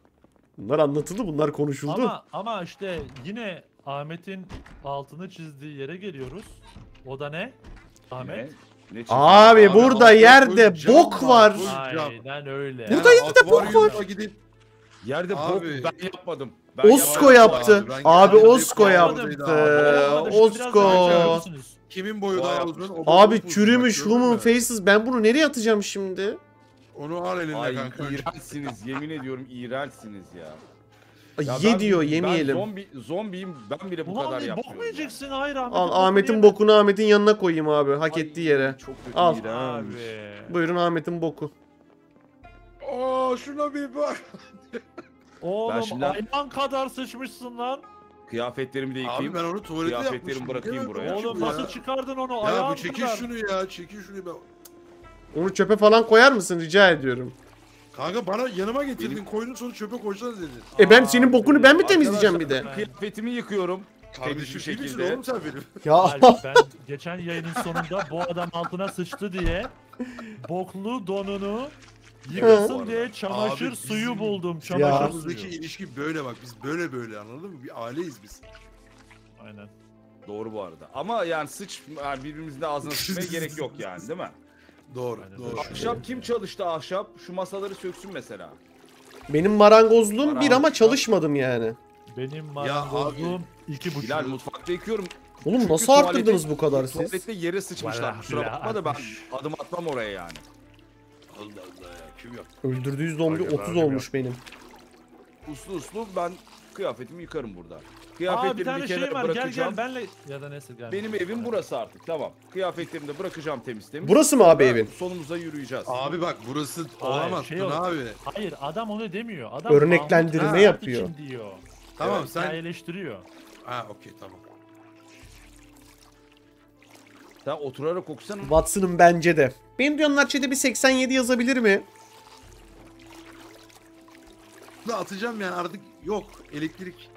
Bunlar anlatıldı bunlar konuşuldu. Ama ama işte yine Ahmet'in altını çizdiği yere geliyoruz. O da ne? Ahmet. Ne? Ne çizgi? Abi, Abi, burada yerde bok var. Aynen öyle. Burada yine de bok akvaryuma Gidip Yerde bok Abi. ben yapmadım. Ben Osko yapmadım. yaptı. Ben Abi Osko yapmadım. yaptı. Abi, Osko. görürsünüz. kimin boyu daha uzun? o Abi uzun. çürümüş Bak, gördün human mü? faces. Ben bunu nereye atacağım şimdi? Onu al eline Ay kanka. iğrençsiniz. Yemin ediyorum iğrençsiniz ya. Ay, Ya Ye ben- diyor Ben yemeyelim. zombi, zombiyim. Ben bile bu Ulan kadar ne, yapmıyorum. bok mu ya. yiyeceksin? Hayır Ahmet'in Al bokunu Ahmet'in yeme. bokunu Ahmet'in yanına koyayım abi. Hak Ay, ettiği yere. Çok kötü Al. iğrenç. Abi. Buyurun Ahmet'in boku. Oo şuna bir bak. Oğlum Ben şimdi- ayağın kadar sıçmışsın lan. Kıyafetlerimi de Abi yıkayayım. ben onu tuvalete Kıyafetlerimi yapmıştım. bırakayım mi? buraya. Oğlum Ya. nasıl çıkardın onu? Ya ayağın bu çekil kadar. şunu ya. Çekil şunu. Ben... Onu çöpe falan koyar mısın rica ediyorum. Kanka bana yanıma getirdin. Koydun sonra çöpe koyacağız dedin. E ben senin bokunu ben mi temizleyeceğim bir de? Kıyafetimi yıkıyorum. Kardeşim bir şekilde. oğlum sen benim? Ya ben geçen yayının sonunda bu adam altına sıçtı diye boklu donunu yıkasın diye çamaşır Abi suyu bizim- buldum. Çamaşır Aramızdaki suyu. ilişki böyle bak. Biz böyle böyle anladın mı? Bir aileyiz biz. Aynen. Doğru bu arada. Ama yani sıç yani birbirimizin de ağzına sıçmaya gerek yok yani değil mi? Doğru. Aynen doğru. öyle. Ahşap kim çalıştı ahşap? Şu masaları söksün mesela. benim marangozluğum bir Marangozluğum. ama çalışmadım yani. Benim marangozluğum iki buçuk. Bilal mutfakta yıkıyorum. Oğlum Çünkü nasıl tuvalete- arttırdınız bu kadar siz? Tuvalette yere sıçmışlar. Vallahi Kusura bakma da ben atmış. adım atmam oraya yani. Allah Allah ya. Kim yaptı? Öldürdüğü zombi Hayır, 30 ben olmuş benim. Uslu uslu ben kıyafetimi yıkarım burada. Aa bir Kıyafetlerimi tane bir şey kenara var gel bırakacağım. gel benle ya da neyse gel. Benim evim burası artık tamam. Kıyafetlerimi de bırakacağım temiz temiz. Burası mı abi Sonra evin? Sonumuza yürüyeceğiz. Abi bak burası olamaz şey Tuna abi. Hayır adam onu demiyor. Adam Örneklendirme Mahmut yapıyor. için diyor. Tamam Evet, sen. Hikayeleştiriyor. Ha okey tamam. Sen oturarak okusana. Watson'ın bence de. Benim diyorlar chat'e bir 87 yazabilir mi? Da atacağım yani artık yok elektrik.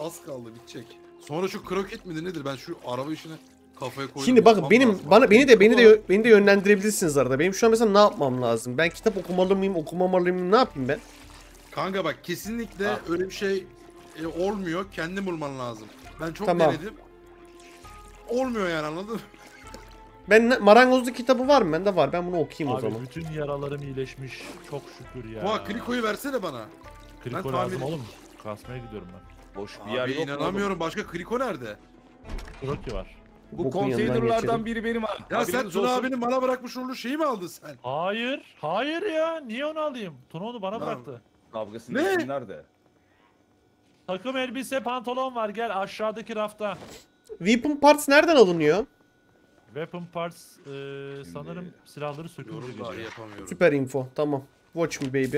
Az kaldı bitecek. Sonra şu kroket midir nedir? Ben şu araba işine kafaya koydum. Şimdi bakın benim lazım. bana beni de beni de beni de yönlendirebilirsiniz arada. Benim şu an mesela ne yapmam lazım? Ben kitap okumalı mıyım, okumamalı mıyım? Ne yapayım ben? Kanka bak kesinlikle Ha. öyle bir şey e, olmuyor. Kendin bulman lazım. Ben çok Tamam. denedim. Olmuyor yani anladın mı? Ben marangozluk kitabı var mı? Bende var. Ben bunu okuyayım o Abi zaman. bütün yaralarım iyileşmiş. Çok şükür ya. Bu krikoyu versene bana. Kriko Ben lazım oğlum. Kasmaya gidiyorum ben. Boş bir yer Abi yok. mu inanamıyorum. Başka kriko nerede? Kroki var. Bu konteynerlardan biri benim abi. Ya sen Tuna olsun. abinin bana bırakmış olduğu şeyi mi aldın sen? Hayır. Hayır ya. Niye onu alayım? Tuna onu bana Tamam. bıraktı. Kavgasını Ne? etsinler de. Takım elbise pantolon var gel aşağıdaki rafta. Weapon parts nereden alınıyor? Weapon parts e, sanırım silahları Yorum yapamıyorum. Süper info. Tamam. Watch me baby.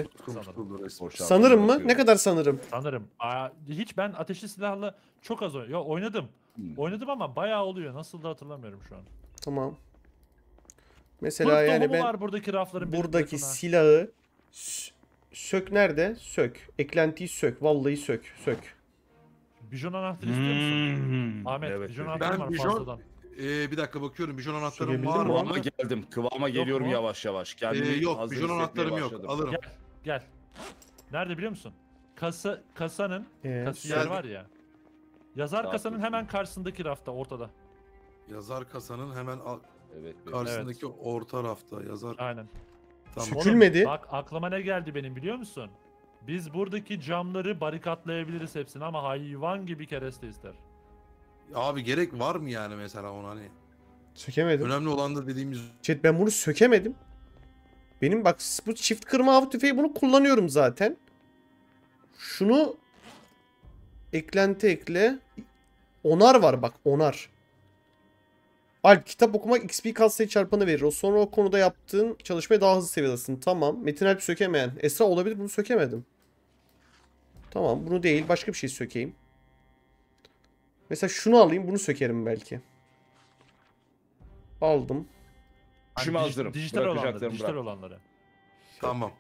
Resmen. Boşaltma Sanırım mı? Ne kadar sanırım? Sanırım. Aa, hiç ben ateşli silahla çok az oynadım. Oynadım. Hmm. Oynadım ama bayağı oluyor. Nasıl da hatırlamıyorum şu an. Tamam. Kurt Mesela yani tohumu ben var buradaki rafların buradaki Tuna. silahı s- sök nerede? Sök. Eklentiyi sök. Vallahi sök. Sök. Bijon anahtarı istiyor musun? Hmm. Ahmet Evet, bijon evet. anahtarı Ben var bijon- fazladan. Ee, bir dakika bakıyorum. Bijon anahtarım var mi mı? Kıvama geldim. Kıvama geliyorum mu? yavaş yavaş. Kendimi Ee, yok. hazır Bijon hissetmeye anahtarım yok. başladım. Alırım. Gel gel. Nerede biliyor musun? Kasa kasanın Ee, kasiyer geldim. var ya. Yazar Sağ kasanın hemen karşısındaki rafta ortada. Yazar kasanın hemen al- Evet. evet. karşısındaki orta rafta yazar. Aynen. Tamam. Sükülmedi. Oğlum, bak aklıma ne geldi benim biliyor musun? Biz buradaki camları barikatlayabiliriz hepsini ama hayvan gibi kereste ister. Abi gerek var mı yani mesela ona hani? sökemedim. Önemli olan da dediğimiz Chat ben bunu sökemedim. Benim bak bu çift kırma av tüfeği bunu kullanıyorum zaten. Şunu eklenti ekle. Onar var bak onar. Alp kitap okumak XP katsayı çarpanı verir. O sonra o konuda yaptığın çalışmaya daha hızlı seviyedesin. Tamam. Metin Alp sökemeyen. Esra olabilir bunu sökemedim. Tamam bunu değil başka bir şey sökeyim. Mesela şunu alayım bunu sökerim belki. Aldım. Dij- hazırım. Dijital olanları, Bırakacaklarımı dijital bırak. olanları. tamam.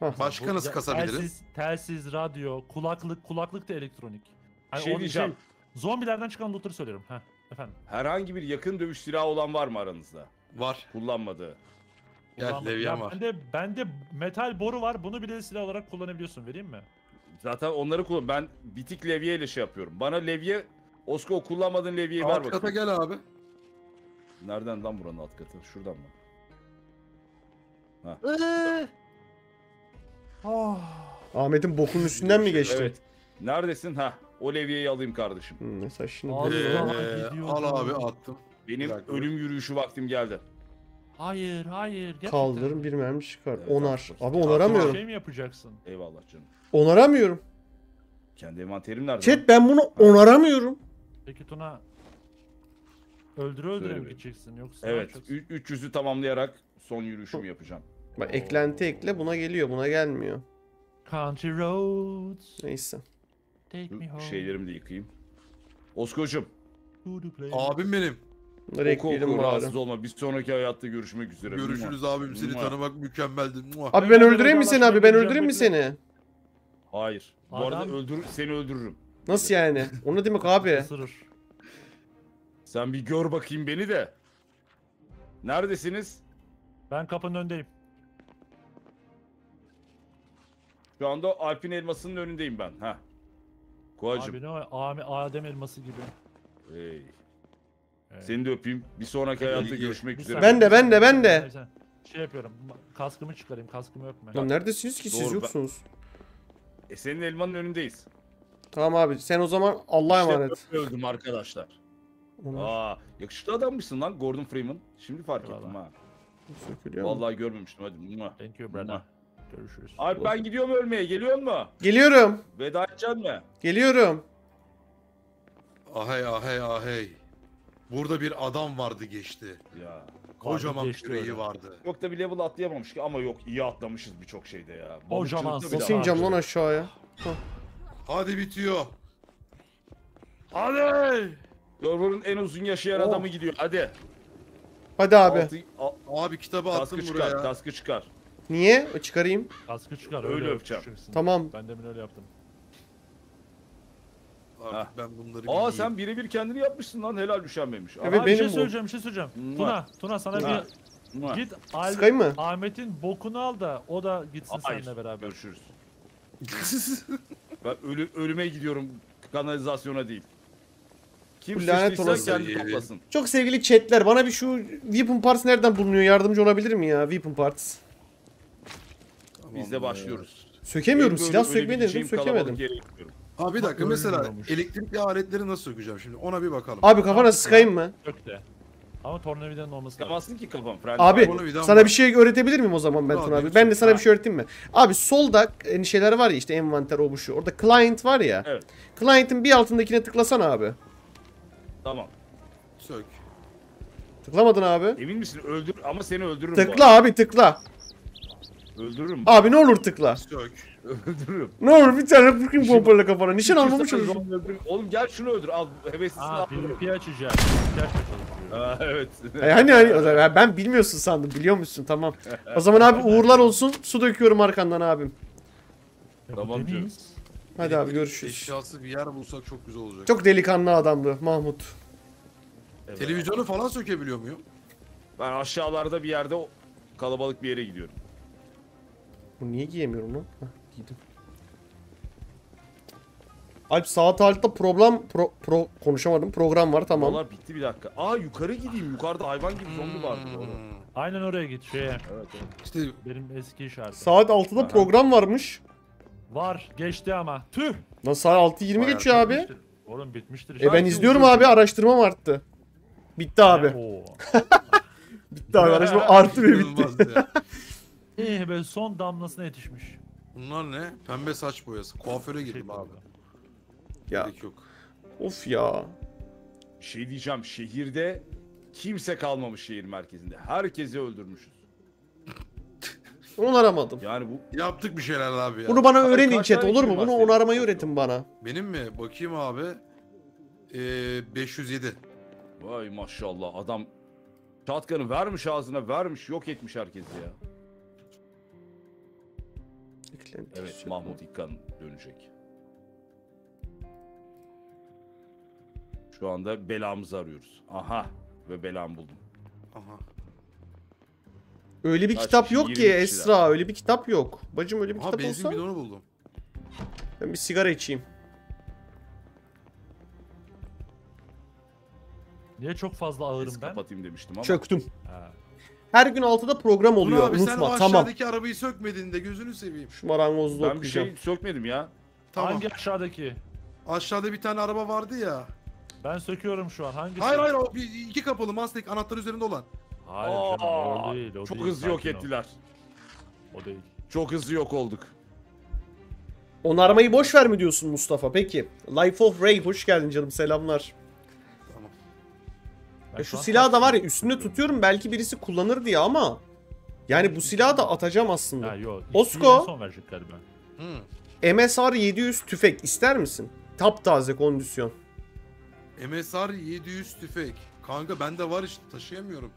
Hah. Başka nasıl ya- kasabiliriz? Telsiz, telsiz, radyo, kulaklık, kulaklık da elektronik. Hani şey onu diyeceğim. zombilerden çıkan loot'ları söylüyorum. Heh, efendim. Herhangi bir yakın dövüş silahı olan var mı aranızda? Var. Kullanmadığı. Gel Kullanma- levyen Ya var. Bende, bende metal boru var. Bunu bile silah olarak kullanabiliyorsun. Vereyim mi? Zaten onları kullan. Ben bitik levye ile şey yapıyorum. Bana levye Osko kullanmadığın levyeyi ver Alt kata bakayım. gel abi. Nereden lan buranın alt katı? Şuradan mı? Ahmet'in bokunun üstünden mi geçtim? Evet. Neredesin? Ha. O levyeyi alayım kardeşim. Hmm, mesela şimdi Abi, böyle- Ee, gidiyor al abi attım. Benim Bir dakika. ölüm yürüyüşü vaktim geldi. Hayır, hayır. Gerçekten. kaldırın bir mermi çıkar. Evet, Onar. Abi Bir onaramıyorum. şey mi yapacaksın? Eyvallah canım. Onaramıyorum. Kendi envanterim nerede? Chat ben bunu onaramıyorum. Peki Tuna öldüre öldüre Söyle mi bir. gideceksin yoksa Evet. yapacaksın? ü- 300'ü tamamlayarak son yürüyüşümü yapacağım. Bak eklenti ekle buna geliyor buna gelmiyor. Country roads Neyse. take me Şu home şeylerimi de yıkayayım. Osko'cum. to the place. Abim benim. Bunları Oku ekleyelim oku bari. rahatsız olma. Bir sonraki hayatta görüşmek üzere. Görüşürüz abim. Seni Mua. tanımak mükemmeldi. Mua. Abi ben öldüreyim mi seni abi? Ben öldüreyim mi seni? Hayır. Bu arada Adam- öldür seni öldürürüm. Nasıl yani? O ne demek abi? Isırır. Sen bir gör bakayım beni de. Neredesiniz? Ben kapının önündeyim. Şu anda Alp'in elmasının önündeyim ben. Ha. Koacım. Abi ne o? Ami- Adem elması gibi. Hey. Evet. Seni de öpeyim. Bir sonraki hayatta İyi. görüşmek Bir üzere. saniye, Ben de, ben de, ben de. Şey yapıyorum. ma- Kaskımı çıkarayım. Kaskımı öpme. Lan neredesiniz ki siz Doğru, ben- yoksunuz? E senin elmanın önündeyiz. Tamam abi sen o zaman Allah'a İşte emanet. öldüm arkadaşlar. Aa, yakışıklı adammışsın lan Gordon Freeman. Şimdi fark ettim Eyvallah. ha. Sökülüyor mu? Vallahi görmemiştim hadi. Thank you brother. Görüşürüz. Alp ben gidiyorum ölmeye. Geliyor mu? Geliyorum. Veda edeceksin mi? Geliyorum. Ahey ahey ahey. Burada bir adam vardı geçti. Ya. Kocaman küreği öyle. vardı. Yok da bir level atlayamamış ki ama yok iyi atlamışız birçok şeyde ya. Kocaman Balıkçılıkta bile Nasıl ineceğim lan aşağıya? Hadi bitiyor. Hadi! Server'ın en uzun yaşayan Oh. adamı gidiyor. Hadi. Hadi abi. Altı, a- Abi kitabı attım kaskı çıkar, buraya. kaskı çıkar. Niye? Çıkarayım. Kaskı çıkar Öyle öyle, öpeceğim. öpeceksin. Tamam. Ben demin öyle yaptım. Abi Ha. ben bunları Aa bileyim. sen birebir kendini yapmışsın lan helal üşenmemiş. Evet, Abi bir şey bu. söyleyeceğim, bir şey söyleyeceğim. Mua. Tuna, Tuna sana Mua. bir Mua. git Al- Sıkayım mı? Ahmet'in bokunu al da o da gitsin Hayır. seninle beraber. Görüşürüz. Ben ölü, ölüme gidiyorum kanalizasyona değil. Kim Bu lanet sıçtıysa olası. kendi toplasın. Çok sevgili chatler bana bir şu Weapon Parts nereden bulunuyor? Yardımcı olabilir mi ya Weapon Parts? Tamam Biz de başlıyoruz. Sökemiyorum. Benim Silah böyle sökmeyi denedim kalabalık sökemedim. yere gitmiyorum. Abi bir dakika mesela ölmüyormuş. elektrikli aletleri nasıl sökeceğim şimdi? Ona bir bakalım. Abi kafana sıkayım mı? Ök de. Ama tornavidanın olması lazım. Çıkamazsın ki. Friend Abi sana bak. bir şey öğretebilir miyim o zaman ben Tuna abi? Ben de için- sana bir Ha. şey öğreteyim mi? Abi solda e, şeyler var ya işte envanter o bu şu. Orada client var ya. Evet. Client'in bir altındakine tıklasana abi. Tamam. Sök. Tıklamadın abi. Emin misin? Öldür ama seni öldürürüm bu Tıkla abi tıkla. Öldürürüm. Abi ne olur tıkla. Sök. Öldürürüm. Ne olur bir tane Şimdi- pompalı kafana. Nişan almamış öldürürüm. Oğlum gel şunu öldür. Al heveslisini Aa al. PvP açacağım. PvP açmaya çalışıyor. Aa, evet. E hani hani o zaman ben bilmiyorsun sandım. Biliyor musun? Tamam. O zaman abi uğurlar olsun. Su döküyorum arkandan abim. Tamam canım. Hadi abi görüşürüz. Eşyası bir yer bulsak çok güzel olacak. Çok delikanlı adamdı Mahmut. Evet. Televizyonu falan sökebiliyor muyum? Ben aşağılarda bir yerde kalabalık bir yere gidiyorum. Bu niye giyemiyorum lan? Hah, giydim. Alp sağ tarafta problem pro, pro konuşamadım. Program var tamam. Valla bitti bir dakika. Aa yukarı gideyim. Yukarıda hayvan gibi zombi vardı. Doğru. Hmm. Aynen oraya git şeye. Evet, evet. İşte Benim eski işaretim. Saat 6'da Aha. program varmış. Var geçti ama. Tüh. Lan saat 6.20 Bayağı geçiyor abi. Bitmiştir. Oğlum bitmiştir. E ben izliyorum abi araştırmam arttı. Bitti abi. Bitti abi araştırma arttı ve bitti. İyi böyle son damlasına yetişmiş. Bunlar ne? Pembe saç boyası. Kuaföre girdim Şey abi. Ya Gerek yok. of ya. Şey diyeceğim. Şehirde kimse kalmamış şehir merkezinde. Herkesi öldürmüşüz. Onu aramadım. Yani bu Yaptık bir şeyler abi ya. Bunu bana Abi öğrenin kaç chat tane olur mu? Bunu senin? onarmayı öğretin bana. Benim mi? Bakayım abi. Ee, 507. vay maşallah adam Çatkanı vermiş ağzına vermiş yok etmiş herkesi ya. Eklenti Evet. Mahmut İkkan dönecek. Şu anda belamızı arıyoruz. Aha ve belamı buldum. Aha. Öyle bir Kaç kitap kişi? yok 20 ki. Esra. Öyle bir kitap yok. Bacım öyle bir Aha kitap benzin olsa bidonu buldum. ben bir sigara içeyim. Niye çok fazla ağırım ben? kapatayım demiştim ama. Çöktüm. Ha. Her gün 6'da program Bunu oluyor. abi sen o Unutma. Tamam. aşağıdaki arabayı sökmedin de gözünü seveyim. Şu marangozluğu Ben bir şey sökmedim ya. Tamam. Hangi aşağıdaki? Aşağıda bir tane araba vardı ya. Ben söküyorum şu an. Hangisi? Hayır hayır o bir, iki kapılı Mustang anahtar üzerinde olan. Hayır canım Aa, o değil. O Çok değil, hızlı yok ettiler. O değil. Çok hızlı yok olduk. Onarmayı boş ver mi diyorsun Mustafa? Peki. Life of Ray hoş geldin canım. Selamlar. Ya şu an silahı da var ya üstünde tutuyorum. belki birisi kullanır diye ama yani bu silahı da atacağım Ha aslında. yok. Osko. MSR 700 tüfek ister misin? Taptaze kondisyon. MSR 700 tüfek. Kanka bende var işte taşıyamıyorum.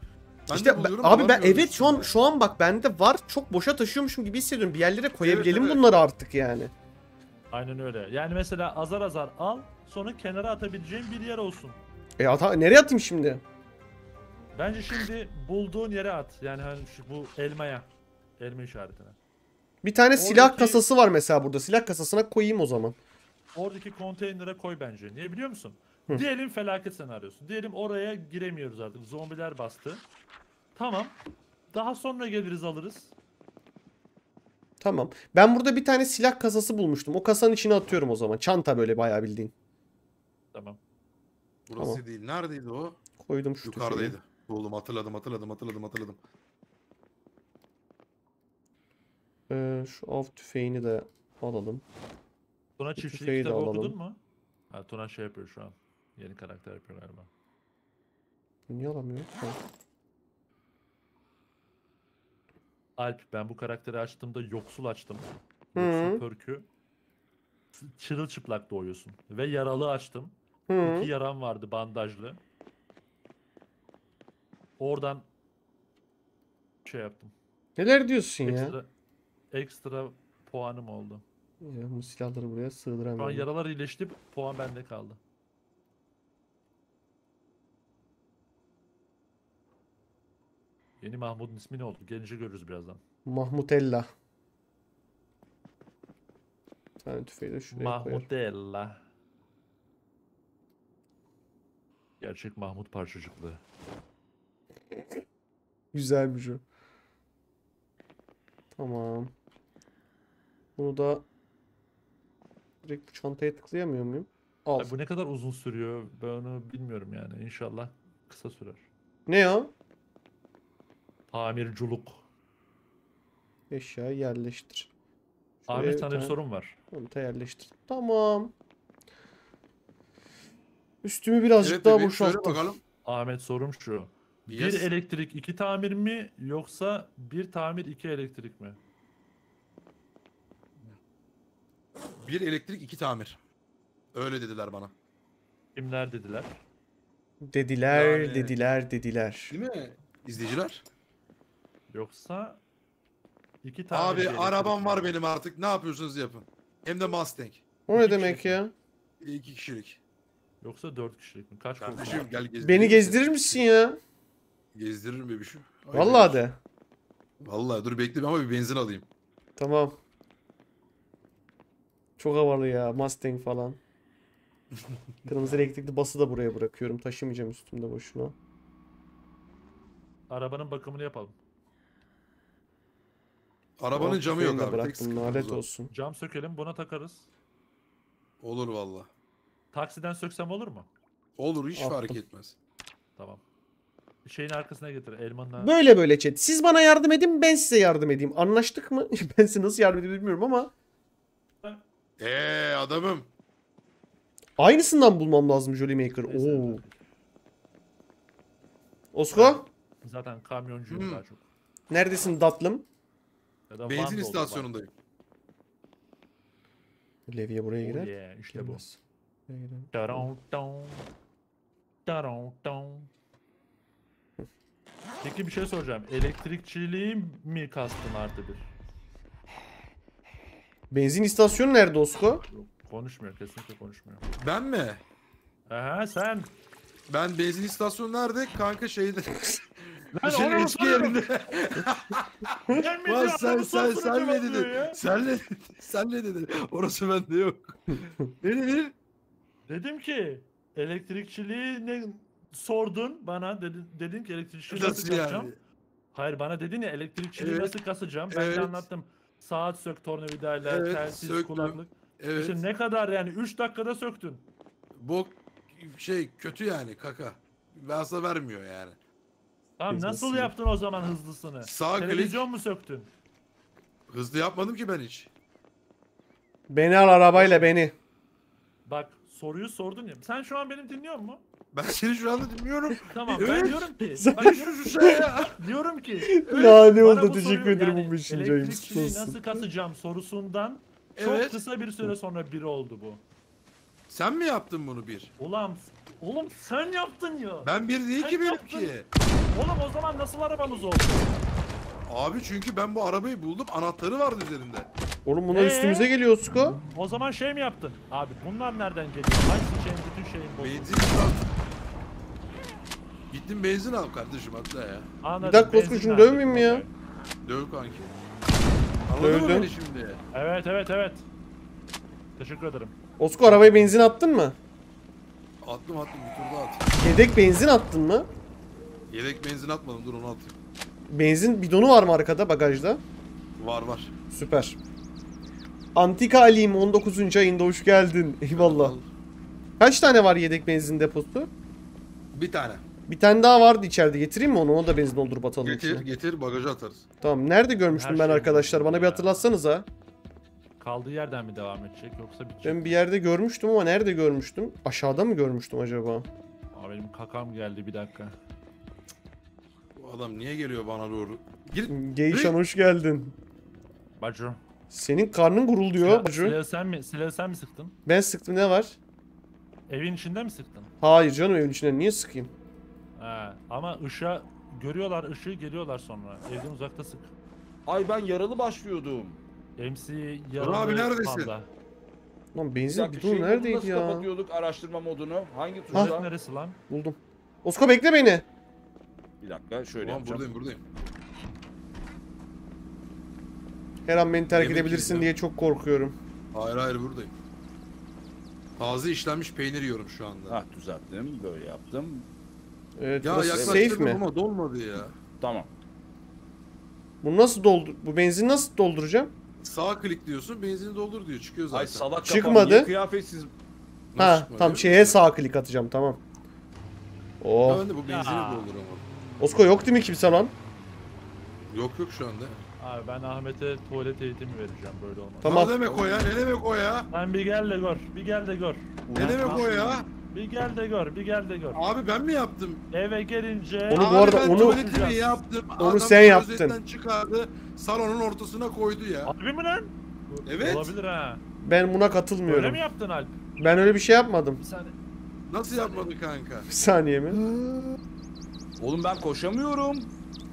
Ben işte buluyorum, abi ben evet şu an şu an bak bende var çok boşa taşıyormuşum gibi hissediyorum. Bir yerlere koyabilelim evet. bunları artık yani. Aynen öyle. Yani mesela azar azar al sonra kenara atabileceğin bir yer olsun. E ata nereye atayım şimdi? Bence şimdi bulduğun yere at. Yani hani şu bu elmaya. Elma işaretine. Bir tane silah Oradaki- kasası var mesela burada. Silah kasasına koyayım o zaman. Oradaki konteynere koy bence. Niye biliyor musun? Hı. Diyelim felaket senaryosu. Diyelim oraya giremiyoruz artık. Zombiler bastı. Tamam. Daha sonra geliriz alırız. Tamam. Ben burada bir tane silah kasası bulmuştum. O kasanın içine atıyorum o zaman. Çanta böyle bayağı bildiğin. Tamam. Burası Tamam. değil. Neredeydi o? Koydum şu tüfeği. Yukarıdaydı. Buldum hatırladım hatırladım hatırladım hatırladım. Ee, şu av tüfeğini de alalım. Tuna çiftçilik tüfeği de kitabı alalım. okudun mu? Ha Tuna şey yapıyor şu an. Yeni karakter yapıyor galiba. Niye alamıyorum? Ha. Alp ben bu karakteri açtığımda yoksul açtım. Hı. Yoksul pörkü. Çırılçıplak doğuyorsun. Ve yaralı açtım. Hı. İki yaram vardı bandajlı. Oradan şey yaptım. Neler diyorsun ya? Ekstra ekstra puanım oldu. Ya bu silahları buraya Şu an sığdıramıyorum. yaralar iyileşti. Puan bende kaldı. Yeni Mahmut'un ismi ne oldu? Gelince görürüz birazdan. Mahmutella. Bir tane tüfeği de şuraya koyar. Mahmudella. Gerçek Mahmut parçacıklı. Güzelmiş o. Tamam. Bunu da direkt bu çantaya tıklayamıyor muyum? Al. Ay, bu ne kadar uzun sürüyor ben onu bilmiyorum yani. İnşallah kısa sürer. Ne o? Tamirculuk. Eşyayı yerleştir. Şuraya Ahmet bir sana bir tane sorun var. Konta yerleştir. Tamam. Üstümü birazcık Evet daha bebeğim, söyle bakalım. Ahmet sorum şu. Yes. Bir elektrik iki tamir mi yoksa bir tamir iki elektrik mi? Bir elektrik iki tamir. Öyle dediler bana. Kimler dediler? Dediler, Yani- dediler, dediler. Değil mi izleyiciler? Yoksa iki tamir Abi bir arabam var benim artık ne yapıyorsunuz yapın. Hem de Mustang. O ne demek kişi. ya? İki kişilik. Yoksa dört kişilik mi? Kaç koltuk Kardeşim gel gezdir. Beni gezdirir misin ya? Gezdiririm bebişim. Ay Vallahi de. Vallahi dur bekle ama bir benzin alayım. Tamam. Çok havalı ya Mustang falan. Kırmızı elektrikli bası da buraya bırakıyorum. Taşımayacağım üstümde boşuna. Arabanın bakımını yapalım. Arabanın Oh, camı yok abi. Tek Bıraktım sıkıntımız lanet o. olsun. Cam sökelim buna takarız. Olur valla. Taksiden söksem olur mu? Olur hiç fark Attım. etmez. Tamam. Şeyin arkasına getir. Elmanın Böyle böyle chat. Siz bana yardım edin ben size yardım edeyim. Anlaştık mı? ben size nasıl yardım edeyim bilmiyorum ama. Eee adamım. Aynısından bulmam lazım Jolly Maker. Oo. Osko? Zaten kamyoncuyum Hmm. daha çok. Neredesin tatlım? Ya da Benzin olur, Van. istasyonundayım. Levye buraya Oh girer. yeah, işte bu. Girmez. Daron, don. Daron, don. Peki bir şey soracağım. Elektrikçiliği mi kastın artı bir? Benzin istasyonu nerede Osko? Konuşmuyor. Kesinlikle konuşmuyor. Ben mi? Aha sen. Ben benzin istasyonu nerede? Kanka şeyde. Lan Senin onu eski soruyorum. yerinde. Ben Lan sen sen sen ne dedin? ya. Sen ne dedin? Sen ne dedin? Orası bende yok. ne dedin? Dedim ki elektrikçiliği ne sordun bana dedin, dedin ki elektrikçiliği nasıl, Nasıl kasacağım? yani? Hayır bana dedin ya elektrikçiliği Evet. nasıl kasacağım? Ben Evet. de anlattım. Saat sök tornavidayla, Evet, telsiz, söktüm. kulaklık. Evet. İşte ne kadar yani 3 dakikada söktün. Bok şey kötü yani kaka. Varsa vermiyor yani. Tamam nasıl yaptın o zaman hızlısını? Sağ klik. Televizyon mu söktün? Hızlı yapmadım ki ben hiç. Beni al arabayla beni. Bak soruyu sordun ya. Sen şu an beni dinliyor musun? Ben seni şu anda dinliyorum. Tamam ben Evet. diyorum ki. Sen- bak, Şu şu şey ya. diyorum ki. Lale bana oldu bu teşekkür soruyu- ederim yani bu beşinci ayın Elektrikçiliği olsun. nasıl kasacağım sorusundan çok Evet. kısa bir süre sonra biri oldu bu. Sen mi yaptın bunu bir? Ulan oğlum sen yaptın ya. Ben bir değil Sen ki yaptın. benimki. Oğlum o zaman nasıl arabamız oldu? Abi çünkü ben bu arabayı buldum anahtarı vardı üzerinde. Oğlum bunlar Ee? üstümüze geliyor Osko. O zaman şey mi yaptın? Abi bunlar nereden geliyor? Ay şeyin bütün şeyin bozuldu. Benzin al. Gittim benzin al kardeşim hatta ya. Anladım, Bir dakika, benzin Osman, şunu nerede? dövmeyeyim mi ya? Döv kanki. Anladın mı Dövdüm. beni şimdi? Evet evet evet. Teşekkür ederim. Osko arabaya benzin attın mı? Attım attım bir tur daha at. Yedek benzin attın mı? Yedek benzin atmadım dur onu atayım. Benzin bidonu var mı arkada bagajda? Var var. Süper. Antika Alim 19. ayında hoş geldin. Eyvallah. Al. Kaç tane var yedek benzin deposu? Bir tane. Bir tane daha vardı içeride. Getireyim mi onu? Onu da benzin doldurup atalım Getir içine. getir bagaja atarız. Tamam. Nerede görmüştüm Her ben şey arkadaşlar? Bana bir ya. hatırlatsanıza. Kaldığı yerden mi devam edecek yoksa bitecek? Ben bir yerde görmüştüm ama nerede görmüştüm? Aşağıda mı görmüştüm acaba? Aa, benim kakam geldi bir dakika. Bu adam niye geliyor bana doğru? Gir. Geyşan hoş geldin. Bacı. Senin karnın gurulduyor. Bacı. silahı sen mi, silahı sen mi sıktın? Ben sıktım ne var? Evin içinde mi sıktın? Hayır canım evin içine niye sıkayım? He. Ama ışığa görüyorlar ışığı geliyorlar sonra. Evden uzakta sık. Ay ben yaralı başlıyordum. MC yaralı abi neredesin? panda. Lan benzin bidonu şey neredeydi nasıl ya? kapatıyorduk araştırma modunu? Hangi tuşla? neresi lan? Buldum. Osko bekle beni. Bir dakika şöyle Tamam yapacağım. buradayım buradayım. Her an beni terk Yemek edebilirsin yiyeceğim. diye çok korkuyorum. Hayır hayır buradayım. Taze işlenmiş peynir yiyorum şu anda. Hah düzelttim böyle yaptım. Evet, ya burası yaklaştırdım safe mi? ama dolmadı ya. Tamam. Bu nasıl doldur? Bu benzin nasıl dolduracağım? Sağ klik diyorsun benzini doldur diyor çıkıyor zaten. Ay salak Çıkmadı. kafam niye kıyafetsiz Nasıl ha, çıkmadı? tam şeye sağ klik atacağım tamam. Oh. ben de bu benzini Ya. dolduramadım. Osko yok değil mi kimse lan? Yok yok şu anda. Abi ben Ahmet'e tuvalet eğitimi vereceğim böyle olmaz. Tamam. Ne demek o ya? Ne demek o ya? Sen bir gel de gör. Bir gel de gör. Ne demek o ya? Bir gel de gör. Bir gel de gör. Abi ben mi yaptım? Eve gelince Onu bu Abi arada ben onu- tuvaletimi yaptım. Onu Adam sen yaptın. klozetten çıkardı. Salonun ortasına koydu ya. Harbi mi lan? Evet. Olabilir ha. Ben buna Öyle katılmıyorum. mi yaptın Alp? Ben öyle bir şey yapmadım. Bir saniye. Nasıl yapmadı kanka? Bir saniye mi? Oğlum ben koşamıyorum.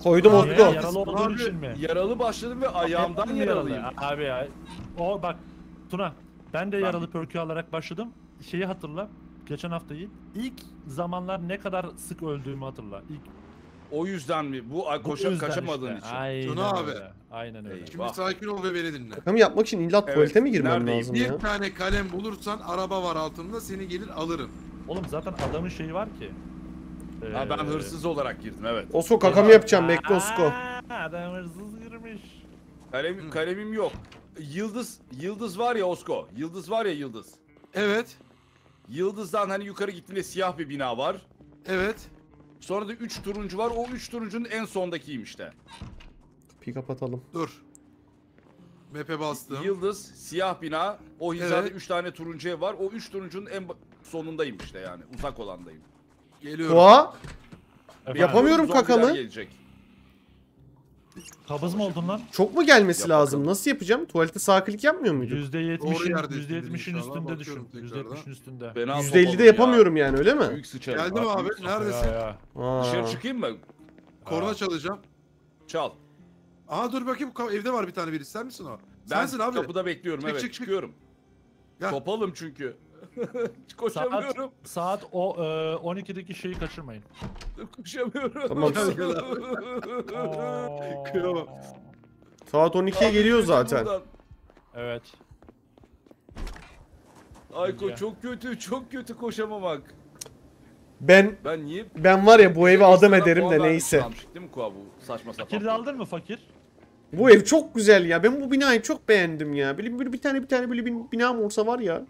Koydum Abi. Yaralı olduğun için mi? Yaralı başladım ve ayağımdan Hepten yaralıyım. Abi ya. O bak Tuna. Ben de yaralı pörkü alarak başladım. Şeyi hatırla. Geçen haftayı. İlk zamanlar ne kadar sık öldüğümü hatırla. İlk O yüzden mi? Bu ay- koşa yüzden kaçamadığın işte. için. Aynen Tuna abi. öyle. Aynen öyle. Eyvah. Şimdi sakin ol ve beni dinle. Hem yapmak için illa Evet, tuvalete mi girmem neredeyim? lazım Bir ya? tane kalem bulursan araba var altında seni gelir alırım. Oğlum zaten adamın şeyi var ki. Ha, ben Ee, hırsız olarak girdim evet. Osko kakamı yapacağım bekle Osko. Aa, Adam hırsız girmiş. Kalem, kalemim yok. Yıldız, yıldız var ya Osko. Yıldız var ya yıldız. Evet. Yıldızdan hani yukarı gittiğinde siyah bir bina var. Evet. Sonra da 3 turuncu var. O 3 turuncunun en sondakiyim işte. Pi kapatalım. Dur. Map'e bastım. Yıldız, siyah bina. O hizada Evet. 3 tane turuncu ev var. O 3 turuncunun en ba- sonundayım işte yani. Uzak olandayım. Geliyorum. Koa Efendim, Yapamıyorum Zombiler kakamı. Gelecek. Kabız mı oldun lan? çok mu gelmesi Yap lazım? bakalım. Nasıl yapacağım? Tuvalete sağ klik yapmıyor muyduk? Doğru %70'in yerdesin %70'in inşallah. üstünde düşün. Bakıyorum tekrardan. %70'in üstünde. Fena %50'de sopalı yapamıyorum yani öyle mi? Büyük sıçarım. Geldim abi. büyük- Neredesin? Ya, ya. Aa. Dışarı çıkayım mı? Korna çalacağım. Çal. Aha dur bakayım ka- evde var bir tane biri. Sen misin o? Ben Sensin abi. kapıda bekliyorum Çık, evet. çık, çık. Çıkıyorum. Gel. Topalım çünkü. Koşamıyorum. Saat o e, 12'deki şeyi kaçırmayın. Koşamıyorum. Tamam. Kıyamam. Saat 12'ye geliyor zaten. Buradan. Evet. Ayko çok kötü, çok kötü koşamamak. Ben Ben niye... ben var ya bu evi adam ederim de neyse. Değil mi Kuva bu saçma sapan? Fakir aldın mı fakir? Bu ev çok güzel ya. Ben bu binayı çok beğendim ya. Böyle, böyle bir tane bir tane böyle bir binam olsa var ya.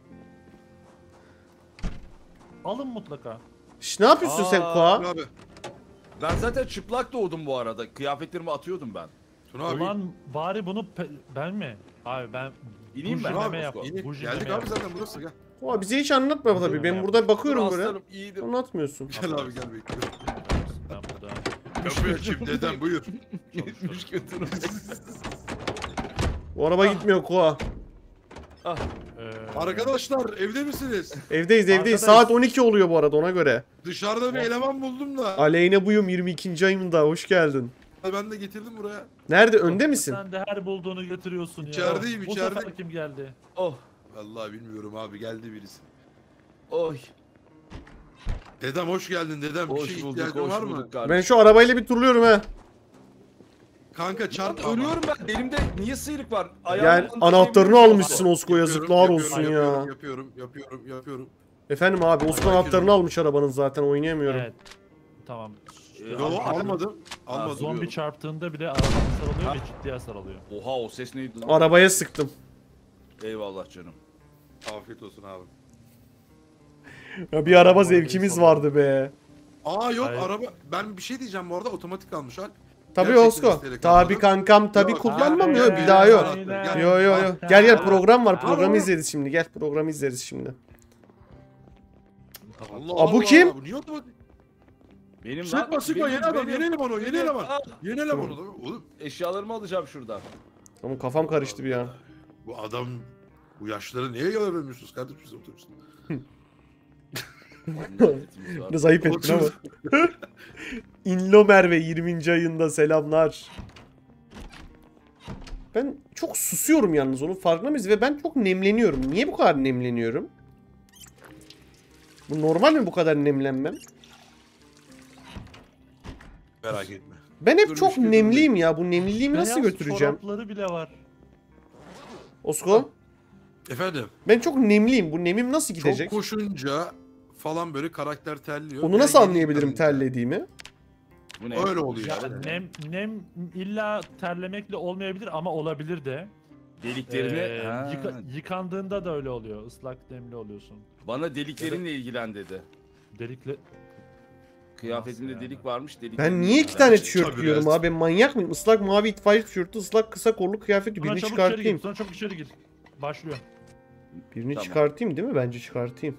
Alın mutlaka. Şş, ne yapıyorsun sen Aa. Koa? Abi. Ben zaten çıplak doğdum bu arada. Kıyafetlerimi atıyordum ben. Tuna abi. Ulan bari bunu ben mi? Abi ben İneyim ben. Abi, yap. Bujileme Geldik yap. abi zaten burası gel. Koa bize hiç anlatma tabii. Ben burada bakıyorum Dur böyle. aslanım iyiydim. Anlatmıyorsun. Gel abi gel bekliyorum. Ben burada. Kapıyı açayım dedem buyur. Gitmiş götürüm. Bu araba gitmiyor Koa. Ee, Arkadaşlar evde misiniz? Evdeyiz evdeyiz. Arkadaş- Saat 12 oluyor bu arada ona göre. Dışarıda bir eleman buldum da. Aleyne buyum 22. ayımda. Hoş geldin. Ben de getirdim buraya. Nerede? Önde misin? Sen de her bulduğunu götürüyorsun ya. İçerideyim, Bu içerideyim. sefer kim geldi? oh, Vallahi bilmiyorum abi geldi birisi. oy. Dedem hoş geldin dedem. bir Hoş şey bulduk, ihtiyacın hoş var mı? bulduk kardeşim. Ben şu arabayla bir turluyorum ha. Kanka çarp ölüyorum ben. Elimde niye sıyrık var? Yani Ayağımın anahtarını şeyi- almışsın Osko yazıklar Yapıyorum, olsun yapıyorum, ya. Yapıyorum yapıyorum yapıyorum. Efendim abi Osko anahtarını almış arabanın zaten oynayamıyorum. Evet. Tamam. Ee, Yo almadım. Almadım. Zombi çarptığında bile araban sarılıyor Ha? ve ciddi hasar alıyor. Oha o ses neydi lan? Arabaya sıktım. Eyvallah canım. Afiyet olsun abi. Ya bir araba zevkimiz vardı be. Aa yok Hayır. araba. Ben bir şey diyeceğim bu arada otomatik almış Alp. Tabii Gerçekten Osko. isteyerek kankam tabii Yok. kullanmam yok bir daha yok. Aynen. Yo yo yo. Gel gel program var. Programı izleriz şimdi. Gel programı izleriz şimdi. Allah Aa, bu kim? Bu niye otomatik? Benim Sıkma sıkma benim, yeni adam benim, yeni eleman o yeni benim. eleman. Yeni eleman o. Oğlum Eşyalarımı alacağım şuradan. Tamam kafam karıştı bir an. bu adam bu yaşları niye göremiyorsunuz kardeşim siz var. Biraz ayıp ettin ama. İnlo Merve 20. ayında selamlar. Ben çok susuyorum yalnız onun farkında mıyız? Ve ben çok nemleniyorum. Niye bu kadar nemleniyorum? Bu normal mi bu kadar nemlenmem? Merak etme. Ben hep Dur, çok nemliyim ya. Bu nemliliğimi nasıl götüreceğim? çorapları bile var. Osko? Efendim. Ben çok nemliyim. Bu nemim nasıl gidecek? Çok koşunca falan böyle karakter terliyor. Onu Ben nasıl anlayabilirim çıkarım. terlediğimi? Bu ne? Öyle oluyor. Ya, yani. nem nem illa terlemekle olmayabilir ama olabilir de. Deliklerini... Ee, Ha, yıka- yıkandığında da öyle oluyor. Islak nemli oluyorsun. Bana deliklerinle ilgilen dedi. Delikle Kıyafetimde Nasıl yani? delik varmış. Delik Ben niye iki tane tişört giyiyorum abi? Ben manyak mıyım? Islak mavi itfaiye tişörtü, ıslak kısa kollu kıyafet. Birini çabuk çıkartayım. Sonra çabuk içeri gir. Başlıyor. Birini Tamam. çıkartayım değil mi? Bence çıkartayım.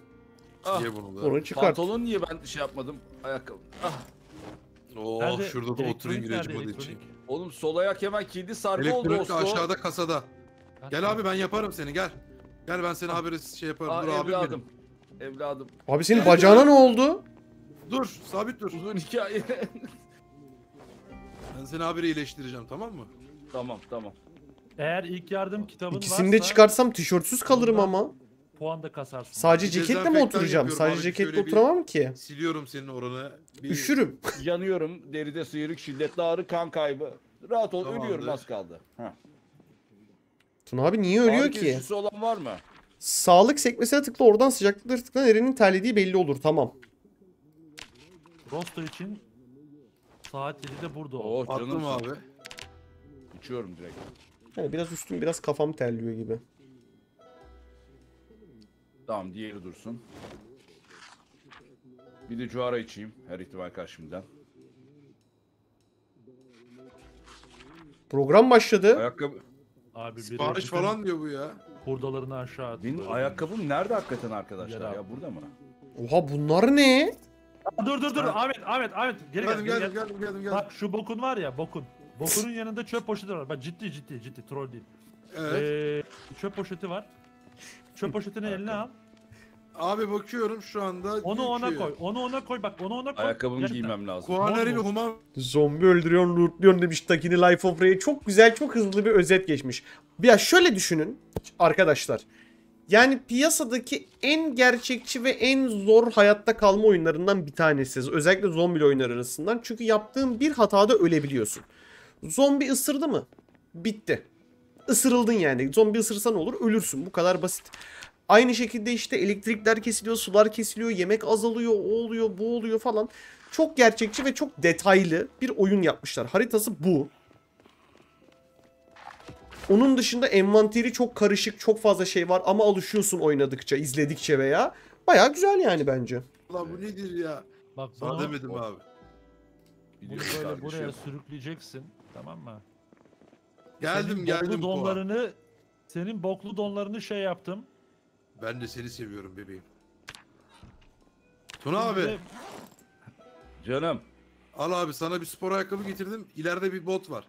Ah, Niye bunu da? Onu çıkart. pantolon niye ben şey yapmadım? Ayakkabı. Ah. Oh Nerede? şurada da Elektronik oturayım nerede, ilacımı da elektronik? Oğlum sol ayak hemen kilidi sargı oldu Elektronik aşağıda kasada. Gel abi ben yaparım seni gel. Yani ben seni haberi şey yaparım. Aa, dur abim evladım. Evladım. Abi senin bacağına ne oldu? benim. Dur sabit dur. Uzun hikaye. Ben seni haberi iyileştireceğim tamam mı? tamam tamam. Eğer ilk yardım kitabın İkisini de varsa çıkarsam tişörtsüz kalırım ama. Puan da kasarsın. Sadece ceketle mi oturacağım? Sadece ceketle oturamam ki. Siliyorum senin oranı. Bir- Üşürüm. Yanıyorum. Deride sıyrık, şiddetli ağrı, kan kaybı. Rahat ol. Tamamdır. Ölüyorum az kaldı. Ha. Tuna abi niye ölüyor Ağrı ki? kesicisi olan var mı? Sağlık sekmesine tıkla oradan sıcaklıkları tıkla nerenin terlediği belli olur tamam. Rosto için saat 7'de burada ol. Oh Attım canım. abi. Uçuyorum direkt. Yani biraz üstüm biraz kafam terliyor gibi. Tamam diğeri dursun. Bir de cuara içeyim her ihtimal karşımdan. Program başladı. Ayakkabı... Abi biri Sipariş bütün falan diyor bu ya. hurdalarını aşağı attı. Benim ayakkabım nerede hakikaten arkadaşlar ya burada mı? Oha bunlar ne? Aa, dur dur dur Ahmet Ahmet Ahmet geri gel Geldim geri geldim gel. geldim geldim geldim. Bak şu bokun var ya bokun. Bokunun yanında çöp poşeti var. Bak ciddi ciddi ciddi troll değil. Evet. Ee, çöp poşeti var. Çöp poşetini eline al. Abi bakıyorum şu anda. Onu ona ki, koy. Onu ona koy. Bak onu ona koy. Ayakkabımı Gerçekten. giymem lazım. Kuaneri ve human Zombi öldürüyorsun, lootluyorsun demiş Takini Life of Ray'e. Çok güzel, çok hızlı bir özet geçmiş. Ya şöyle düşünün arkadaşlar. Yani piyasadaki en gerçekçi ve en zor hayatta kalma oyunlarından bir tanesi. Özellikle zombi oyunlar arasından. Çünkü yaptığın bir hatada ölebiliyorsun. Zombi ısırdı mı? Bitti. Isırıldın yani. Zombi ısırsan olur ölürsün. Bu kadar basit. Aynı şekilde işte elektrikler kesiliyor, sular kesiliyor, yemek azalıyor, o oluyor, bu oluyor falan. Çok gerçekçi ve çok detaylı bir oyun yapmışlar. Haritası bu. Onun dışında envanteri çok karışık, çok fazla şey var ama alışıyorsun oynadıkça, izledikçe veya. Baya güzel yani bence. Lan bu nedir ya? Bak Sana bunu, demedim abi. bunu böyle buraya sürükleyeceksin. Tamam mı? Geldim senin geldim boklu donlarını senin boklu donlarını şey yaptım. Ben de seni seviyorum bebeğim. Tuna Şimdi abi de- Canım. al abi sana bir spor ayakkabı getirdim. İleride bir bot var.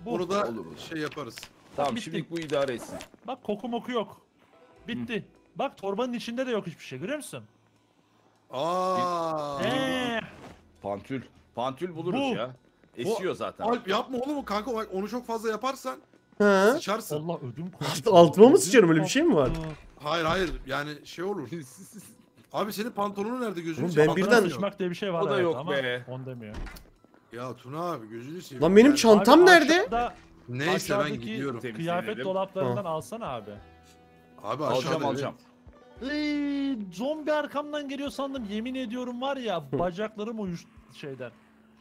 Bu. Onu da Olur, şey yaparız. Tamam bitti. şimdilik bu idare etsin. Bak koku moku yok. Bitti. Bak torbanın içinde de yok hiçbir şey görüyor musun? Aa. Eee. Pantül. Pantül buluruz Bu. ya. Esiyor zaten. Alp yapma oğlum kanka bak onu çok fazla yaparsan Ha? sıçarsın. Allah ödüm koptu. Altıma mı sıçarım? Öyle bir şey mi var? Hayır hayır yani şey olur. Abi senin pantolonun nerede gözünü Oğlum seveyim? ben Pantolona birden- sıçmak diye bir şey var. O da evet yok ama be. On demiyor. Ya Tuna abi gözünü seveyim. Lan benim Yani- Çantam Abi nerede? aşağıda Neyse ben aşağıdaki gidiyorum. Kıyafet dolaplarından alsana abi. Abi alacağım aşağıda alacağım. Iiii, zombi arkamdan geliyor sandım. Yemin ediyorum var ya bacaklarım uyuştu şeyden.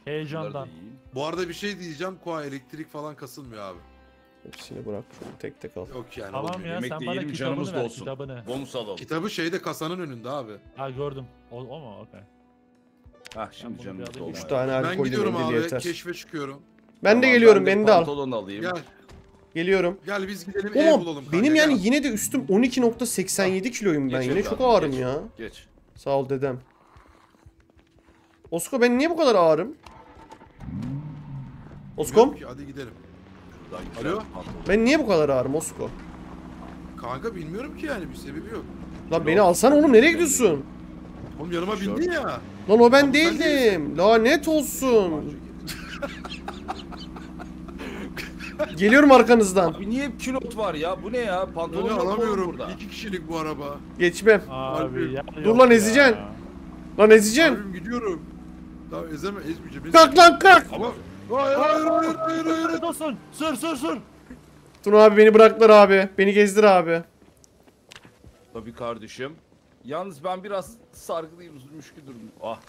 Heyecandan. Bu arada bir şey diyeceğim. Koa elektrik falan kasılmıyor abi. Hepsini bırak tek tek al. Yok yani. Tamam olmuyor. ya Yemek sen de bana yiyelim, kitabını canımız ver dolsun. kitabını. Bonus alalım. Kitabı şeyde kasanın önünde abi. Ha gördüm. O, o mu? Okey. Hah şimdi bunu canımız bir alayım. doldu. Üç tane Ben alkol gidiyorum abi. yeter. Keşfe çıkıyorum. Ben de Tamam, geliyorum ben beni de al. Pantolon alayım. Gel. Geliyorum. Gel biz gidelim ev Oğlum bulalım. benim kanka, yani gel. yine de üstüm 12.87 kiloyum ben. Geç Yine evladım, çok ağırım geç. ya. Geç. Sağ ol dedem. Osko ben niye bu kadar ağırım? Oskom Bilmiyorum ki, Hadi gidelim. Alo? pantolon. ben niye bu kadar ağırım Osko? Kanka bilmiyorum ki yani bir sebebi yok. Lan beni alsana oğlum nereye gidiyorsun? Oğlum yanıma Tişört. bindin ya. Lan o ben Oğlum sen değildim. Lanet olsun. Geliyorum arkanızdan. Abi niye hep külot var ya? Bu ne ya? Pantolon Öyle yok oğlum alamıyorum. burada. İki kişilik bu araba. Geçmem. Abi ya Dur yok lan, ya. ezeceksin. Lan ezeceksin. Abim gidiyorum. Tamam ezeme ezmeyeceğim. Kalk lan kalk. Ama hayır hayır hayır hayır hayır. Olsun. Sür sür sür. Tuna abi beni bıraktılar abi. Beni gezdir abi. Tabii kardeşim. Yalnız ben biraz sargılıyım, müşküldürüm. Ah. Abi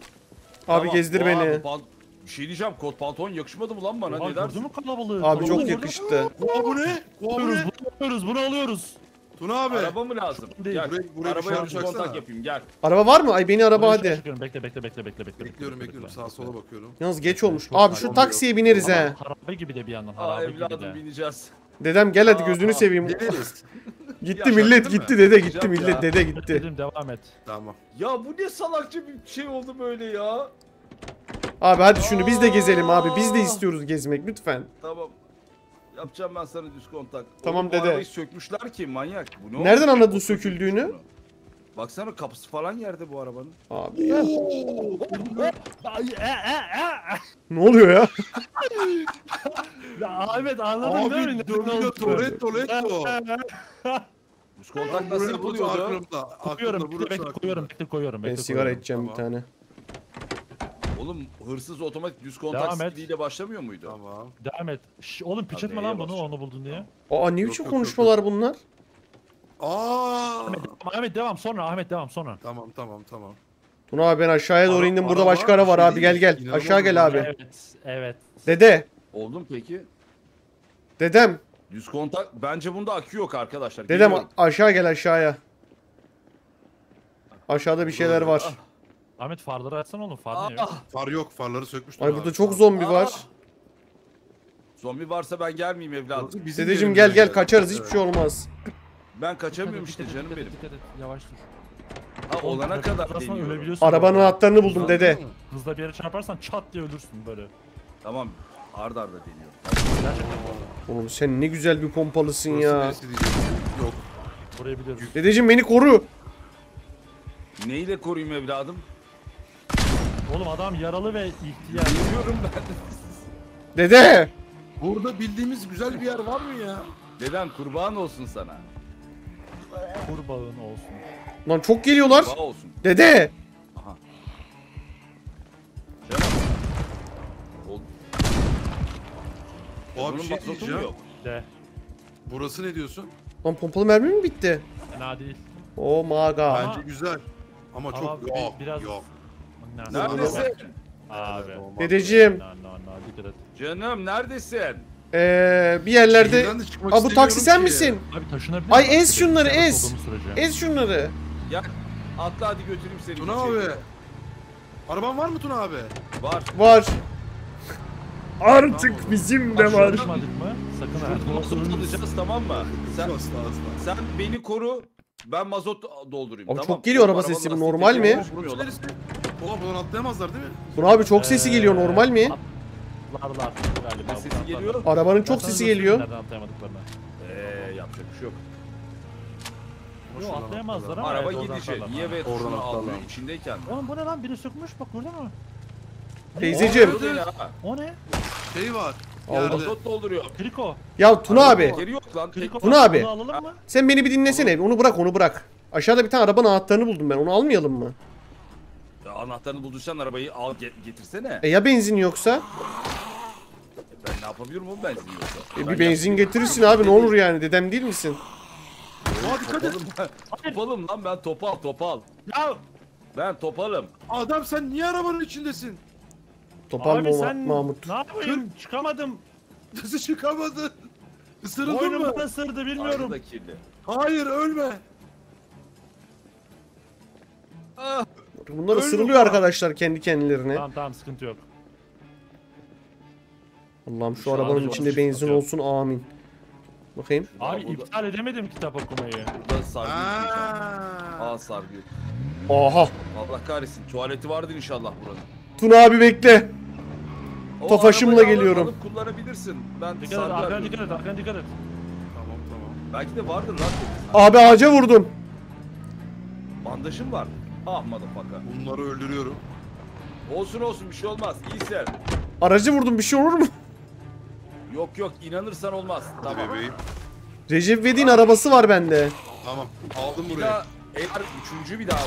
tamam. gezdir beni. pan- Bir şey diyeceğim, kot pantolon yakışmadı mı lan bana? Ulan ne dersin? gördün mü kalabalığı? Abi Kalabalığı çok gördün mü? yakıştı. Koa bu ne? Koa bu Alıyoruz, ne? bunu alıyoruz, bunu alıyoruz. Tuna abi. Araba mı lazım? Değil. Gel. Buraya- buraya bir yapacaksana. kontak yapayım gel. Araba var mı? Ay beni araba Buraya hadi. çıkıyorum. Bekle bekle bekle bekle bekle. Bekliyorum bekle, bekliyorum bekle. sağa sola bakıyorum. Yalnız geç olmuş. Çok Abi şu taksiye bineriz he. Harabe gibi de bir yandan Aa harabe gibi evladım de. bineceğiz. Dedem gel hadi Aa, gözünü aa. seveyim. Deneriz. Gitti Ya, millet gitti mı? dede gitti millet ya. dede gitti. Dedim devam et. tamam. Ya bu ne salakça bir şey oldu böyle ya. Abi hadi şunu biz de gezelim abi. Biz de Aa. istiyoruz gezmek lütfen. Tamam. Yapacağım ben sana düz kontak. Tamam Oğlum, bu dede. arabayı sökmüş ki manyak. Bu ne Nereden olmuş? anladın söküldüğünü? Baksana kapısı falan yerde bu arabanın. Abi Ay, e, e, e. ne oluyor ya? Ya Ahmet anladın değil mi? Abi Ne oldu? Toretto Toretto. Düz kontak nasıl yapılıyordu? Aklımda. Koyuyorum, Aklımda bekle, burası bekle aklımda. koyuyorum, bekle koyuyorum. Ben bekle sigara koyuyorum. içeceğim bir Tamam. tane. Oğlum hırsız otomatik düz kontak Devam et. stiliyle başlamıyor muydu? Tamam. Devam et. Şş, oğlum piç etme lan bunu onu buldun diye. Aa ne Yok, biçim yok, konuşmalar bunlar? Aa. Ahmet, Ahmet devam sonra Ahmet devam sonra. Tamam tamam tamam. Tuna abi ben aşağıya doğru Ara- indim. Burada araba başka ara bir var şey abi. Gel değil. gel. İnanılmaz Aşağı gel bunlar. abi. Evet, evet. Dede. Oldu mu peki? Dedem. Düz kontak bence bunda akü yok arkadaşlar. Dedem Geliyorum. aşağı gel aşağıya. Aşağıda bir şeyler var. Ahmet farları açsana oğlum far Ah, ne yok? Far yok. Farları sökmüştüm. Ay burada çok zombi var. Zombi varsa ben gelmeyeyim evladım. Dedeciğim gel gel kaçarız hiçbir şey olmaz. Ben kaçamıyorum işte canım benim. Dikkat et, yavaş dur. Ha olana kadar deniyorum. Arabanın anahtarını buldum dede. mı? Hızla bir yere çarparsan çat diye ölürsün böyle. Tamam. Arda arda deniyorum. Gerçekten Oğlum sen ne güzel bir pompalısın Burası ya. neresi. Yok. burayı biliyoruz. Dedeciğim beni koru. Neyle koruyayım evladım? Oğlum adam yaralı ve ihtiyar. Bilmiyorum ben. Dede. Burada bildiğimiz güzel bir yer var mı ya? Dedem kurban olsun sana. Kurbağın olsun. Lan çok geliyorlar. Kurban olsun. Dede. Canım. Ol- Oha bir Bunun şey mazotu mu diyeceğim. yok? De. Burası ne diyorsun? Lan pompalı mermi mi bitti? Fena değil. Oh my god. Bence güzel. Ama çok Ama bir- yok. biraz- Yok. Neredesin? Abi. Dedeciğim. Canım neredesin? Ee, bir yerlerde... Aa bu taksi sen misin? Abi taşınabilir Ay, ez şunları, ez. Ez şunları. Gel. Atla hadi götüreyim seni. Tuna abi. Araban var mı Tuna abi? Var. Var. Artık Tamam. bizim de var. Sakın ha. Alacağız tamam mı? Sen, Asla asla. sen beni koru. Ben mazot doldurayım. Abi tamam. çok geliyor araba sesi, bu normal mi? Oha buradan atlayamazlar değil mi? Tuna abi çok sesi geliyor Ee, normal mi? Atlarlar galiba. Ne sesi geliyor? Arabanın çok sesi geliyor. Nereden atlayamadıklarını. Eee yapacak bir şey yok. Yok, atlayamazlar ama- Araba gidişi. Niye ve Oradan tuşunu atlarlar. içindeyken. Oğlum bu ne lan? Biri sökmüş bak gördün mü? Teyzeciğim. O ne? Şey var. Yerde. Mazot dolduruyor. Kriko. Ya Tuna abi. Tekeri yok lan. Kriko. Tuna abi. Bunu alalım mı? Sen beni bir dinlesene. Onu bırak onu bırak. Aşağıda bir tane arabanın anahtarını buldum ben. Onu almayalım mı? Ya Anahtarını bulduysan arabayı al ge- getirsene. E ya benzin yoksa? Ben ne yapabilirim oğlum benzin yoksa. E Ben bir benzin getirirsin abi ne olur yani. Dedem değil misin? Oha dikkat et. Topalım, topalım lan ben topal topal. Ya Ben topalım. Adam sen niye arabanın içindesin? Topal abi sen Mahmut? ne yapayım? Çıkamadım. Nasıl çıkamadın? Isırıldın mı? Boynum ısırdı bilmiyorum. da kirli. Hayır ölme. Ah, Bunlar Öyle ısırılıyor arkadaşlar kendi kendilerine. Tamam tamam sıkıntı yok. Allah'ım şu Şu an arabanın içinde çıkıyor. benzin olsun amin. Bakayım. Abi burada- iptal edemedim kitap okumayı. Burada sargı. Aa. Al sargı. Aha. Allah kahretsin. Tuvaleti vardır inşallah buranın. Tuna abi bekle. O Tofaşımla arabayı geliyorum. alıp kullanabilirsin. Ben Dikkat et arkana dikkat et arkana dikkat et. Tamam tamam. Belki de vardır lan. Abi ağaca vurdum. Bandajım var. Ah motherfucker. Bunları öldürüyorum. Olsun olsun bir şey olmaz. İyisin. Aracı vurdum bir şey olur mu? Yok yok inanırsan olmaz. Tamam. Tamam. Bebeğim. Recep İvedik'in arabası var bende. Tamam. Aldım Bir buraya. daha eğer üçüncü bir daha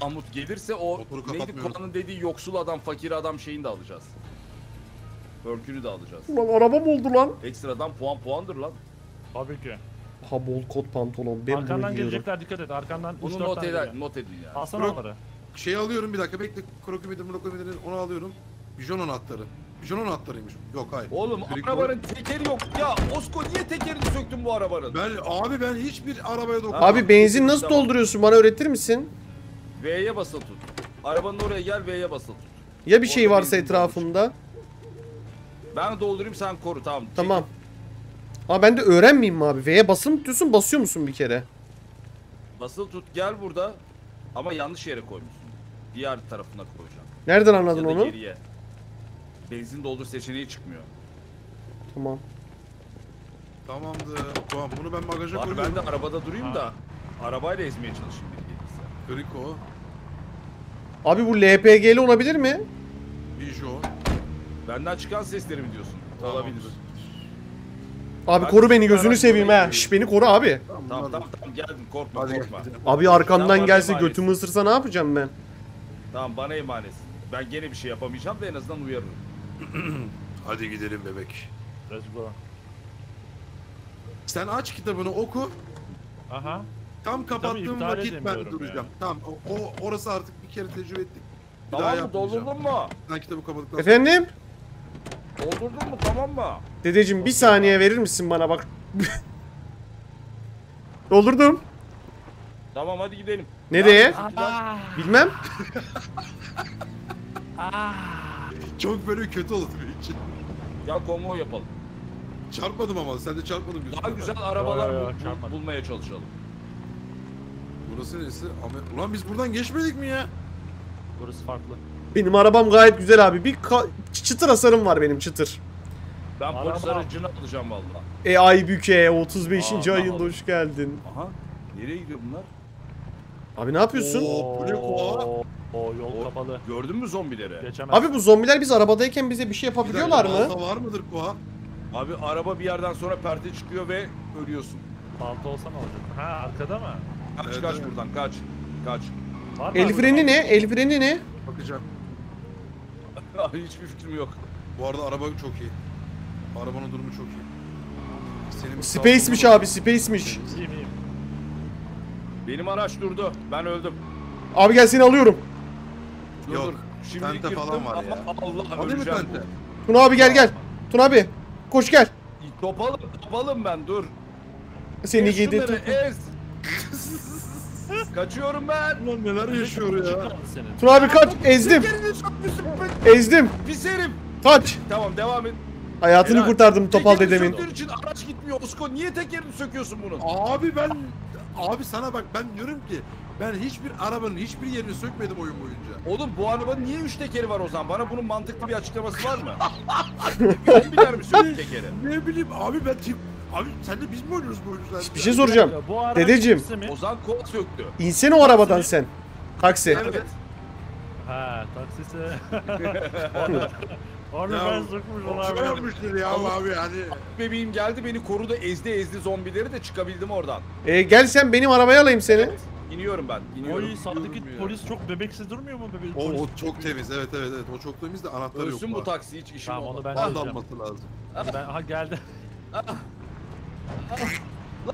Mahmut gelirse o neydi. Kur'an'ın dediği yoksul adam fakir adam şeyini de alacağız. Örkünü de alacağız. Ulan arabam oldu lan. Ekstradan puan puandır lan. Tabii ki. Ha bol kot pantolon. Ben bunu Arkandan giyiyorum. gelecekler dikkat et. Arkandan Bunu 3-4 not, tane eder, geliyor. not edin ya. Alsana Bırak. onları. Şey alıyorum bir dakika bekle. Krokometre krokometre onu alıyorum. Bijon anahtarı. Bijon anahtarıymış. Yok hayır. Oğlum Kriko- arabanın tekeri yok. Ya Osko niye tekerini söktün bu arabanın? Ben abi ben hiçbir arabaya dokunmadım. Abi benzin nasıl Tamam. dolduruyorsun bana öğretir misin? V'ye basılı tut. Arabanın oraya gel V'ye basılı tut. Ya bir şey Orada varsa benzin etrafında? Ben doldurayım sen koru tamam. Çekil. Tamam. Ama ben de öğrenmeyeyim mi abi? V'ye basılı mı tutuyorsun basıyor musun bir kere? Basılı tut gel burada. Ama yanlış yere koymuşsun. Diğer tarafına koyacaksın. Nereden anladın ya da onu? geriye. Benzin doldur seçeneği çıkmıyor. Tamam. Tamamdır. Tamam bunu ben bagaja Var koyuyorum. ben de arabada durayım Ha. da arabayla ezmeye çalışayım biri gelirse. Abi bu LPG'li olabilir mi? Peugeot. Benden çıkan sesleri mi diyorsun? Tamamdır. Olabilir. Abi Ben koru beni gözünü seveyim ha. Şş beni koru abi. Tamam, Tamam tamam tamam geldim korkma Hadi korkma. Abi arkamdan gelse emanet. götümü ısırsa ne yapacağım ben? Tamam bana emanet. Ben gene bir şey yapamayacağım da en azından uyarırım. Hadi gidelim bebek. Let's go. Sen aç kitabını oku. Aha. Tam kapattığım iptal vakit ben duracağım. ya. Tamam o, o- orası artık bir kere tecrübe ettik. Bir daha Tamam mı doldurdun mu? Sen kitabı kapadıktan sonra. Efendim? Doldurdun mu tamam mı? Dedeciğim bir saniye verir misin bana bak. Doldurdum. Tamam hadi gidelim. Nereye? Ya, Bilmem. Çok böyle kötü olur benim için. Ya konvoy yapalım. Çarpmadım ama sen de çarpmadın gözüme. Daha güzel arabalar Yo, yo, bul- bul- çarpmadım. bulmaya çalışalım. Burası neresi? Ulan biz buradan geçmedik mi ya? Burası farklı. Benim arabam gayet güzel abi. Bir çıtır hasarım var benim çıtır. Ben Araba- polis aracını alacağım valla. E Aybüke 35. Aa, ayında hoş geldin. Aha. Nereye gidiyor bunlar? Abi ne yapıyorsun? Oo, kova? Oo, oo, yol O- kapalı. Gördün mü zombileri? Geçemez. Abi bu zombiler biz arabadayken bize bir şey Bir yapabiliyorlar dakika, mı? var mıdır Koha? Abi araba bir yerden sonra perte çıkıyor ve ölüyorsun. Balta olsa ne olacak? Ha arkada mı? Kaç Evet, kaç evet. buradan kaç. Kaç. Var El freni ne? El freni ne? Bakacağım. Hiçbir fikrim yok. Bu arada araba çok iyi. Arabanın durumu çok iyi. Senin bir Space'miş abi, Space'miş. İyiyim iyiyim. Benim araç durdu. Ben öldüm. Abi gel seni alıyorum. Dur Yok, dur. Şimdi tente girdim falan var ama ya. Allah Hadi mi öleceğim. tente? Tuna abi gel gel. Tuna abi koş gel. Topalım topalım ben dur. Seni giydi. ez. Kaçıyorum ben. Ulan neler yaşıyor ya. Tuna abi kaç. Ezdim. Ezdim. Pis herif. Kaç. Tamam devam et. Hayatını Helal. kurtardım topal Tekerini dedemin. söktüğün için araç gitmiyor. Osko niye tekerini söküyorsun bunun? Abi ben... Abi sana bak ben diyorum ki ben hiçbir arabanın hiçbir yerini sökmedim oyun boyunca. Oğlum bu arabanın niye 3 tekeri var o zaman? Bana bunun mantıklı bir açıklaması var mı? Bir biler mi söktü tekeri? Ne bileyim abi ben tip... Abi sen de biz mi oynuyoruz bu oyuncular? Bir şey soracağım. Bu Dedeciğim. kimse mi? O zaman kol söktü. İnsene o arabadan sen. Taksi. Evet. Ha taksisi. Ya, ben sıkmış Çok olabilirim. yapmıştır ya abi yani. Bebeğim geldi beni korudu ezdi ezdi zombileri de çıkabildim oradan. E, gel sen benim arabaya alayım seni. Evet. İniyorum ben. iniyorum. Oy sağdaki Bilmiyorum polis çok bebeksiz durmuyor mu bebek O, polis? o çok temiz evet evet evet o çok temiz de anahtarı yok. Ölsün bu taksi hiç işim Tamam, olmaz. onu ben Ah, Aldanması lazım. Ben, ha geldi.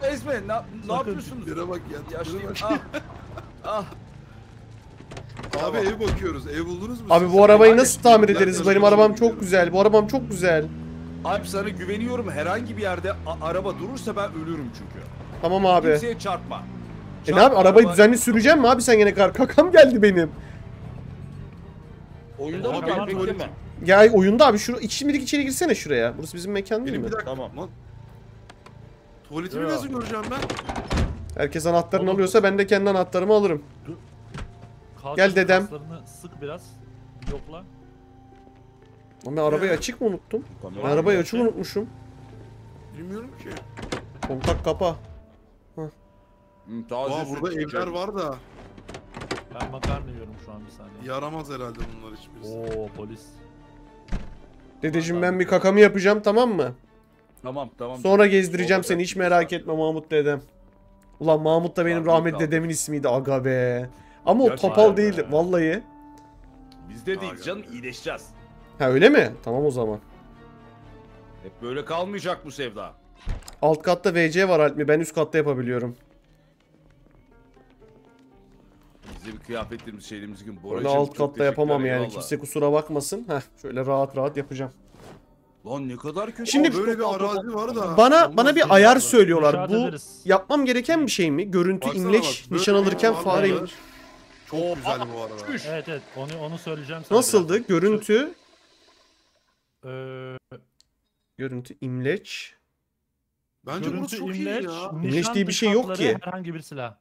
La Esme ne, ne yapıyorsunuz? Yere bak ya. Yaşlıyım. bak. Ah. Ah. Abi ev bakıyoruz. Ev buldunuz mu? Abi siz? bu arabayı Hadi, nasıl tamir ederiz? Benim arabam çok güzel. Bu arabam çok güzel. Alp sana güveniyorum herhangi bir yerde araba durursa ben ölürüm çünkü. Tamam abi. Kimseye çarpma. E ne abi arabayı araba- düzenli süreceğim mi abi sen gene kar kakam geldi benim. Oyunda mı Abi, abi, bekleme. Ya oyunda abi şu şimdilik içeri girsene şuraya. Burası bizim mekan değil Benim mi? bir dakika. Tamam. Lan. Tuvaletimi Ya. nasıl göreceğim ben? Herkes anahtarını Oğlum. alıyorsa ben de kendi anahtarımı alırım. Kalk Gel dedem. Sık biraz. Yokla. Ama ben arabayı Ya. açık mı unuttum? Kamera- Ben arabayı açık unutmuşum. Bilmiyorum ki. Kontak kapa. Hı, Aa süt burada evler içeceğim. var da Ben makarna yiyorum şu an bir saniye. yaramaz herhalde bunlar hiçbirisi. Oo polis. Dedeciğim ben bir kakamı yapacağım tamam mı? Tamam tamam. Sonra gezdireceğim Olacak. seni hiç merak etme Mahmut dedem. Ulan Mahmut da benim Abi, rahmetli kaldır. dedemin ismiydi aga be. Ama o Gerçekten topal be. değildi vallahi. Bizde değil Aga canım be. iyileşeceğiz. Ha öyle mi? Tamam o zaman. Hep böyle kalmayacak bu sevda. Alt katta VC var Alp mi? Ben üst katta yapabiliyorum. Bize bir kıyafetlerimiz şeylerimiz gün. Böyle alt katta yapamam yani. eyvallah. Kimse kusura bakmasın. Heh şöyle rahat rahat yapacağım. Lan ne kadar kötü. Şimdi- Aa, böyle bir arazi var da. Bana bana bir ayar ya. söylüyorlar. Bu yapmam gereken bir şey mi? Görüntü Baksana imleç, bak, nişan alırken fare imleç. Çok güzel bu arada. Evet evet onu onu söyleyeceğim sana. Nasıldı? biraz. Görüntü, Ee, görüntü imleç. Bence görüntü çok iyi imleç, ya. İmleç nişan diye bir şey yok ki. Herhangi bir silah.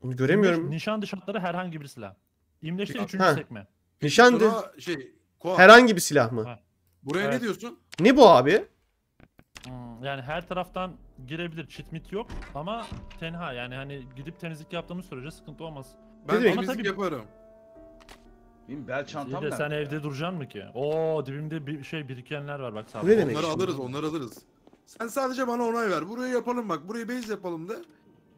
Onu göremiyorum. İmleç, nişan dışarıları herhangi bir silah. İmleçte Ha. üçüncü Ha. sekme. Nişan Şuna şey, Koa, herhangi bir silah mı? Ha. Buraya Evet. ne diyorsun? Ne bu abi? Hmm. Yani her taraftan girebilir. Çit mit yok ama tenha yani hani gidip temizlik yaptığımız sürece sıkıntı olmaz. Ben demek? temizlik Ama tabii- yaparım. Benim bel İyi çantam de nerede? sen evde duracaksın mı ki? Oo dibimde bir şey birikenler var bak sağda. Bu ne demek? Onları şimdi? alırız, onları alırız. Sen sadece bana onay ver. Burayı yapalım bak. Burayı base yapalım da.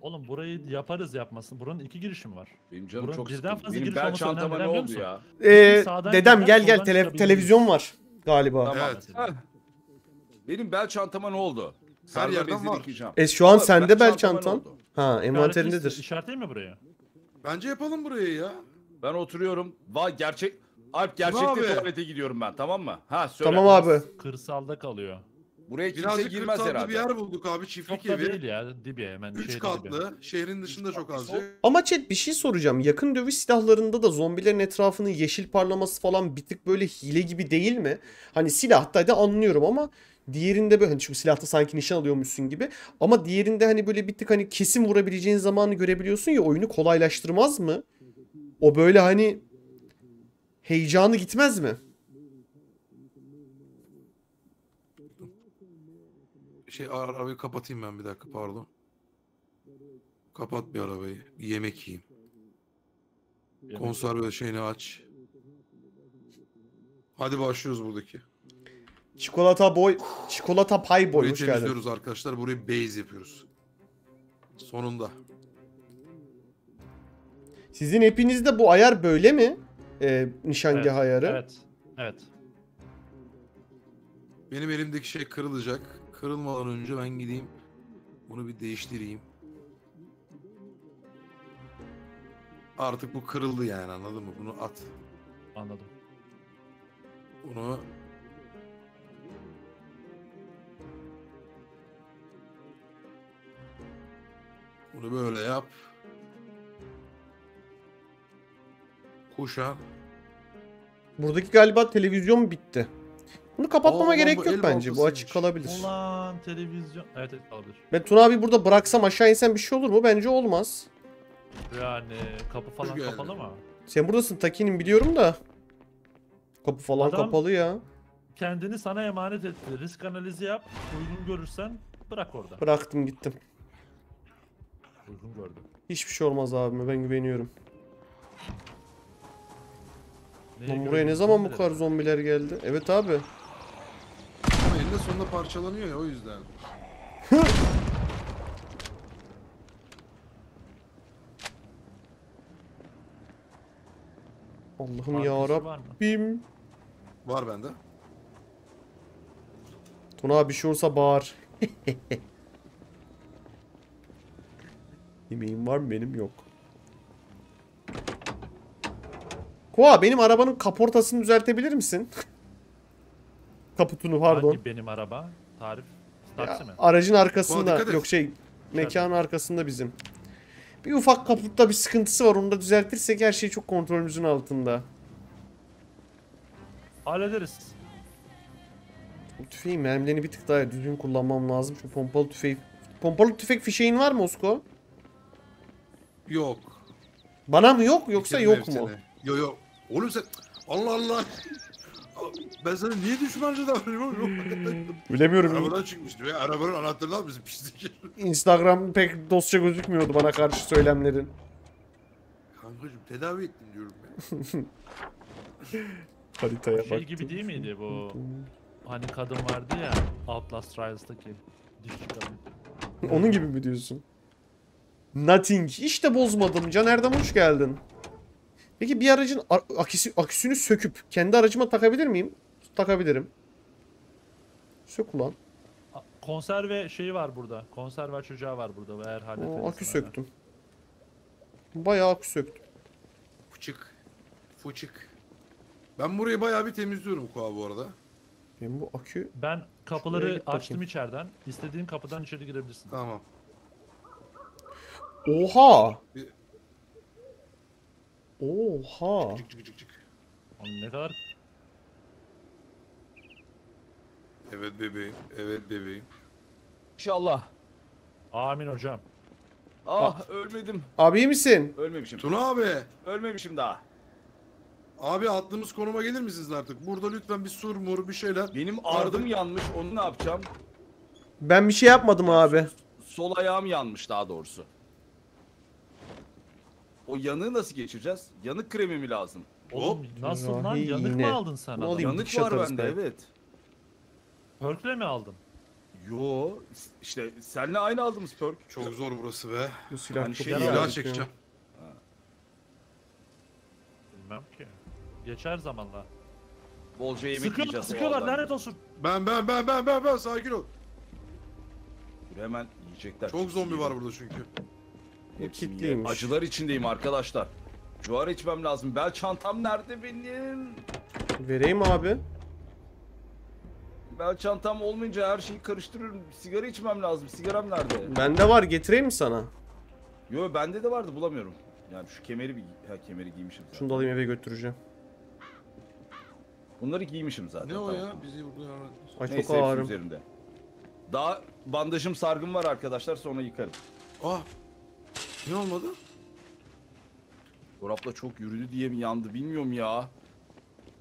Oğlum burayı yaparız yapmasın. Buranın iki girişim var. Benim canım Buranın çok birden sıkıldı. fazla Benim giriş bel olması çantama ne önemli, oldu biliyor ya? Ee, sağdan dedem gel gel soldan tele- televizyon var galiba. Tamam. Evet. Benim bel çantama ne oldu? Sarma yerden var. yıkayacağım. E şu an Ama sende bel çantan. Ha envanterindedir. İşaretleyeyim mi buraya? Bence yapalım burayı ya. Ben oturuyorum. Va gerçek Alp gerçekte tuvalete gidiyorum ben tamam mı? Ha söyle. Tamam abi. Kırsalda kalıyor. Buraya kimse Birazcık girmez kırsalda herhalde. bir yer bulduk abi. Çiftlik Çok da evi. değil ya. Dibye hemen. 3 şehrin dibi. katlı. Şehrin dışında çok azıcık. Ama chat bir şey soracağım. Yakın dövüş silahlarında da zombilerin etrafının yeşil parlaması falan bir tık böyle hile gibi değil mi? Hani silahta da anlıyorum ama diğerinde böyle hani çünkü silahta sanki nişan alıyormuşsun gibi ama diğerinde hani böyle bir tık hani kesin vurabileceğin zamanı görebiliyorsun ya oyunu kolaylaştırmaz mı? O böyle hani heyecanı gitmez mi? Şey arabayı kapatayım ben bir dakika pardon. Kapat bir arabayı. Yemek yiyeyim. Yemek- Konserve şeyini aç. Hadi başlıyoruz buradaki. Çikolata boy, çikolata pay boy Burayı hoş geldin. temizliyoruz arkadaşlar. Burayı base yapıyoruz. Sonunda. Sizin hepinizde bu ayar böyle mi? Ee, nişangah Evet, ayarı. Evet. Evet. Benim elimdeki şey kırılacak. Kırılmadan önce ben gideyim. Bunu bir değiştireyim. Artık bu kırıldı yani anladın mı? Bunu at. Anladım. Bunu Bunu böyle yap. Kuşan. Buradaki galiba televizyon bitti. Bunu kapatmama Aa, gerek bu yok el bence. Bu baltasıymış. açık kalabilir. Ulan televizyon. Evet evet kalabilir. Ben Tuna abi burada bıraksam aşağı insem bir şey olur mu? Bence olmaz. Yani kapı falan geldi. kapalı mı? Sen buradasın Taki'nin biliyorum da. Kapı falan Adam- kapalı ya. Kendini sana emanet etti. Risk analizi yap. Uygun görürsen bırak orada. Bıraktım gittim. Uygun gördüm. Hiçbir şey olmaz abime ben güveniyorum. Neye Lan göre buraya ne zaman bu kadar zombiler geldi? Evet abi. Eninde sonunda parçalanıyor ya o yüzden. Allah'ım ya var mı? Rabbim. Var bende. Tuna bir şey olursa bağır. Yemeğim var mı benim yok. Koa benim arabanın kaportasını düzeltebilir misin? Kaputunu pardon. Hangi benim araba? Tarif. Taksi mi? Aracın arkasında yok şey mekanın arkasında bizim. Bir ufak kaputta bir sıkıntısı var onu da düzeltirsek her şey çok kontrolümüzün altında. Hallederiz. Bu tüfeğin mermilerini bir tık daha düzgün kullanmam lazım. Şu pompalı tüfeği. Pompalı tüfek fişeğin var mı Osko? Yok. Bana mı yok yoksa yok mu? Yok yok. Oğlum sen... Allah Allah. Ben sana niye düşmanca davranıyorum? Bilemiyorum. Arabadan çıkmıştı ve arabanın anahtarını al bizim pislik. Instagram pek dosya gözükmüyordu bana karşı söylemlerin. Kankacım tedavi ettim diyorum ya. Haritaya Şey gibi değil miydi bu? Hani kadın vardı ya Outlast Trials'taki. Dişçi kadın. Onun gibi mi diyorsun? Nothing. İşte bozmadım. Can Erdem hoş geldin. Peki bir aracın aküsü, aküsünü söküp kendi aracıma takabilir miyim? Takabilirim. Sök ulan. Konserve şeyi var burada. Konserve çocuğa var burada. Eğer O halletmediysen akü söktüm. Bayağı akü söktüm. Fıçık. Fıçık. Ben burayı bayağı bir temizliyorum Koa bu arada. Benim bu akü Ben kapıları açtım içeriden. İstediğin kapıdan içeri girebilirsin. Tamam. Oha! Bir- Oha! Çık çık çık çık. Oğlum ne kadar Evet bebeğim. Evet bebeğim. İnşallah. Amin hocam. Ah ölmedim. Abi iyi misin? Ölmemişim. Tuna abi. Ölmemişim daha. Abi attığımız konuma gelir misiniz artık? Burada lütfen bir sur mur bir şeyler. Benim ardım yanmış onu ne yapacağım? Ben bir şey yapmadım abi. Sol ayağım yanmış daha doğrusu. O yanığı nasıl geçireceğiz? Yanık kremi mi lazım? Oğlum nasıl lan? Yanık yine. mı aldın sen Ne adam? Yanık var atarız bende belki. evet. Perk'le mi aldın? Yo işte seninle aynı aldığımız perk. Çok zor burası be. Bu silah çok şey iyi ya, İlaç gözüküyor. çekeceğim. Bilmem ki. Geçer zamanla. Bolca yemek Sıkıyorlar, yiyeceğiz. o sıkıyorlar aralar. lanet olsun. Ben ben ben ben ben ben sakin ol. Dur, Hemen yiyecekler. Çok zombi var burada çünkü. Hepsini kitliymiş. yiyelim. Acılar içindeyim arkadaşlar. Cuvar içmem lazım. Bel çantam nerede benim? Vereyim abi. Bel çantam olmayınca her şeyi karıştırıyorum. Sigara içmem lazım. Sigaram nerede? Bende var getireyim mi sana? Yo bende de vardı bulamıyorum. Yani şu kemeri bir ha kemeri giymişim zaten. Şunu da alayım eve götüreceğim. Bunları giymişim zaten. Ne o tamam. ya? Bizi burada Ay Neyse çok hepsi ağrım. üzerimde. Daha bandajım sargım var arkadaşlar sonra yıkarım. Ah. Ne olmadı? Çorapla çok yürüdü diye mi yandı bilmiyorum ya.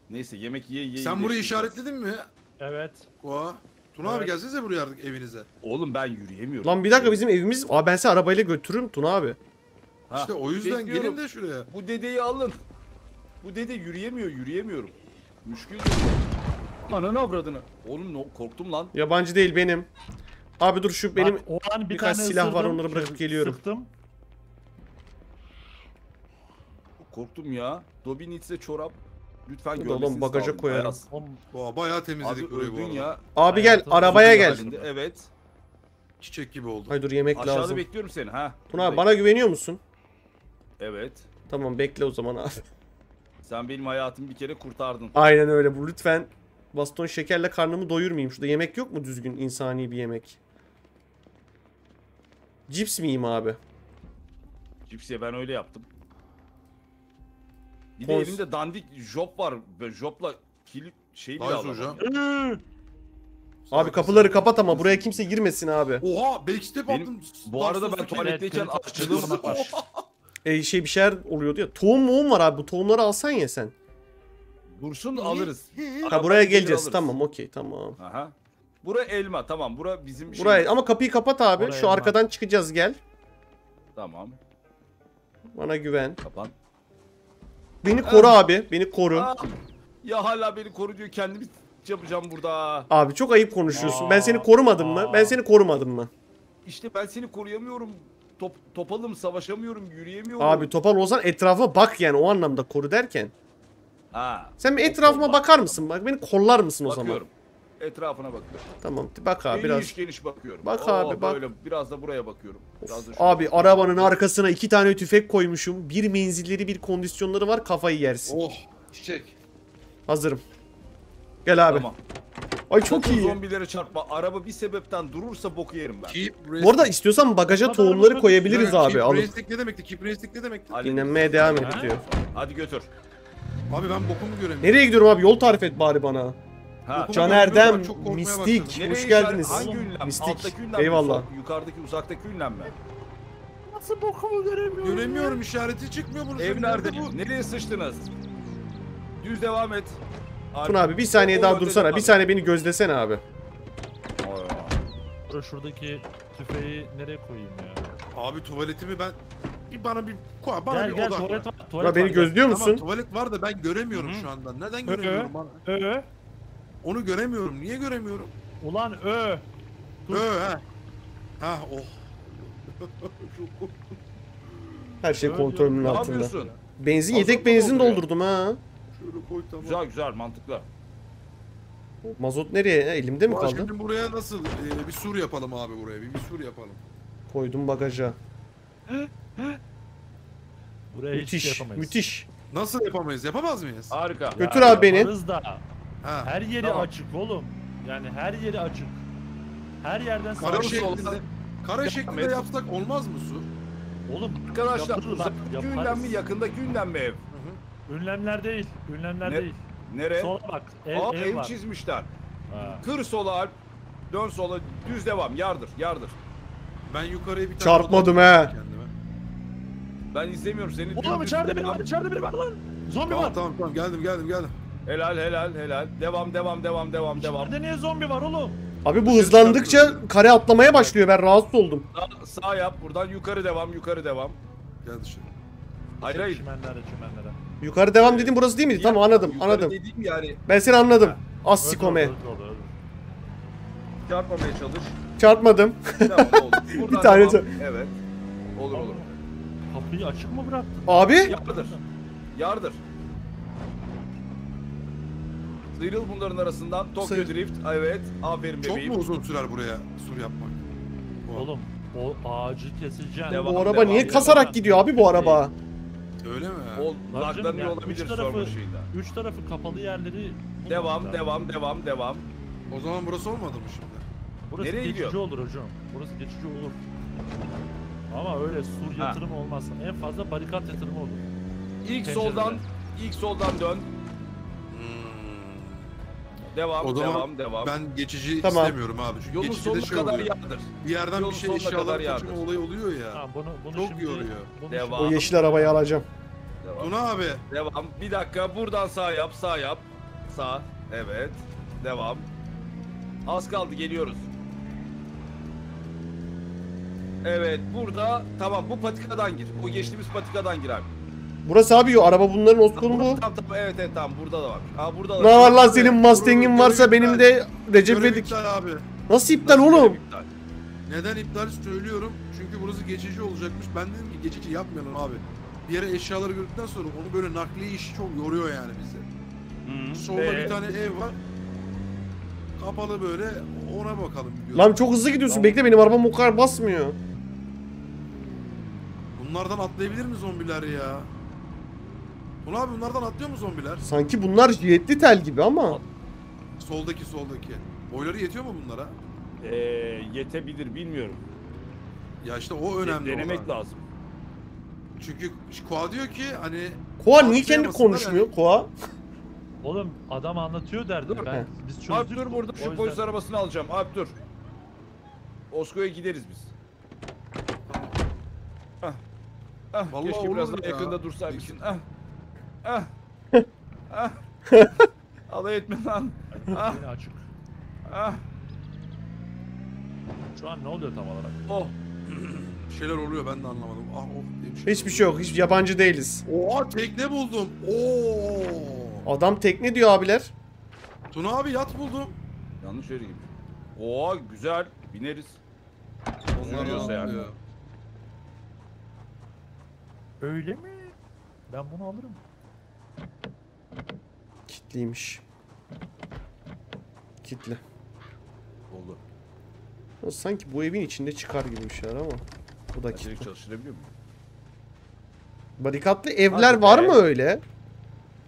Neyse yemek yiye yiye Sen burayı iyileştireceğiz. işaretledin mi? Evet. Koa. Tuna abi Evet. gelsenize buraya artık evinize. Oğlum ben yürüyemiyorum. Lan bir dakika bizim evimiz... Aa ben seni arabayla götürürüm Tuna abi. Ha, işte o yüzden bekliyorum. gelin de şuraya. Bu dedeyi alın. Bu dede yürüyemiyor yürüyemiyorum. Müşkül. Ananı avradını. Oğlum no, korktum lan. Yabancı değil benim. Abi dur şu benim... Bak, o an bir birkaç tane silah var, ısırdım, onları bırakıp şey, geliyorum. Sıktım. Korktum ya. Dobby Nietzsche çorap. Lütfen Dur oğlum, bagaja koyarım. Koa bayağı Abi temizledik burayı bu öldün arada. ya. Abi gel Hayatım arabaya gel. halinde, Evet. Çiçek gibi oldu. Hay dur yemek Aşağıda lazım. bekliyorum seni ha. Tuna abi Buradayım. bana güveniyor musun? Evet. Tamam bekle o zaman abi. Sen benim hayatımı bir kere kurtardın. Aynen öyle bu lütfen. Baston şekerle karnımı doyurmayayım. Şurada yemek yok mu düzgün insani bir yemek? Cips miyim abi? Cipsiye ben öyle yaptım. Bir de Kons- elimde dandik job var. Böyle jobla kilit şey bile Nice hocam. Abi kapıları kapat ama buraya kimse girmesin abi. Oha backstep Benim- attım. Bu arada ben tuvaletteyken parmak var. E, şey bir şeyler oluyordu ya. Tohum muhum var abi. Bu tohumları alsan ya sen. Dursun alırız. Ha Arabayla buraya gelir geleceğiz. alırız. Tamam okey tamam. Aha. Bura elma tamam. Bura bizim şey. Buraya ama kapıyı kapat abi. Oraya Şu elma. arkadan çıkacağız gel. Tamam. Bana güven. Kapan. Beni koru abi. Beni koru. Aa, ya hala beni koru diyor kendimi yapacağım burada. Abi çok ayıp konuşuyorsun. Ben seni korumadım mı? Ben seni korumadım mı? İşte ben seni koruyamıyorum. Top, topalım savaşamıyorum yürüyemiyorum. Abi topal olsan etrafa bak yani o anlamda koru derken. Ha. Sen bir etrafıma bak. bakar mısın? Bak beni kollar mısın o zaman? Etrafına bakıyorum. Tamam bak abi Geniş biraz. geniş bakıyorum. Bak Oo, abi, bak. Böyle biraz da buraya bakıyorum. Biraz da Abi bakıyorum. arabanın arkasına iki tane tüfek koymuşum. Bir menzilleri bir kondisyonları var kafayı yersin. Oh çiçek. Hazırım. Gel abi. Tamam. Ay çok Sakın iyi. Zombilere çarpma. Araba bir sebepten durursa boku yerim ben. Bu arada istiyorsan bagaja Ama tohumları koyabiliriz abi. Keep realistic ne demekti? Keep realistic ne demekti? Ali- dinlenmeye devam et diyor. Hadi götür. Abi ben bokumu göremiyorum. Nereye gidiyorum abi? Yol tarif et bari bana. Ha. Can Erdem, Mistik. Nereye Hoş işaret- geldiniz. Hangi ünlem? Mistik. Alttaki ünlem mi? Eyvallah. Sol- Yukarıdaki uzaktaki ünlem mi? Nasıl bokumu göremiyorum? Göremiyorum işareti çıkmıyor burası. Ev nerede? bu? Nereye sıçtınız? Düz devam et. Tuna abi bir saniye O daha dursana. Bir saniye beni gözlesene abi. Bro, Şuradaki tüfeği nereye koyayım ya? Abi tuvaletimi ben bir bana bir koy bana Gel bir gel odak tuvalet var. Tuvalet Ulan beni var, gel. gözlüyor Tamam musun? tuvalet var da ben göremiyorum Hı hı. şu anda. Neden Ö, göremiyorum? bana? Ö. Onu göremiyorum. Niye göremiyorum? Ulan ö. Dur. Ö ha. Ha oh. Her şey kontrolümün Ne altında. yapıyorsun? Benzin yedek mu benzin dolduruyor? doldurdum ha. Şöyle koy tamam. Güzel güzel mantıklı. Mazot nereye? Ha, Elimde mi Aa, kaldı? Şimdi buraya nasıl e, bir sur yapalım abi buraya. Bir, bir sur yapalım. Koydum bagaja. Buraya hiçbir şey Müthiş. yapamayız. Müthiş. Nasıl yapamayız? Yapamaz mıyız? Harika. Ya, Götür abi beni. yaparız da. Ha. Her yeri Tamam. açık oğlum. Yani her yeri açık. Her yerden Kara şeklinde, kara şeklinde yapsak olmaz mı su? Oğlum Arkadaşlar yaparız. ünlem mi yakındaki ünlem mi ev? Ünlemler değil. Ünlemler Ne? değil. Nere? Sola bak. Ev, Aa ev ev var. çizmişler. Ha. Kır sola Alp. Dön sola düz devam yardır yardır. Ben yukarıya bir tane Çarpmadım he. kendime. Ben izlemiyorum seni. Oğlum içeride biri var. içeride biri var lan. Zombi Tamam var. tamam tamam geldim geldim geldim. Helal helal helal. Devam devam devam devam devam. İçeride niye zombi var oğlum? Abi bu hızlandıkça kare atlamaya başlıyor. Ben rahatsız oldum. Sağ, sağ yap. Buradan yukarı devam. Yukarı devam. Gel dışarı. Hayır hayır. Çimenlere çimenlere. Yukarı devam dedim burası değil miydi? Tamam anladım Yukarı anladım. dediğim yani Ben seni anladım. Ha. Az sikome. olur. çarpmamaya çalış. Çarpmadım. Tamam oldu. Buradan Bir tane devam. Evet. Olur olur. Kapıyı açık mı bıraktın? Abi Yardır. Yardır. Sıyrıl bunların arasından. Tokyo Sıyrıl. Drift. Evet. Aferin Çok bebeğim. mu uzun sürer buraya sur yapmak? Bu- Oğlum o ağacı keseceksin. Devam, bu araba devam, niye devam. kasarak gidiyor abi bu araba? Öyle mi? O Lan canım ya, olabilir üç tarafı-. Üç tarafı kapalı yerleri Devam, devam, devam, devam. O zaman burası olmadı mı şimdi? Burası Nereye geçici gidiyor? olur hocam. Burası geçici olur. Ama öyle sur Ha. yatırımı olmaz. En fazla barikat yatırımı olur. İlk Pencerede. soldan, ilk soldan dön. Devam, O zaman devam, devam. Ben geçici Tamam. istemiyorum abi. Çünkü Yolun geçicide sonuna şey kadar oluyor. yardır. Bir yerden yolun bir şey sonuna kadar eşyalar yardır. olayı oluyor ya. Tamam bunu, bunu Çok şimdi... yoruyor. Bunu Devam. O yeşil arabayı alacağım. Devam. Tuna abi. Devam. Bir dakika buradan sağ yap, sağ yap. Sağ. Evet. Devam. Az kaldı geliyoruz. Evet burada tamam bu patikadan gir. O geçtiğimiz patikadan gir abi. Burası abi yo araba bunların Tamam, bu. tamam, tamam, evet evet tamam burada da var. Aa burada da Ne var lan senin Mustang'in varsa benim de Recep Görev iptal abi. Nasıl iptal Nasıl oğlum? görev iptal? Neden iptal söylüyorum? Çünkü burası geçici olacakmış. Ben dedim ki geçici yapmayalım abi. Bir yere eşyaları gördükten sonra onu böyle nakliye işi çok yoruyor yani bizi. Hı. Solda Ee, bir tane ev var. Kapalı böyle ona bakalım. diyorum. Lan çok hızlı gidiyorsun. Bekle benim arabam o kadar basmıyor. Bunlardan atlayabilir mi zombiler ya? Tuna abi bunlardan atlıyor mu zombiler? Sanki bunlar jetli tel gibi ama. Soldaki soldaki. Boyları yetiyor mu bunlara? Ee, yetebilir bilmiyorum. Ya işte o önemli Denemek olan. lazım. Çünkü Koa diyor ki hani Koa niye kendi konuşmuyor Koa? Oğlum adam anlatıyor derdi. Dur. Ben, biz çözdük. Abi dur burada şu yüzden- polis arabasını alacağım. Abi dur. Osko'ya gideriz biz. Ah. Ah, Vallahi keşke biraz daha ya. yakında dursaymışsın. Ah. Ah. ah. Alay etme lan. Ah. Yine açık. Ah. Şu an ne oluyor tam olarak? Oh. bir şeyler oluyor ben de anlamadım. Ah oh diye bir şey. Hiçbir şey yok. Hiç yabancı değiliz. Oha tekne buldum. Oo. Adam tekne diyor abiler. Tuna abi yat buldum. Yanlış yere gibi. Oo güzel. Bineriz. Onlar Yürüyorsa yani. Öyle mi? Ben bunu alırım. Kitliymiş. Kitli. Oldu. Sanki bu evin içinde çıkar gibi bir şeyler ama. Bu da kilitli. çalıştırabiliyor muyum? Barikatlı evler Hadi var be. mı öyle?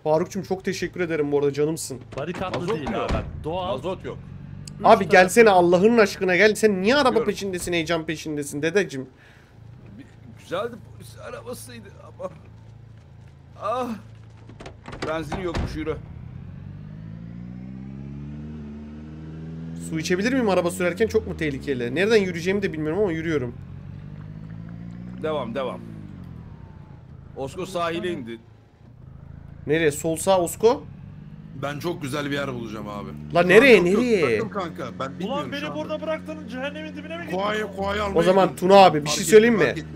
Farukçum çok teşekkür ederim bu arada canımsın. Barikatlı Mazot değil ha bak. Doğal. Mazot yok. üç Abi gelsene Allah'ın aşkına gel. Sen niye araba Biliyorum. peşindesin, heyecan peşindesin dedeciğim? Güzeldi polis arabasıydı ama. Ah. Benzin yokmuş yürü. Su içebilir miyim araba sürerken çok mu tehlikeli? Nereden yürüyeceğimi de bilmiyorum ama yürüyorum. Devam devam. Osko sahile indi. Nereye? Sol sağ Osko? Ben çok güzel bir yer bulacağım abi. La nereye, yok, nereye? Takıl kanka. Ben bilmiyorum Ulan beni anda. burada bıraktın cehennemin dibine mi gittin? Koa'yı almaya O zaman gidiyorum. Tuna abi bir Fark şey etti, söyleyeyim mi? Fark etti.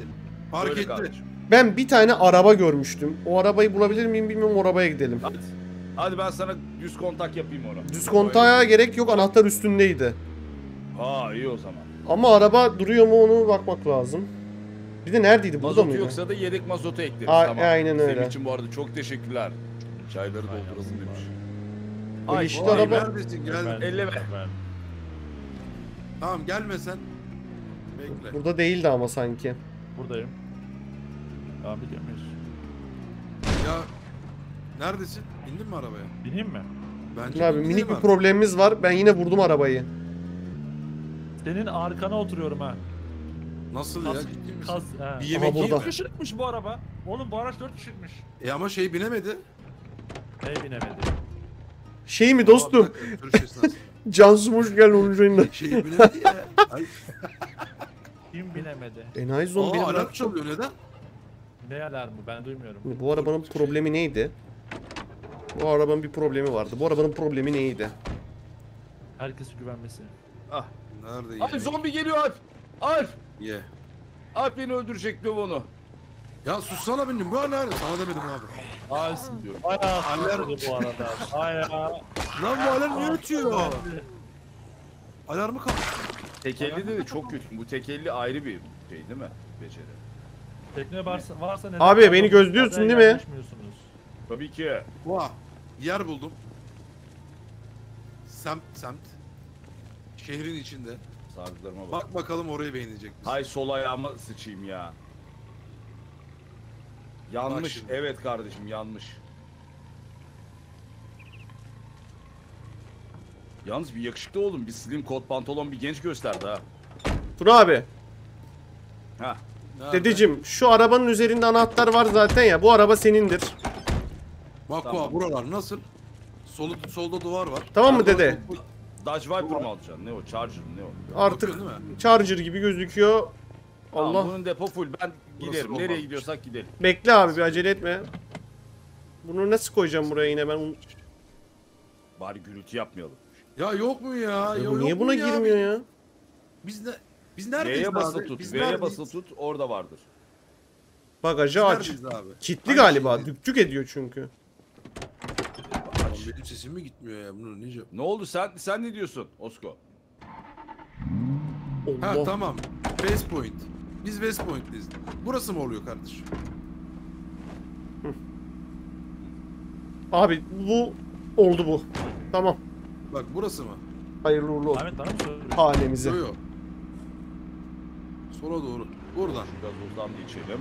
Fark Söyle etti. kardeşim. Ben bir tane araba görmüştüm. O arabayı bulabilir miyim bilmiyorum o arabaya gidelim. Hadi. Hadi ben sana düz kontak yapayım ona. Düz kontağa gerek yok anahtar üstündeydi. Aa iyi o zaman. Ama araba duruyor mu onu bakmak lazım. Bir de neredeydi? Burada Mazot mıydı? yoksa da yedek mazotu ekleriz. A- tamam. aynen öyle. Senin için bu arada çok teşekkürler. Çayları doldurasın demiş. O Ay, Vay, araba- Neredesin? Gel. Elleme. ben- Tamam gelmesen. Bekle. Burada değildi ama sanki. Buradayım. Devam ediyor muyuz? Ya neredesin? Bindin mi arabaya? Bineyim mi? Bence Abi minik bir problemimiz var. Ben yine vurdum arabayı. Senin arkana oturuyorum ha. Nasıl ya? Kas, Ciddi misin? kas, he. Bir yemek burada. mi? kişilikmiş bu araba. Oğlum bu araç 4 kişilikmiş. E ama şey binemedi. Hey binemedi. Şey mi dostum? Aa, bir dakika, sürüş esnasında. Cansu hoş geldin onun üzerinde. Şey binemedi ya. Ay. Kim binemedi? Enayi zombi Aa alarm çalıyor neden? Ne alarmı ben duymuyorum. Bu arabanın problemi neydi? Bu arabanın bir problemi vardı. Bu arabanın problemi neydi? Herkes güvenmesi. Ah. Nerede Alp yemek? zombi geliyor Alp. Alp. Ye. Alp beni öldürecek döv onu. Ya sussana benim. Bu nerede? Sana demedim abi. Alp'sin diyorum. Bayağı sıkıntı bu arada. Bayağı. Lan bu alarm niye ötüyor? Alarmı kaldı. Tekelli de, de çok kötü. Bu tekelli ayrı bir şey değil mi? Beceri. Tekne varsa, varsa neden Abi, beni gözlüyorsun değil mi? Tabii ki. Vah. Yer buldum. Semt semt. Şehrin içinde. Sardıklarıma bak. Bak bakalım orayı beğenecek misin? Hay sol ayağıma sıçayım ya. Yanmış. Evet kardeşim yanmış. Yalnız bir yakışıklı oğlum. Bir slim kot pantolon bir genç gösterdi ha. Tuna abi. Ha. Dedeciğim şu arabanın üzerinde anahtar var zaten ya. Bu araba senindir. Bak Tamam. buralar nasıl? Solu, solda duvar var. Tamam mı dede? Dodge Viper mı alacaksın? Ne o? Charger mı? Ne o? Artık Bakıyorsun değil mi? Charger gibi gözüküyor. Tamam, Allah. bunun depo full. Ben giderim. olmaz. Nereye gidiyorsak gidelim. Bekle abi bir acele etme. Bunu nasıl koyacağım buraya yine ben? Bari gürültü yapmayalım. Ya yok mu ya? ya bu niye buna ya? girmiyor ya? Biz ne? Biz neredeyiz V'ye abi? basılı tut. Biz V'ye neredeyiz? basılı tut. Orada vardır. Bagajı Biz aç. neredeyiz abi? Kitli Hangi galiba. şehirdeyiz? Dükçük ediyor çünkü. Lan benim sesim mi gitmiyor ya? Bunu nice? Ne oldu? Sen sen ne diyorsun Osko? Ha Allah. tamam. West Point. Biz West Point'teyiz. Burası mı oluyor kardeşim? Abi bu oldu bu. Tamam. Bak burası mı? Hayırlı uğurlu olsun. Ahmet bana mı? Hanemize. Yok yok. Sola doğru. Buradan. Gazozdan da içelim.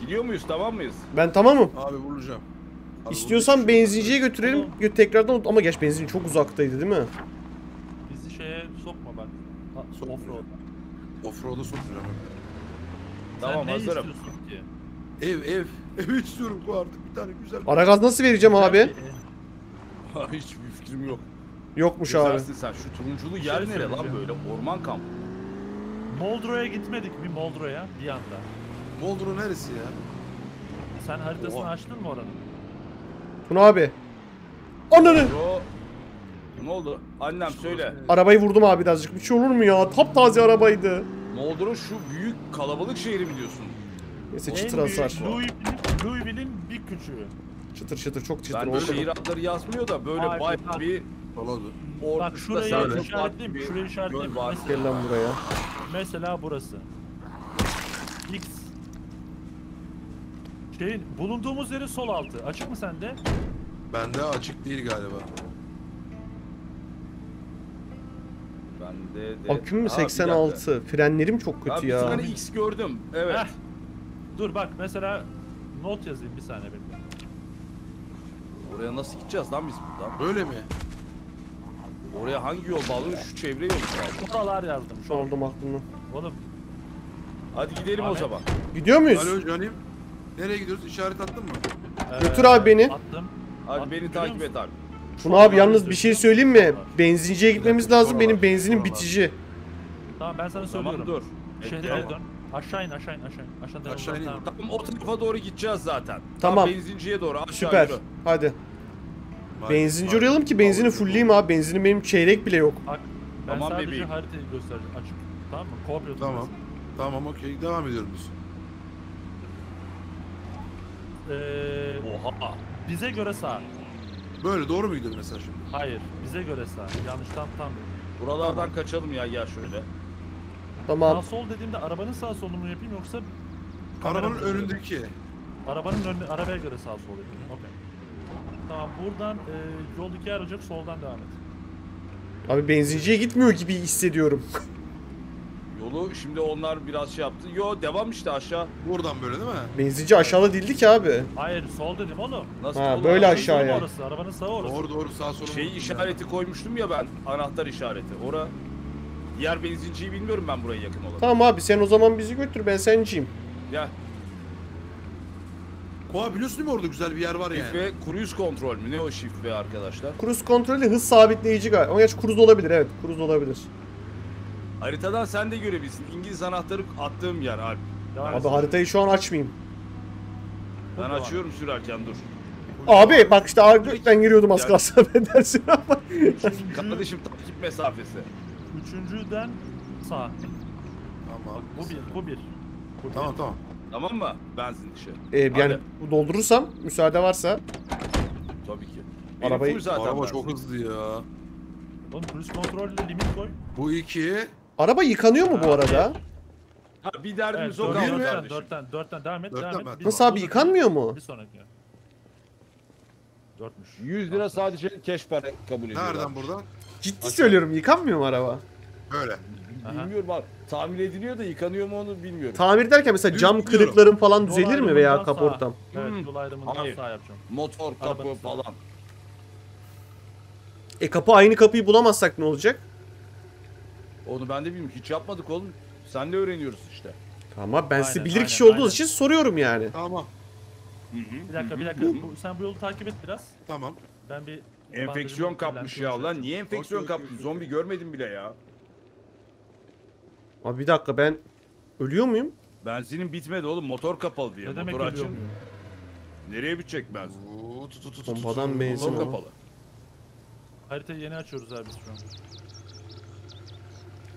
Gidiyor muyuz? Tamam mıyız? Ben tamamım. Abi vuracağım. Abi İstiyorsan benzinciye götürelim. Gö- Tekrardan ama geç benzin çok uzaktaydı değil mi? Bizi şeye sokma Sokma. Offroad. Offroad'a sokmayacağım. Tamam Sen ne hazırım. istiyorsun ki? Ev ev. Ev istiyorum bu artık bir tane güzel. Aragaz nasıl vereceğim abi? Ee, Hiçbir fikrim yok. Yokmuş abi. Gezersin sen. Şu turunculu yer şey nere lan böyle? Orman kampı. Moldro'ya gitmedik mi Moldro'ya bir anda? Moldro neresi ya? Sen haritasını Oha. açtın mı oranın? Tuna abi. Ananı. Bro. Ne oldu? Annem söyle. Arabayı vurdum abi birazcık. Bir şey olur mu ya? Taptaze arabaydı. Moldro şu büyük kalabalık şehri mi diyorsun? Neyse çıtır hasar. Louisville'in bir küçüğü. Çıtır çıtır çok çıtır Ben oldu. şehir adları yazmıyor da böyle Hayır, bayağı bak. bir dur. Bak şurayı işaretleyeyim, şurayı işaretleyeyim. Gel lan buraya. Mesela burası. X. Şeyin bulunduğumuz yerin sol altı. Açık mı sende? Bende açık değil galiba. Bende de... Aküm mü Aa, bir dakika. 86? Frenlerim çok kötü bir ya. tane X gördüm. Evet. Heh. Dur bak mesela not yazayım bir saniye bekle. Oraya nasıl gideceğiz lan biz buradan? Böyle mi? Oraya hangi yol bağlı? Şu çevre yolu bağlı. Şuralar yazdım. Şu Aldım aklımı. Oğlum Hadi gidelim o Ahmet. zaman. Gidiyor muyuz? Alo Canim. Nereye gidiyoruz? İşaret attın mı? Götür eee, abi beni. Attım. Hadi Bak, beni takip et abi. Tuna abi yalnız bir şey söyleyeyim mi? Benzinciye gitmemiz lazım. Benim benzinim bitici. Tamam ben sana Tamam söylüyorum. dur. Şehre Tamam. dön. Aşağı in aşağı in aşağı in. Aşağı yoldan ineyim. devam et. Tamam o tarafa doğru gideceğiz zaten. Tamam. Tam benzinciye doğru aşağı Süper. yürü. Hadi. Benzinci bak. uğrayalım ki benzini fullleyeyim abi. Benzinim benim çeyrek bile yok. Bak ben Tamam sadece bebeğim. haritayı göstereceğim. Açık. Tamam mı? Co-pilot Tamam. burası. Tamam okey devam ediyoruz biz. Eee, Oha. bize göre sağ. Böyle doğru mu mesela şimdi? Hayır. Bize göre sağ. Yanlış tam tam. Buralardan kaçalım ya gel şöyle. Sağ Tamam. sol dediğimde arabanın sağ solunu mu yapayım yoksa Arabanın mu? önündeki. Arabanın önüne, arabaya göre sağ sol yapayım. Okey. Tamam buradan e, yol iki ayrılacak soldan devam et. Abi benzinciye gitmiyor gibi hissediyorum. Yolu şimdi onlar biraz şey yaptı. Yo devam işte aşağı. Buradan böyle değil mi? Benzinci aşağıda değildi ki abi. Hayır sol dedim oğlum. Nasıl Ha, olur? böyle aşağıya. Sol orası, arabanın sağı orası. Doğru doğru sağ sola. Şey işareti koymuştum ya ben. Anahtar işareti. Ora Diğer benzinciyi bilmiyorum ben buraya yakın olan. Tamam abi sen o zaman bizi götür ben senciyim. Gel. Koa biliyorsun değil mi orada güzel bir yer var yani. Ve cruise kontrol mü? Ne o ve arkadaşlar? Cruise kontrolü hız sabitleyici galiba. Ama gerçi cruise olabilir evet. Cruise olabilir. Haritadan sen de görebilirsin. İngiliz anahtarı attığım yer Alp. Devam Abi et. haritayı şu an açmayayım. Ben Burada var. açıyorum sürerken dur. Abi bak işte ben giriyordum az Ya- kalsın affedersin ama. Kardeşim takip mesafesi. Üçüncüden sağ. Tamam. Bu bir, bu bir. Bu bir. Tamam tamam. Tamam mı? Benzin işi. Ee, yani Hadi. bu doldurursam müsaade varsa Tabii ki. Benim Arabayı- full zaten Araba benzin. çok hızlı ya. Oğlum cruise kontrolle limit koy. Bu iki. Araba yıkanıyor mu bu arada? Ha, bir Evet, derdimiz o kaldı kardeşim. dörtten, dörtten devam et, Dörtten devam et. Bir Nasıl sonraki- abi yıkanmıyor mu? Bir sonraki. Dörtmüş. 100 lira sadece cash para kabul ediyorlar. Nereden buradan? Ciddi söylüyorum yıkanmıyor mu araba? Böyle. Aha. Bilmiyorum abi. Tahmin ediliyor da yıkanıyor mu onu bilmiyorum. Tamir derken mesela cam Bilmiyorum. kırıkların falan düzelir mi veya kaportam? sağ. Evet, Hmm. yol ayrımından Hayır. sağ yapacağım. Motor, kapı Arabanın sağ. falan. E kapı aynı kapıyı bulamazsak ne olacak? Onu ben de bilmiyorum. Hiç yapmadık oğlum. Sen de öğreniyoruz işte. Tamam ben size Aynen, bilir aynen, kişi olduğunuz aynen. için soruyorum yani. Tamam. Bir dakika, bir dakika. Bu, sen bu yolu takip et biraz. Tamam. Ben bir Enfeksiyon kapmış ya lan. Niye enfeksiyon Okey, okey. Zombi görmedim bile ya. Abi bir dakika ben ölüyor muyum? Benzinin bitmedi oğlum. Motor kapalı diye. Ne demek Motor ölüyor açın. muyum? Nereye bitecek benzin? Oo, tut, tut, tut, Bombadan tut. benzin Motor kapalı. Haritayı yeni açıyoruz abi biz şu an.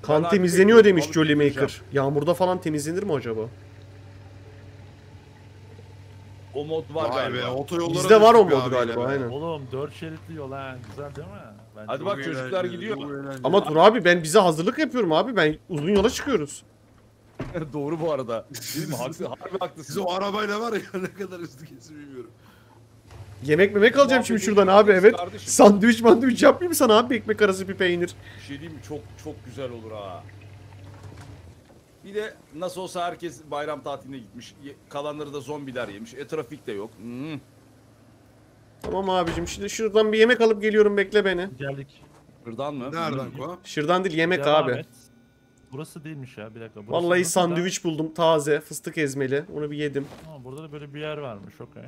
Kan temizleniyor demiş Jolly Maker. Yağmurda falan temizlenir mi acaba? O mod var Vay be galiba. otoyollara Bizde var o düştük mod abi galiba be. aynen. Oğlum 4 şeritli yol ha. Güzel değil mi? Bence Hadi bak çocuklar gidiyor. Ama dur abi ben bize hazırlık yapıyorum abi. Ben uzun yola çıkıyoruz. Doğru bu arada. Değil mi? Haklı, harbi Siz haklısın. o arabayla var ya ne kadar hızlı kesin bilmiyorum. Yemek memek alacağım şimdi şuradan abi evet. kardeşim. Sandviç mandviç yapmayayım mı sana abi ekmek arası bir peynir. Bir şey diyeyim mi? Çok çok güzel olur ha. Bir de nasıl olsa herkes bayram tatiline gitmiş. Kalanları da zombiler yemiş. E trafik de yok. Hmm. Tamam abicim şimdi şuradan bir yemek alıp geliyorum bekle beni. Geldik. Buradan mı? Nereden koa? Şuradan değil yemek Devam abi. et. Burası değilmiş ya bir dakika. Burası Vallahi burası da- sandviç buldum taze fıstık ezmeli. Onu bir yedim. Ama burada da böyle bir yer varmış okey.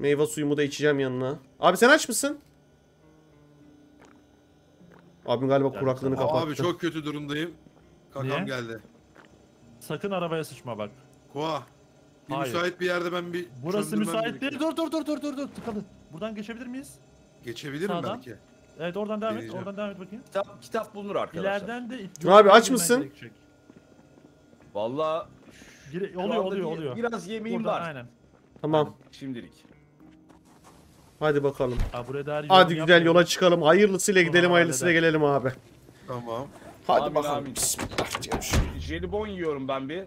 Meyve suyumu da içeceğim yanına. Abi sen aç mısın? Abim galiba kuraklığını kapattı. Abi çok kötü durumdayım. Kakam Niye? geldi. Sakın arabaya sıçma bak. Koa. Bir Hayır. müsait bir yerde ben bir Burası müsait gerekiyor. değil. Dur dur dur dur dur dur tıkalı. Buradan geçebilir miyiz? Geçebilirim Sağdan. belki. Evet oradan devam et. Deneyeceğim. Oradan devam et bakayım. Kitap, kitap bulunur arkadaşlar. İleriden de Abi aç mısın? gerekecek. Valla Gire- şu oluyor anda oluyor bir- oluyor. Biraz yemeğim Buradan var. aynen. Tamam. Şimdilik. Hadi bakalım. Aa, buraya dair yorum Hadi güzel yapmayalım. yola çıkalım. Hayırlısıyla gidelim Sonra hayırlısıyla halleder. gelelim abi. Tamam. Hadi Amin, bakalım. amin. Bismillah. Jelibon yiyorum ben bir.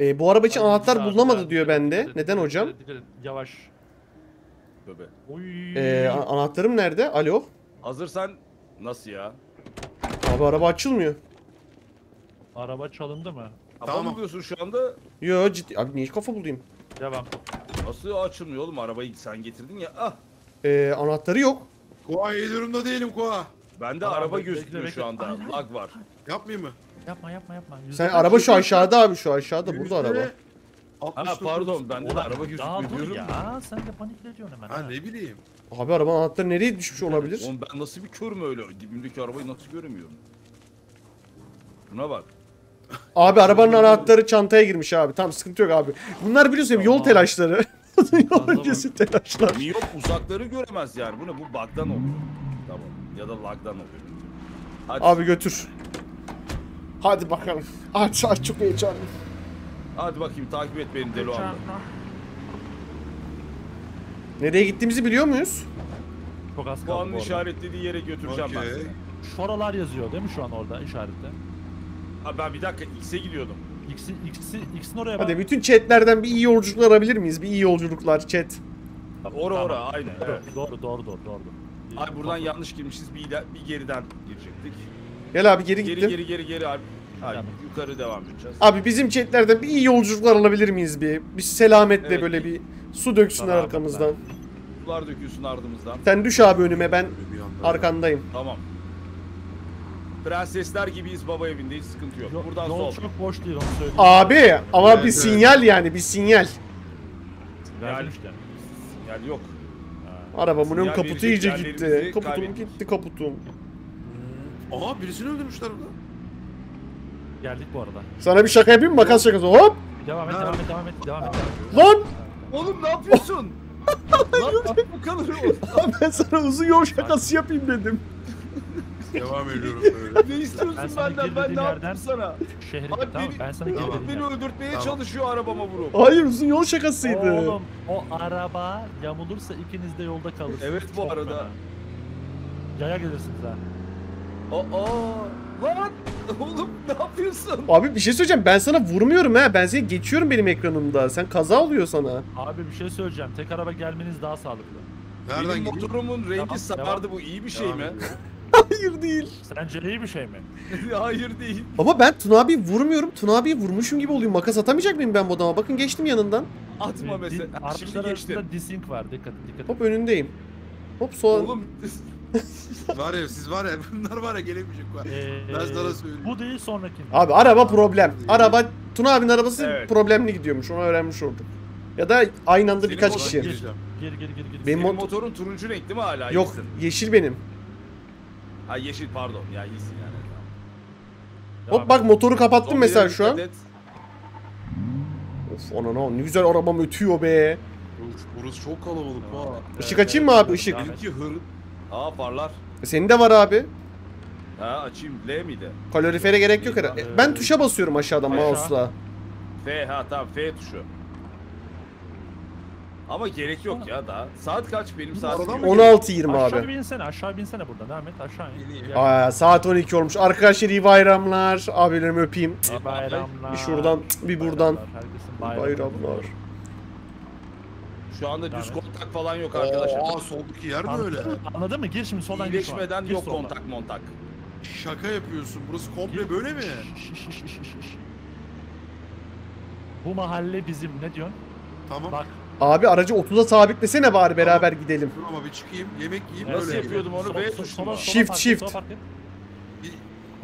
Ee, bu araba için Hadi anahtar güzel, bulunamadı güzel. diyor bende. dikkat et, Neden dikkat hocam? et, dikkat et. Yavaş. Oy. Ee, a- anahtarım nerede? Alo. Hazırsan nasıl ya? Abi araba açılmıyor. Araba çalındı mı? Tamam. Tamam. mı diyorsun şu anda? Yo ciddi. Abi niye kafa bulayım? Devam. Nasıl açılmıyor oğlum? Arabayı sen getirdin ya. Ah. Ee, anahtarı yok. Koa iyi durumda değilim Koa. Bende Tamam, araba bekle, gözükmüyor bekle, şu anda. bekle. Lag var. Yapmayayım mı? Yapma yapma yapma. Yüzde Sen kaç? araba şu aşağıda abi şu aşağıda burada araba. Yüzde Ha 69. pardon bende de Ulan, araba Daha gözükmüyor dur diyorum. ya. Sen de panikle ediyorsun hemen. Ha ha. ne bileyim. Abi araba anahtarı nereye düşmüş olabilir? Oğlum ben nasıl bir körüm öyle? Dibimdeki arabayı nasıl göremiyorum? Buna bak. Abi arabanın anahtarı çantaya girmiş abi. Tamam sıkıntı yok abi. Bunlar biliyorsun hep yol Tamam. telaşları. yol Tamam. öncesi telaşlar. Miyop uzakları göremez yani. Bu ne? Bu bug'dan oluyor. Tamam. Ya da lag'dan oluyor. Hadi, Abi götür. Hadi bakalım. Aç aç çok heyecanlıyım. hadi bakayım takip et beni deli anda. Nereye gittiğimizi biliyor muyuz? Çok az kaldı anın bu arada. işaretlediği yere götüreceğim ben Okey. seni. Şoralar yazıyor değil mi şu an orada işarette? Ha ben bir dakika X'e gidiyordum. X'i, X'i, X'in oraya Hadi bak. bütün chatlerden bir iyi yolculuklar alabilir miyiz? Bir iyi yolculuklar chat. Ora Tamam. ora aynen. Evet. Doğru doğru doğru doğru. Abi buradan yanlış girmişiz. Bir, iler- bir geriden girecektik. Gel abi geri Geri gittim. geri geri geri abi. Hayır, Tamam. yukarı devam edeceğiz. Abi bizim chatlerden bir iyi yolculuklar alabilir miyiz bir? Bir selametle Evet. böyle bir su döksünler Tamam, arkamızdan. Sular dökülsün ardımızdan. Sen düş abi önüme ben arkandayım. Tamam. Prensesler gibiyiz baba evindeyiz sıkıntı yok. Yo- Buradan yol sol. çok boş değil onu söyleyeyim. Abi ama Evet, bir evet. sinyal yani bir sinyal. Verdim işte. Yani yok. Ha. Arabamın ön Sinyal kaputu verecek iyice yerlerimizi gitti. Kaputum kaybettik. gitti kaputum. Aa birisini öldürmüşler burada. Geldik bu arada. Sana bir şaka yapayım mı? Makas şakası. Hop! Devam et Ha. devam et devam et devam et. Lan! Oğlum ne yapıyorsun? Lan bak bu kalır ben sana uzun yol şakası yapayım dedim. Devam ediyorum böyle. Ne istiyorsun Ben sana benden? Ben ne yerden- yaptım sana? Şehre Abi tamam beni- ben sana Beni, geri Tamam. beni öldürtmeye Tamam. çalışıyor arabama vurup. Hayır uzun yol şakasıydı. Oğlum o araba yamulursa ikiniz de yolda kalırsınız. Evet, bu Çok arada. fena. Yaya gelirsiniz ha. Aa, lan oğlum ne yapıyorsun? Abi bir şey söyleyeceğim. Ben sana vurmuyorum ha. Ben seni geçiyorum benim ekranımda. Sen kaza oluyor sana. Abi bir şey söyleyeceğim. Tek araba gelmeniz daha sağlıklı. Nereden Benim gidiyor? motorumun rengi Tamam, sarardı devam. bu iyi bir şey Devam mi? ediyorum. Hayır değil. Sence iyi bir şey mi? Hayır değil. Ama ben Tuna abi vurmuyorum. Tuna abi vurmuşum gibi oluyor. Makas atamayacak mıyım ben bu adama? Bakın geçtim yanından. Atma Ee, mesela. Araçlar Şimdi geçti. arasında desync var. Dikkat dikkat. Hop önündeyim. Hop sola. Oğlum Var ya siz var ya bunlar var ya gelemeyecek var. Ee, Ben sana söyleyeyim. Bu değil sonraki. Abi araba problem. Araba Tuna abinin arabası Evet. problemli gidiyormuş. Onu öğrenmiş olduk. Ya da aynı anda Senin birkaç kişi. Gir gir gir gir. Benim senin mot- motorun turuncu renk değil mi hala? Yok yeşil benim. Ha yeşil pardon. Ya iyisin yani. Devam Hop bak motoru kapattım Zombilere mesela şu an. dikkat et. Of anana ne güzel arabam ötüyor be. Burası- Burası çok kalabalık ha. Işık açayım mı abi ışık? Devam et. Hır. Aa farlar. Senin de var abi. Ha açayım. L miydi? Kalorifere gerek yok herhalde. Ben tuşa basıyorum aşağıdan aşağı. mouse'la. F ha tamam F tuşu. Ama gerek yok ya daha. Saat kaç benim saatim? yok. mı 16.20 Aşağı abi. bir insene aşağı binsene buradan devam et aşağı in. İneyim. Gel. Aa, saat 12 olmuş. Arkadaşlar iyi bayramlar. Abilerimi öpeyim. İyi bayramlar. Bir şuradan bir buradan. Bayramlar, Herkesin. Bayramlar. Şu anda düz kontak falan yok arkadaşlar. Aa soldaki yer mi öyle? Anladın mı? Gir şimdi soldan gir şu an. İyileşmeden Gir yok kontak montak. Şaka yapıyorsun. Burası komple böyle mi? Bu mahalle bizim. Ne diyorsun? Tamam. Bak. Abi aracı 30'a sabitlesene bari beraber gidelim. Dur ama bir çıkayım. Yemek yiyeyim. Nasıl öyle yapıyordum onu? Sol- B sol- sola- sola Shift, park et, shift. sola park et. Bir-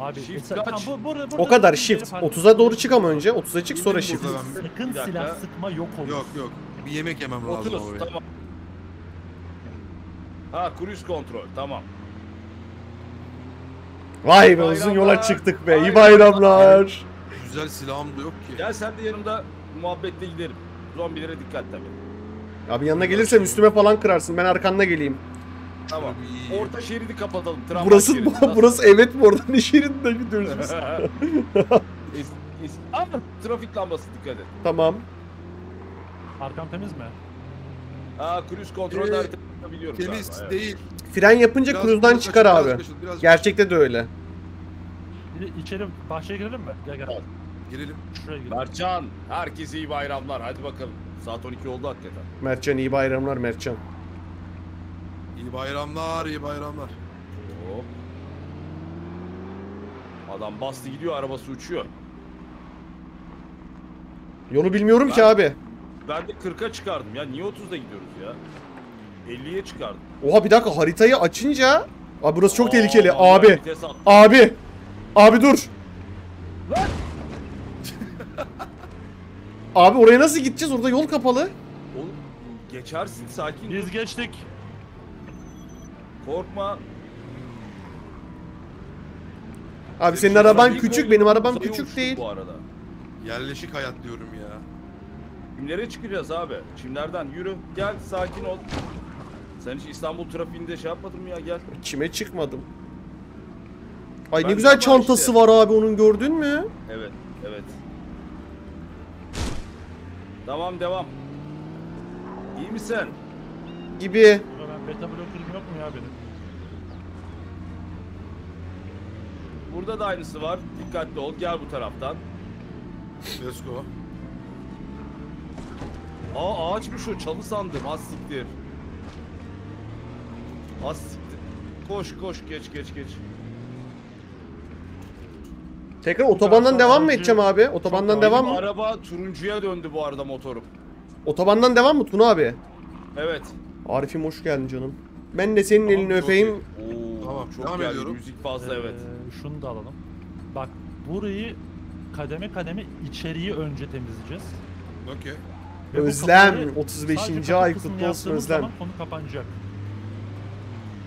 Abi Shift mesela- kaç? tamam, bu- burada- O kadar shift. park- 30'a doğru çık ama önce. 30'a çık sonra shift. burada ben. Sakın Bir dakika. silah sıkma yok olur. Yok yok. Bir yemek yemem lazım Oturuz tamam. Ha cruise kontrol tamam. Vay be uzun yola bayramlar. çıktık be. İyi Bayramlar. Güzel silahım da yok ki. Gel sen de yanımda muhabbetle gidelim. Zombilere dikkat tabii. Abi yanına gelirsem üstüme falan kırarsın. Ben arkanda geleyim. Tamam. Orta şeridi kapatalım. Tramvay Burası şeridi. Burası evet mi orada ne şeridinde gidiyoruz biz. es, es, Aa, trafik lambası dikkat et. Tamam. Arkam temiz mi? Aa cruise kontrol Ee, biliyorum Temiz galiba, evet. değil. Fren yapınca Biraz cruise'dan çıkar kaçın, abi. biraz kaçın, biraz Gerçekte de öyle. İçeri bahçeye girelim mi? Gel gel. Girelim. Şuraya girelim. Mertcan, herkese iyi bayramlar. Hadi bakalım. Saat 12 oldu hakikaten. Mertcan iyi bayramlar Mertcan. İyi bayramlar, iyi bayramlar. Hop. Adam bastı gidiyor, arabası uçuyor. Yolu bilmiyorum ki Ben- abi. Ben de 40'a çıkardım ya. Niye 30'da gidiyoruz ya? 50'ye çıkardım. Oha bir dakika haritayı açınca. Abi burası çok Aa, tehlikeli abi. Abi. Abi dur. Lan! Abi oraya nasıl gideceğiz? Orada yol kapalı. Oğlum geçersin sakin. dur. Biz geçtik. Korkma. Abi senin araban küçük, benim arabam uzaya küçük uçtuk değil. Bu arada. Yerleşik hayat diyorum ya. Kimlere çıkacağız abi? Çimlerden yürü. Gel sakin ol. Sen hiç İstanbul trafiğinde şey yapmadın mı ya gel. Kime çıkmadım. Ay ne Ben güzel ama çantası işte- var abi onun gördün mü? Evet, Tamam devam. İyi misin? Gibi. Ya Ben beta blokörüm yok mu ya benim? Burada da aynısı var. Dikkatli ol. Gel bu taraftan. Let's go. Aa ağaçmış o. Çalı sandım. Az siktir. Az siktir. Koş koş geç geç geç. Tekrar otobandan devam mı edeceğim abi? Otobandan devam mı? araba turuncuya döndü bu arada motorum. Otobandan devam mı Tuna abi? Evet. Arif'im hoş geldin canım. Ben de senin Tamam, elini çok öpeyim. Oo, Tamam, çok devam geldi. ediyorum. Müzik fazla evet. Ee, şunu da alalım. Bak burayı kademe kademe içeriği önce temizleyeceğiz. Okey. Ve bu Özlem, kapıları 35. sadece kapı ay kısmını kutlu olsun yaptığımız Özlem. zaman Konu kapanacak.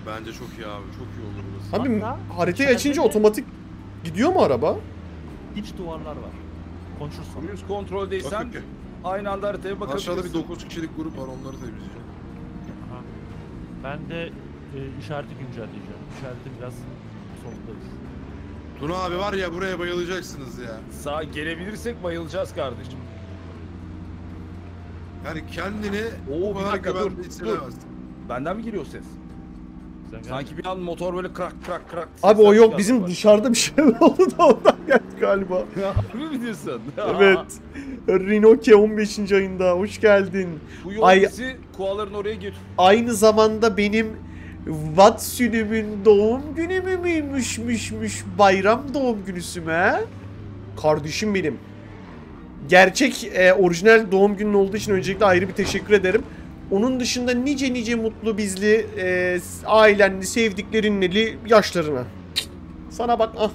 Bence çok iyi abi. Çok iyi olur burası. Abi Hatta haritayı içeride açınca de- otomatik gidiyor mu araba? İç duvarlar var. Konuşursun. Cruise kontroldeysen okey. aynı anda haritaya bakabilirsin. Aşağıda bir 9 kişilik grup var onları temizleyeceğim. Aha. Ben de e, işareti güncelleyeceğim. İşareti biraz solundayız. Tuna abi var ya buraya bayılacaksınız ya. Sağ gelebilirsek bayılacağız kardeşim. Yani kendini Oo, bu bir kadar dakika, dur, güvende dur. hissedemezsin. Benden mi geliyor ses? Sen gel. Sanki bir an motor böyle krak krak krak. Abi o yok bizim dışarıda bir şey oldu da ondan geldi galiba. Harbi mi diyorsun? Evet. Rinoke 15. ayında hoş geldin. Bu yol Ay- bizi kuaların oraya götür. Aynı zamanda benim Watson'umun doğum günü mü müymüşmüşmüş bayram doğum günüsü mü he? Kardeşim benim. Gerçek e, orijinal doğum günün olduğu için öncelikle ayrı bir teşekkür ederim. Onun dışında nice nice mutlu bizli e, ailenli sevdiklerinli yaşlarına. Sana bak ah.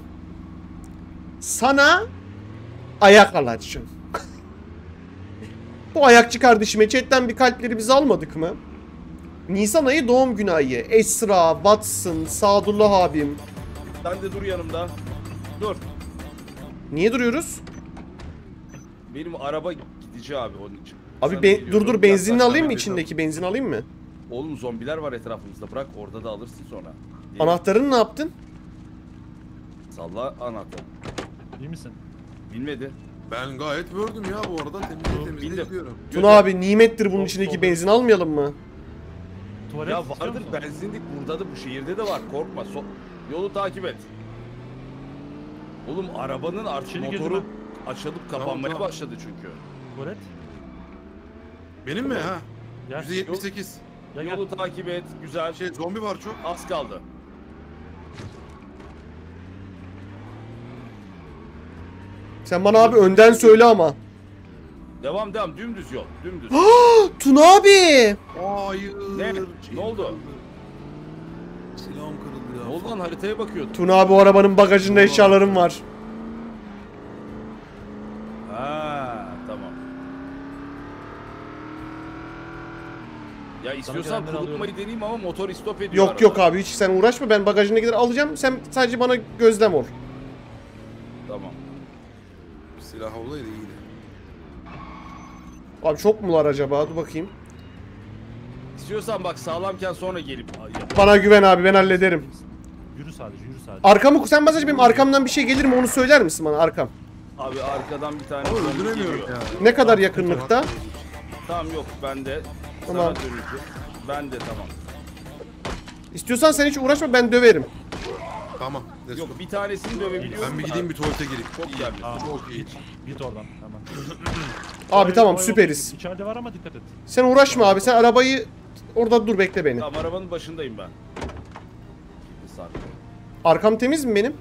Sana ayak alacağım. Bu ayakçı kardeşime chatten bir kalplerimizi almadık mı? Nisan ayı doğum günü ayı. Esra, Watson, Sadullah abim. Sen de dur yanımda. Dur. Niye duruyoruz? Benim araba gidici abi onun için. Abi Sana be- geliyorum. dur dur benzinini alayım mı içindeki benzin alayım mı? Oğlum zombiler var etrafımızda bırak orada da alırsın sonra. Diye. Anahtarını ne yaptın? Salla anahtar. İyi misin? Bilmedi. Ben gayet gördüm ya bu arada temizle temizle gidiyorum. Tuna abi nimettir bunun Yok, içindeki yok. benzin almayalım mı? Tuvalet Ya istiyor vardır musun? benzinlik burada da bu şehirde de var korkma. So- yolu takip et. Oğlum arabanın artık İçeri girdim motoru açılıp kapanmaya tamam. başladı çünkü. Tuvalet. Benim mi ha? Gel. %78. Gel, gel. Yolu takip et. Güzel. Şey zombi var çok. Az kaldı. Sen bana abi önden söyle ama. Devam devam dümdüz yol. Dümdüz. Tuna abi! Hayır. Ne? Ne oldu? Silahım kırıldı ya. ne oldu lan haritaya bakıyordum. Tuna abi o arabanın bagajında eşyalarım var. Ha tamam. Ya istiyorsan gelenleri kurutmayı deneyeyim ama motor istop ediyor. Yok arada. yok abi hiç sen uğraşma ben bagajına gider alacağım. Sen sadece bana gözlem ol. Tamam. Silah olaydı iyiydi. Abi çok mu var acaba? Dur bakayım. İstiyorsan bak sağlamken sonra gelip yap. Bana güven abi ben hallederim. Yürü sadece yürü sadece. Arkamı sen sadece benim arkamdan bir şey gelir mi onu söyler misin bana arkam? Abi arkadan bir tane zombi öldüremiyorum ya. Ne kadar yakınlıkta? Tamam yok bende. Tamam. Sana dönücü. Ben de tamam. İstiyorsan sen hiç uğraşma ben döverim. Tamam. let's go. Yok bir tanesini dövebiliyorum. Ben bir da gideyim bir tuvalete gireyim. Çok geldi. Aa, Çok iyi. Git, oradan hemen. Abi tamam Vay, vay, süperiz. İçeride var ama dikkat et. Sen uğraşma abi sen arabayı orada dur bekle beni. Tamam arabanın başındayım ben. Bir saniye. Arkam temiz mi benim?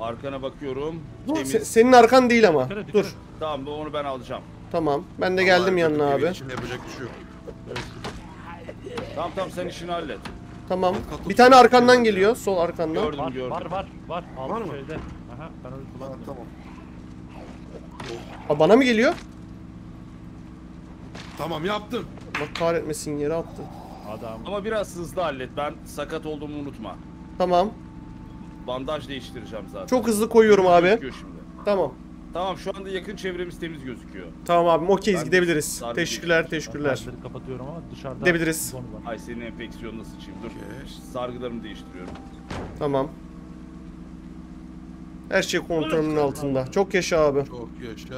Arkana bakıyorum. Se- Temiz. senin arkan değil ama. Dikkat et, dikkat Dur. et. Tamam bu- onu ben alacağım. Tamam. Ben de geldim Vallahi yanına abi. içinde yapacak bir şey yok. Tamam tamam sen işini hallet. Tamam. Bir tane arkandan geliyor. Sol arkandan. Gördüm Var gördüm. var var var. Aldım Var mı? şeyde. Aha ben öyle tamam. Aa, bana mı geliyor? Tamam yaptım. Bak kahretmesin yere attı. Adam. Ama biraz hızlı hallet. Ben sakat olduğumu unutma. Tamam. Bandaj değiştireceğim zaten. Çok hızlı koyuyorum abi. Tamam. Tamam şu anda yakın çevremiz temiz gözüküyor. Tamam abim okeyiz Ben gidebiliriz. darbe Teşekkürler geçirdim. teşekkürler. Perdeleri kapatıyorum ama dışarıda Gidebiliriz. var. Ay senin enfeksiyonuna sıçayım. Dur. Sargılarımı değiştiriyorum. Tamam. Her şey kontrolümün altında. Çok yaşa abi. Çok yaşa.